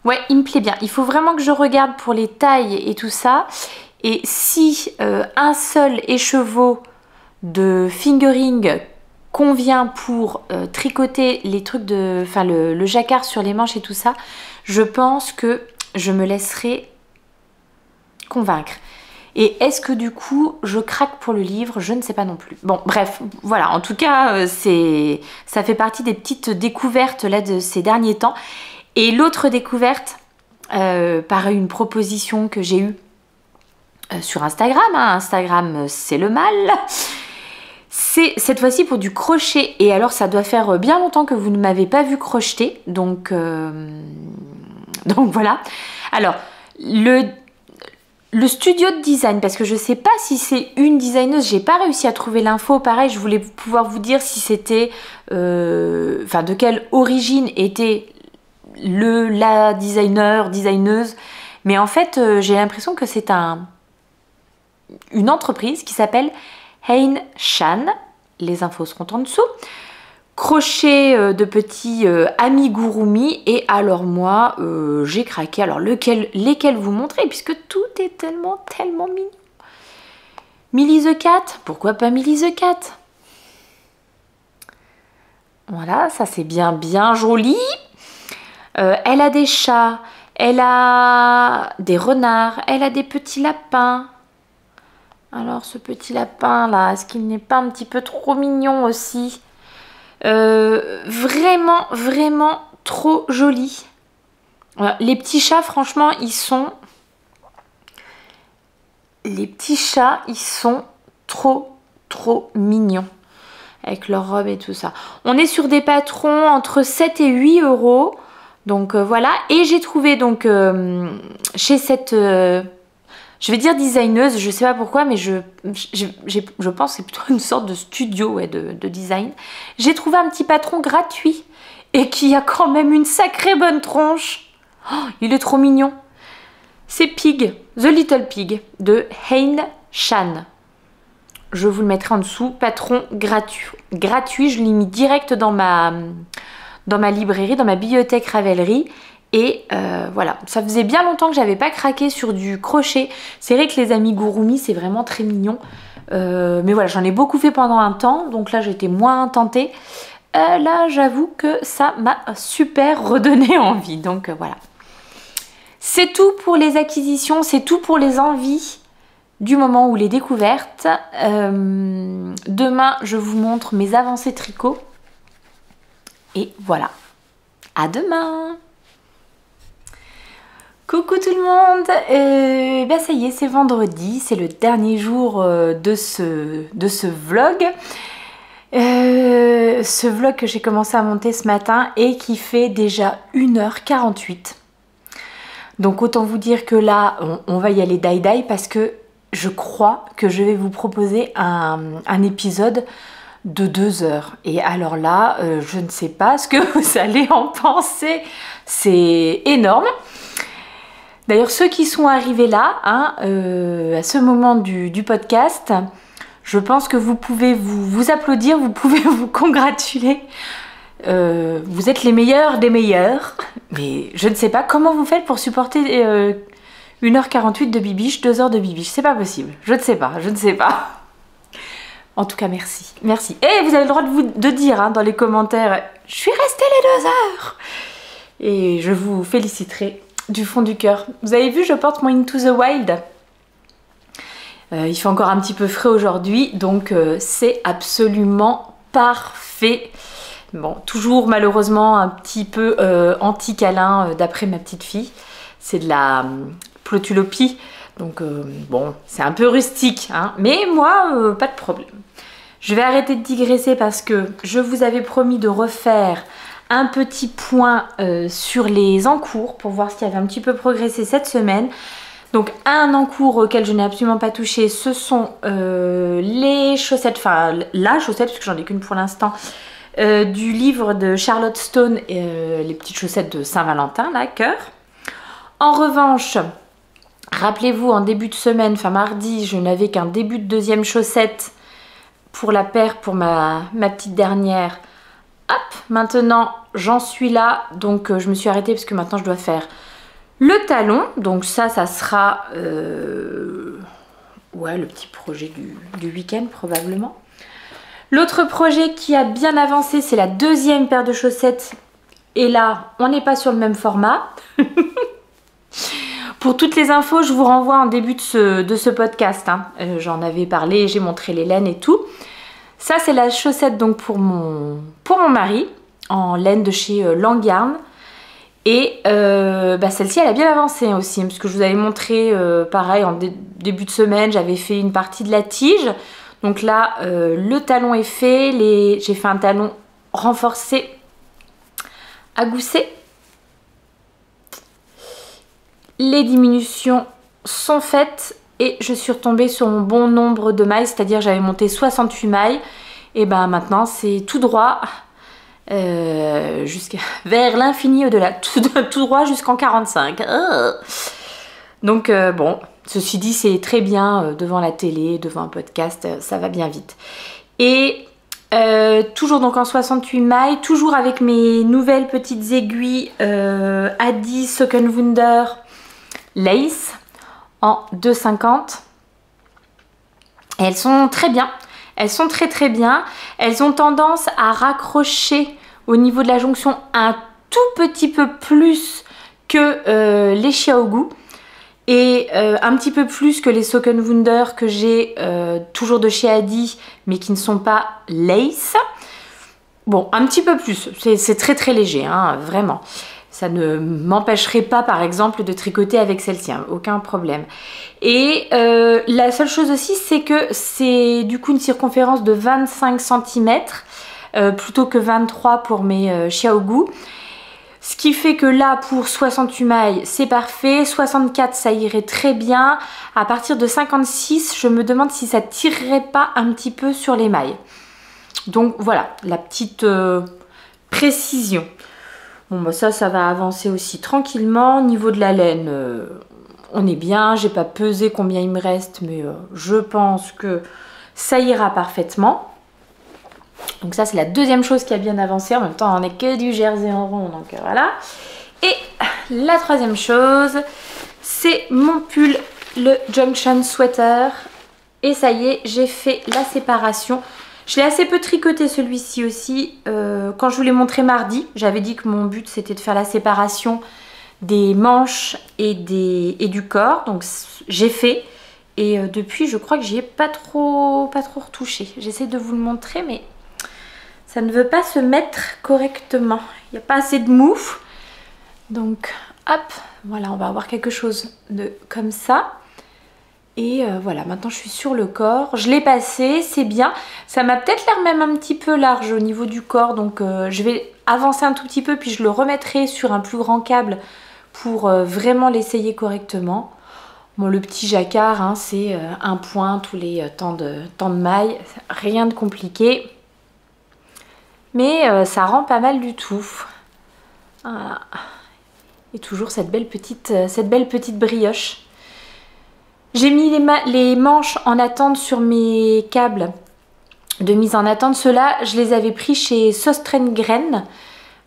Speaker 1: ouais, il me plaît bien. Il faut vraiment que je regarde pour les tailles et tout ça. Et si un seul écheveau de fingering convient pour euh, tricoter les trucs de. Enfin, le, jacquard sur les manches et tout ça, je pense que je me laisserai convaincre. Et est-ce que du coup je craque pour le livre? Je ne sais pas non plus. Bon, bref, voilà. En tout cas, euh, ça fait partie des petites découvertes là de ces derniers temps. Et l'autre découverte, euh, par une proposition que j'ai eue sur Instagram. Hein. Instagram, c'est le mal. C'est cette fois-ci pour du crochet. Et alors, ça doit faire bien longtemps que vous ne m'avez pas vu crocheter. Donc, euh, donc voilà. Alors, le, le studio de design, parce que je ne sais pas si c'est une designeuse, j'ai pas réussi à trouver l'info. Pareil, je voulais pouvoir vous dire si c'était, euh, enfin, de quelle origine était le, la designer, designeuse. Mais en fait, euh, j'ai l'impression que c'est un, une entreprise qui s'appelle Hein Shan, les infos seront en dessous. Crochet euh, de petits euh, amigurumi et alors moi euh, j'ai craqué. Alors lequel, lesquels vous montrer puisque tout est tellement tellement mignon. Millie the Cat, pourquoi pas Millie the Cat? Voilà, ça c'est bien bien joli. elle a des chats, elle a des renards, elle a des petits lapins, alors ce petit lapin là, est-ce qu'il n'est pas un petit peu trop mignon aussi? Euh, Vraiment, vraiment trop joli. Les petits chats, franchement, ils sont... Les petits chats, ils sont trop, trop mignons. Avec leur robe et tout ça. On est sur des patrons entre 7 et 8 euros. Donc euh, voilà. Et j'ai trouvé donc euh, chez cette je vais dire designeuse, je sais pas pourquoi, mais je, pense que c'est plutôt une sorte de studio de, design. J'ai trouvé un petit patron gratuit et qui a quand même une sacrée bonne tronche. Oh, il est trop mignon. C'est Pig, The Little Pig de Hein Shan. Je vous le mettrai en dessous, patron gratuit. Gratuit, je l'ai mis direct dans ma, dans ma librairie, dans ma bibliothèque Ravelry. Et euh, voilà, ça faisait bien longtemps que j'avais pas craqué sur du crochet. C'est vrai que les amis Gurumi, c'est vraiment très mignon. Euh, mais voilà, j'en ai beaucoup fait pendant un temps, donc là j'étais moins tentée. Euh, là, j'avoue que ça m'a super redonné envie, donc voilà. C'est tout pour les acquisitions, c'est tout pour les envies du moment où les découvertes. demain, je vous montre mes avancées tricot. Et voilà. À demain Coucou tout le monde et ben ça y est, c'est vendredi, c'est le dernier jour euh, de ce, vlog. Euh, ce vlog que j'ai commencé à monter ce matin et qui fait déjà 1h48. Donc autant vous dire que là, on, va y aller die-die parce que je crois que je vais vous proposer un, épisode de 2 heures. Et alors là, euh, je ne sais pas ce que vous allez en penser. C'est énorme. D'ailleurs, ceux qui sont arrivés là, hein, euh, à ce moment du, podcast, je pense que vous pouvez vous, applaudir, vous pouvez vous congratuler. Euh, vous êtes les meilleurs des meilleurs. Mais je ne sais pas comment vous faites pour supporter 1h48 de bibiche, 2 heures de bibiche. C'est pas possible. Je ne sais pas, je ne sais pas. En tout cas, merci. Merci. Et vous avez le droit de, dire hein, dans les commentaires, je suis restée les deux heures. Et je vous féliciterai du fond du cœur. Vous avez vu, je porte mon Into the Wild. Euh, il fait encore un petit peu frais aujourd'hui, donc euh, c'est absolument parfait. Bon, toujours malheureusement un petit peu euh, anti-câlin d'après ma petite fille. C'est de la plotulopie, donc bon, c'est un peu rustique, hein. mais moi, pas de problème. Je vais arrêter de digresser parce que je vous avais promis de refaire un petit point euh, sur les encours pour voir ce qui avait un petit peu progressé cette semaine. Donc un encours auquel je n'ai absolument pas touché, ce sont euh, les chaussettes, enfin la chaussette, puisque j'en ai qu'une pour l'instant, euh, du livre de Charlotte Stone, les petites chaussettes de Saint-Valentin, là, cœur. En revanche, rappelez-vous, en début de semaine, enfin mardi, je n'avais qu'un début de deuxième chaussette pour la paire, pour ma, ma petite dernière. Hop, maintenant j'en suis là, donc euh, je me suis arrêtée parce que maintenant je dois faire le talon. Donc ça, ça sera euh, le petit projet du, week-end probablement. L'autre projet qui a bien avancé, c'est la deuxième paire de chaussettes. Et là, on n'est pas sur le même format. Pour toutes les infos, je vous renvoie en début de ce, de ce podcast. Hein. Euh, j'en avais parlé, j'ai montré les laines et tout. Ça, c'est la chaussette donc pour mon, pour mon mari, en laine de chez euh, Langarn. Et euh, bah, celle-ci, elle a bien avancé aussi, parce que je vous avais montré, pareil, en début de semaine, j'avais fait une partie de la tige. Donc là, le talon est fait, j'ai fait un talon renforcé à gousset les diminutions sont faites et je suis retombée sur mon bon nombre de mailles, c'est-à-dire j'avais monté 68 mailles et ben maintenant c'est tout droit euh, jusqu'à vers l'infini au-delà, tout, droit jusqu'en 45. Ah. Donc euh, bon, ceci dit c'est très bien euh, devant la télé, devant un podcast, ça va bien vite. Et toujours donc en 68 mailles, toujours avec mes nouvelles petites aiguilles Adi Wunder lace en 2,50. Et elles sont très bien. Elles sont très très bien. Elles ont tendance à raccrocher au niveau de la jonction un tout petit peu plus que euh, les Xiaogu et euh, un petit peu plus que les Wunder que j'ai euh, toujours de chez Adi mais qui ne sont pas lace. Bon, un petit peu plus, c'est très très léger, hein, vraiment ça ne m'empêcherait pas par exemple de tricoter avec celle-ci, hein, aucun problème. Et la seule chose aussi c'est que c'est du coup une circonférence de 25 cm euh, plutôt que 23 pour mes euh. Ce qui fait que là pour 68 mailles c'est parfait, 64 ça irait très bien. À partir de 56 je me demande si ça tirerait pas un petit peu sur les mailles. Donc voilà la petite précision. Bon bah ça, ça va avancer aussi tranquillement. Au niveau de la laine, euh, on est bien. J'ai pas pesé combien il me reste, mais euh, je pense que ça ira parfaitement. Donc ça, c'est la deuxième chose qui a bien avancé. En même temps, on n'est que du jersey en rond, donc euh, voilà. Et la troisième chose, c'est mon pull, le Junction Sweater. Et ça y est, j'ai fait la séparation. Je l'ai assez peu tricoté celui-ci aussi. Euh, quand je vous l'ai montré mardi, j'avais dit que mon but c'était de faire la séparation des manches et, du corps. Donc j'ai fait. Et euh, depuis, je crois que j'y ai pas trop, pas trop retouché. J'essaie de vous le montrer, mais ça ne veut pas se mettre correctement. Il n'y a pas assez de mou. Donc, hop, voilà, on va avoir quelque chose de comme ça. Et euh, voilà, maintenant je suis sur le corps. Je l'ai passé, c'est bien. Ça m'a peut-être l'air même un petit peu large au niveau du corps. Donc euh, je vais avancer un tout petit peu, puis je le remettrai sur un plus grand câble pour euh, vraiment l'essayer correctement. Bon, le petit jacquard, hein, c'est un point tous les temps de, temps de mailles. Rien de compliqué. Mais ça rend pas mal du tout. Et toujours cette belle petite, euh, cette belle petite brioche. J'ai mis les, manches en attente sur mes câbles de mise en attente. Ceux-là, je les avais pris chez Sostren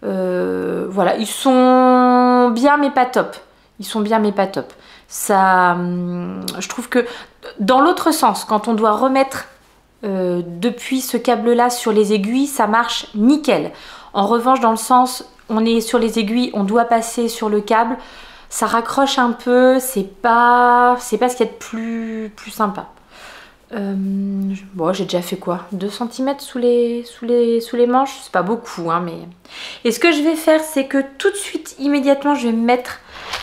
Speaker 1: Euh, voilà, ils sont bien mais pas top. Ils sont bien mais pas top. Ça, hum, je trouve que dans l'autre sens, quand on doit remettre euh, depuis ce câble-là sur les aiguilles, ça marche nickel. En revanche, dans le sens, on est sur les aiguilles, on doit passer sur le câble, ça raccroche un peu, c'est pas, c'est pas ce qu'il y a de plus, plus sympa. Euh, bon, j'ai déjà fait quoi? 2 cm sous les, sous les, sous les manches? C'est pas beaucoup, hein, mais... Et ce que je vais faire, c'est que tout de suite, immédiatement, je vais mettre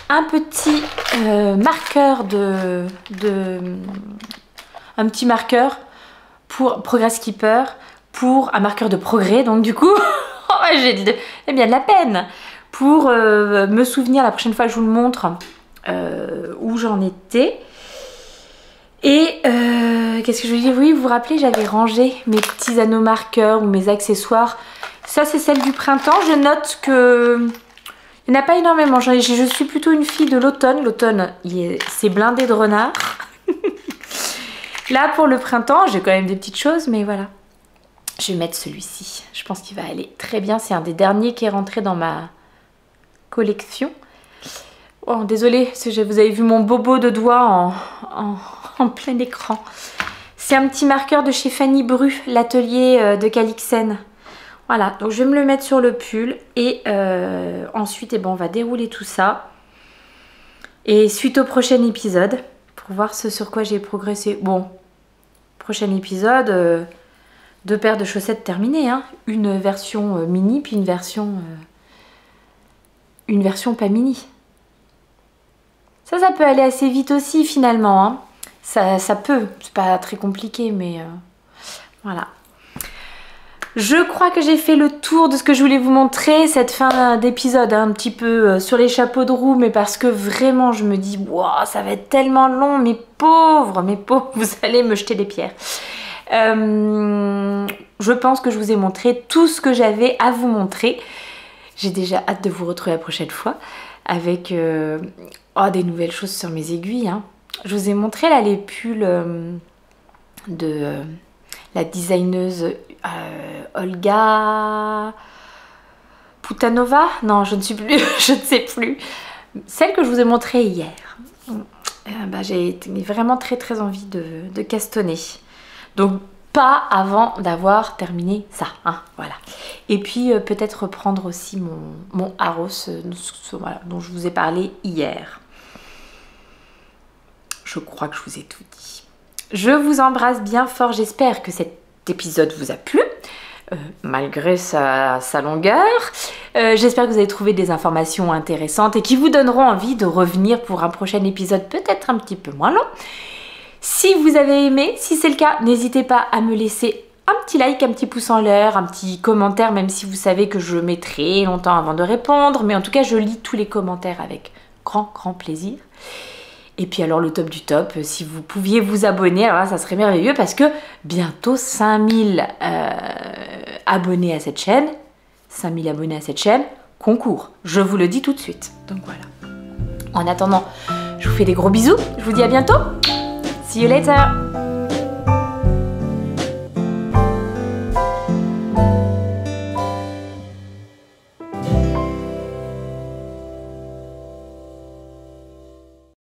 Speaker 1: un petit euh, marqueur de, de... Un petit marqueur pour Progress Keeper, pour un marqueur de progrès, donc du coup, oh, j'ai eh bien de la peine pour euh, me souvenir la prochaine fois que je vous le montre euh, où j'en étais. Et euh, qu'est-ce que je veux dire? Oui, vous vous rappelez, j'avais rangé mes petits anneaux marqueurs ou mes accessoires. Ça, c'est celle du printemps. Je note que il n'y en a pas énormément. Je, suis plutôt une fille de l'automne. L'automne, c'est blindé de renards. Là, pour le printemps, j'ai quand même des petites choses, mais voilà. Je vais mettre celui-ci. Je pense qu'il va aller très bien. C'est un des derniers qui est rentré dans ma collection. Oh, désolée, vous avez vu mon bobo de doigt en, plein écran. C'est un petit marqueur de chez Fanny Bru, l'atelier euh, de Calixen. Voilà, donc je vais me le mettre sur le pull et euh, ensuite eh ben, on va dérouler tout ça. Et suite au prochain épisode, pour voir ce sur quoi j'ai progressé. Bon, prochain épisode, euh, deux paires de chaussettes terminées. Hein. Une version euh, mini, puis une version, euh, une version pas mini. Ça, ça peut aller assez vite aussi finalement. Hein. Ça, ça, peut, c'est pas très compliqué, mais voilà. Je crois que j'ai fait le tour de ce que je voulais vous montrer, cette fin d'épisode un petit peu euh, sur les chapeaux de roue, mais parce que vraiment je me dis, wow, ça va être tellement long, mes pauvres, mes pauvres, vous allez me jeter des pierres. Euh, je pense que je vous ai montré tout ce que j'avais à vous montrer. J'ai déjà hâte de vous retrouver la prochaine fois avec euh, oh, des nouvelles choses sur mes aiguilles. Hein. Je vous ai montré là les pulls de la designeuse Olga Putanova Non, je ne suis plus, je ne sais plus. Celle que je vous ai montrée hier. Euh, bah, j'ai vraiment très très envie de, de castonner. Donc pas avant d'avoir terminé ça. Hein, voilà. Et puis euh, peut-être reprendre aussi mon, mon Aros dont je vous ai parlé hier. Je crois que je vous ai tout dit. Je vous embrasse bien fort. J'espère que cette épisode vous a plu. Euh, malgré sa, longueur. Euh, j'espère que vous avez trouvé des informations intéressantes et qui vous donneront envie de revenir pour un prochain épisode peut-être un petit peu moins long. Si vous avez aimé, si c'est le cas, n'hésitez pas à me laisser un petit like, un petit pouce en l'air, un petit commentaire, même si vous savez que je mets très longtemps avant de répondre. Mais en tout cas, je lis tous les commentaires avec grand, grand plaisir. Et puis alors le top du top, euh, si vous pouviez vous abonner, alors là ça serait merveilleux parce que bientôt 5000 euh, abonnés à cette chaîne, 5000 abonnés à cette chaîne, concours. Je vous le dis tout de suite. Donc voilà. En attendant, je vous fais des gros bisous, je vous dis à bientôt. See you later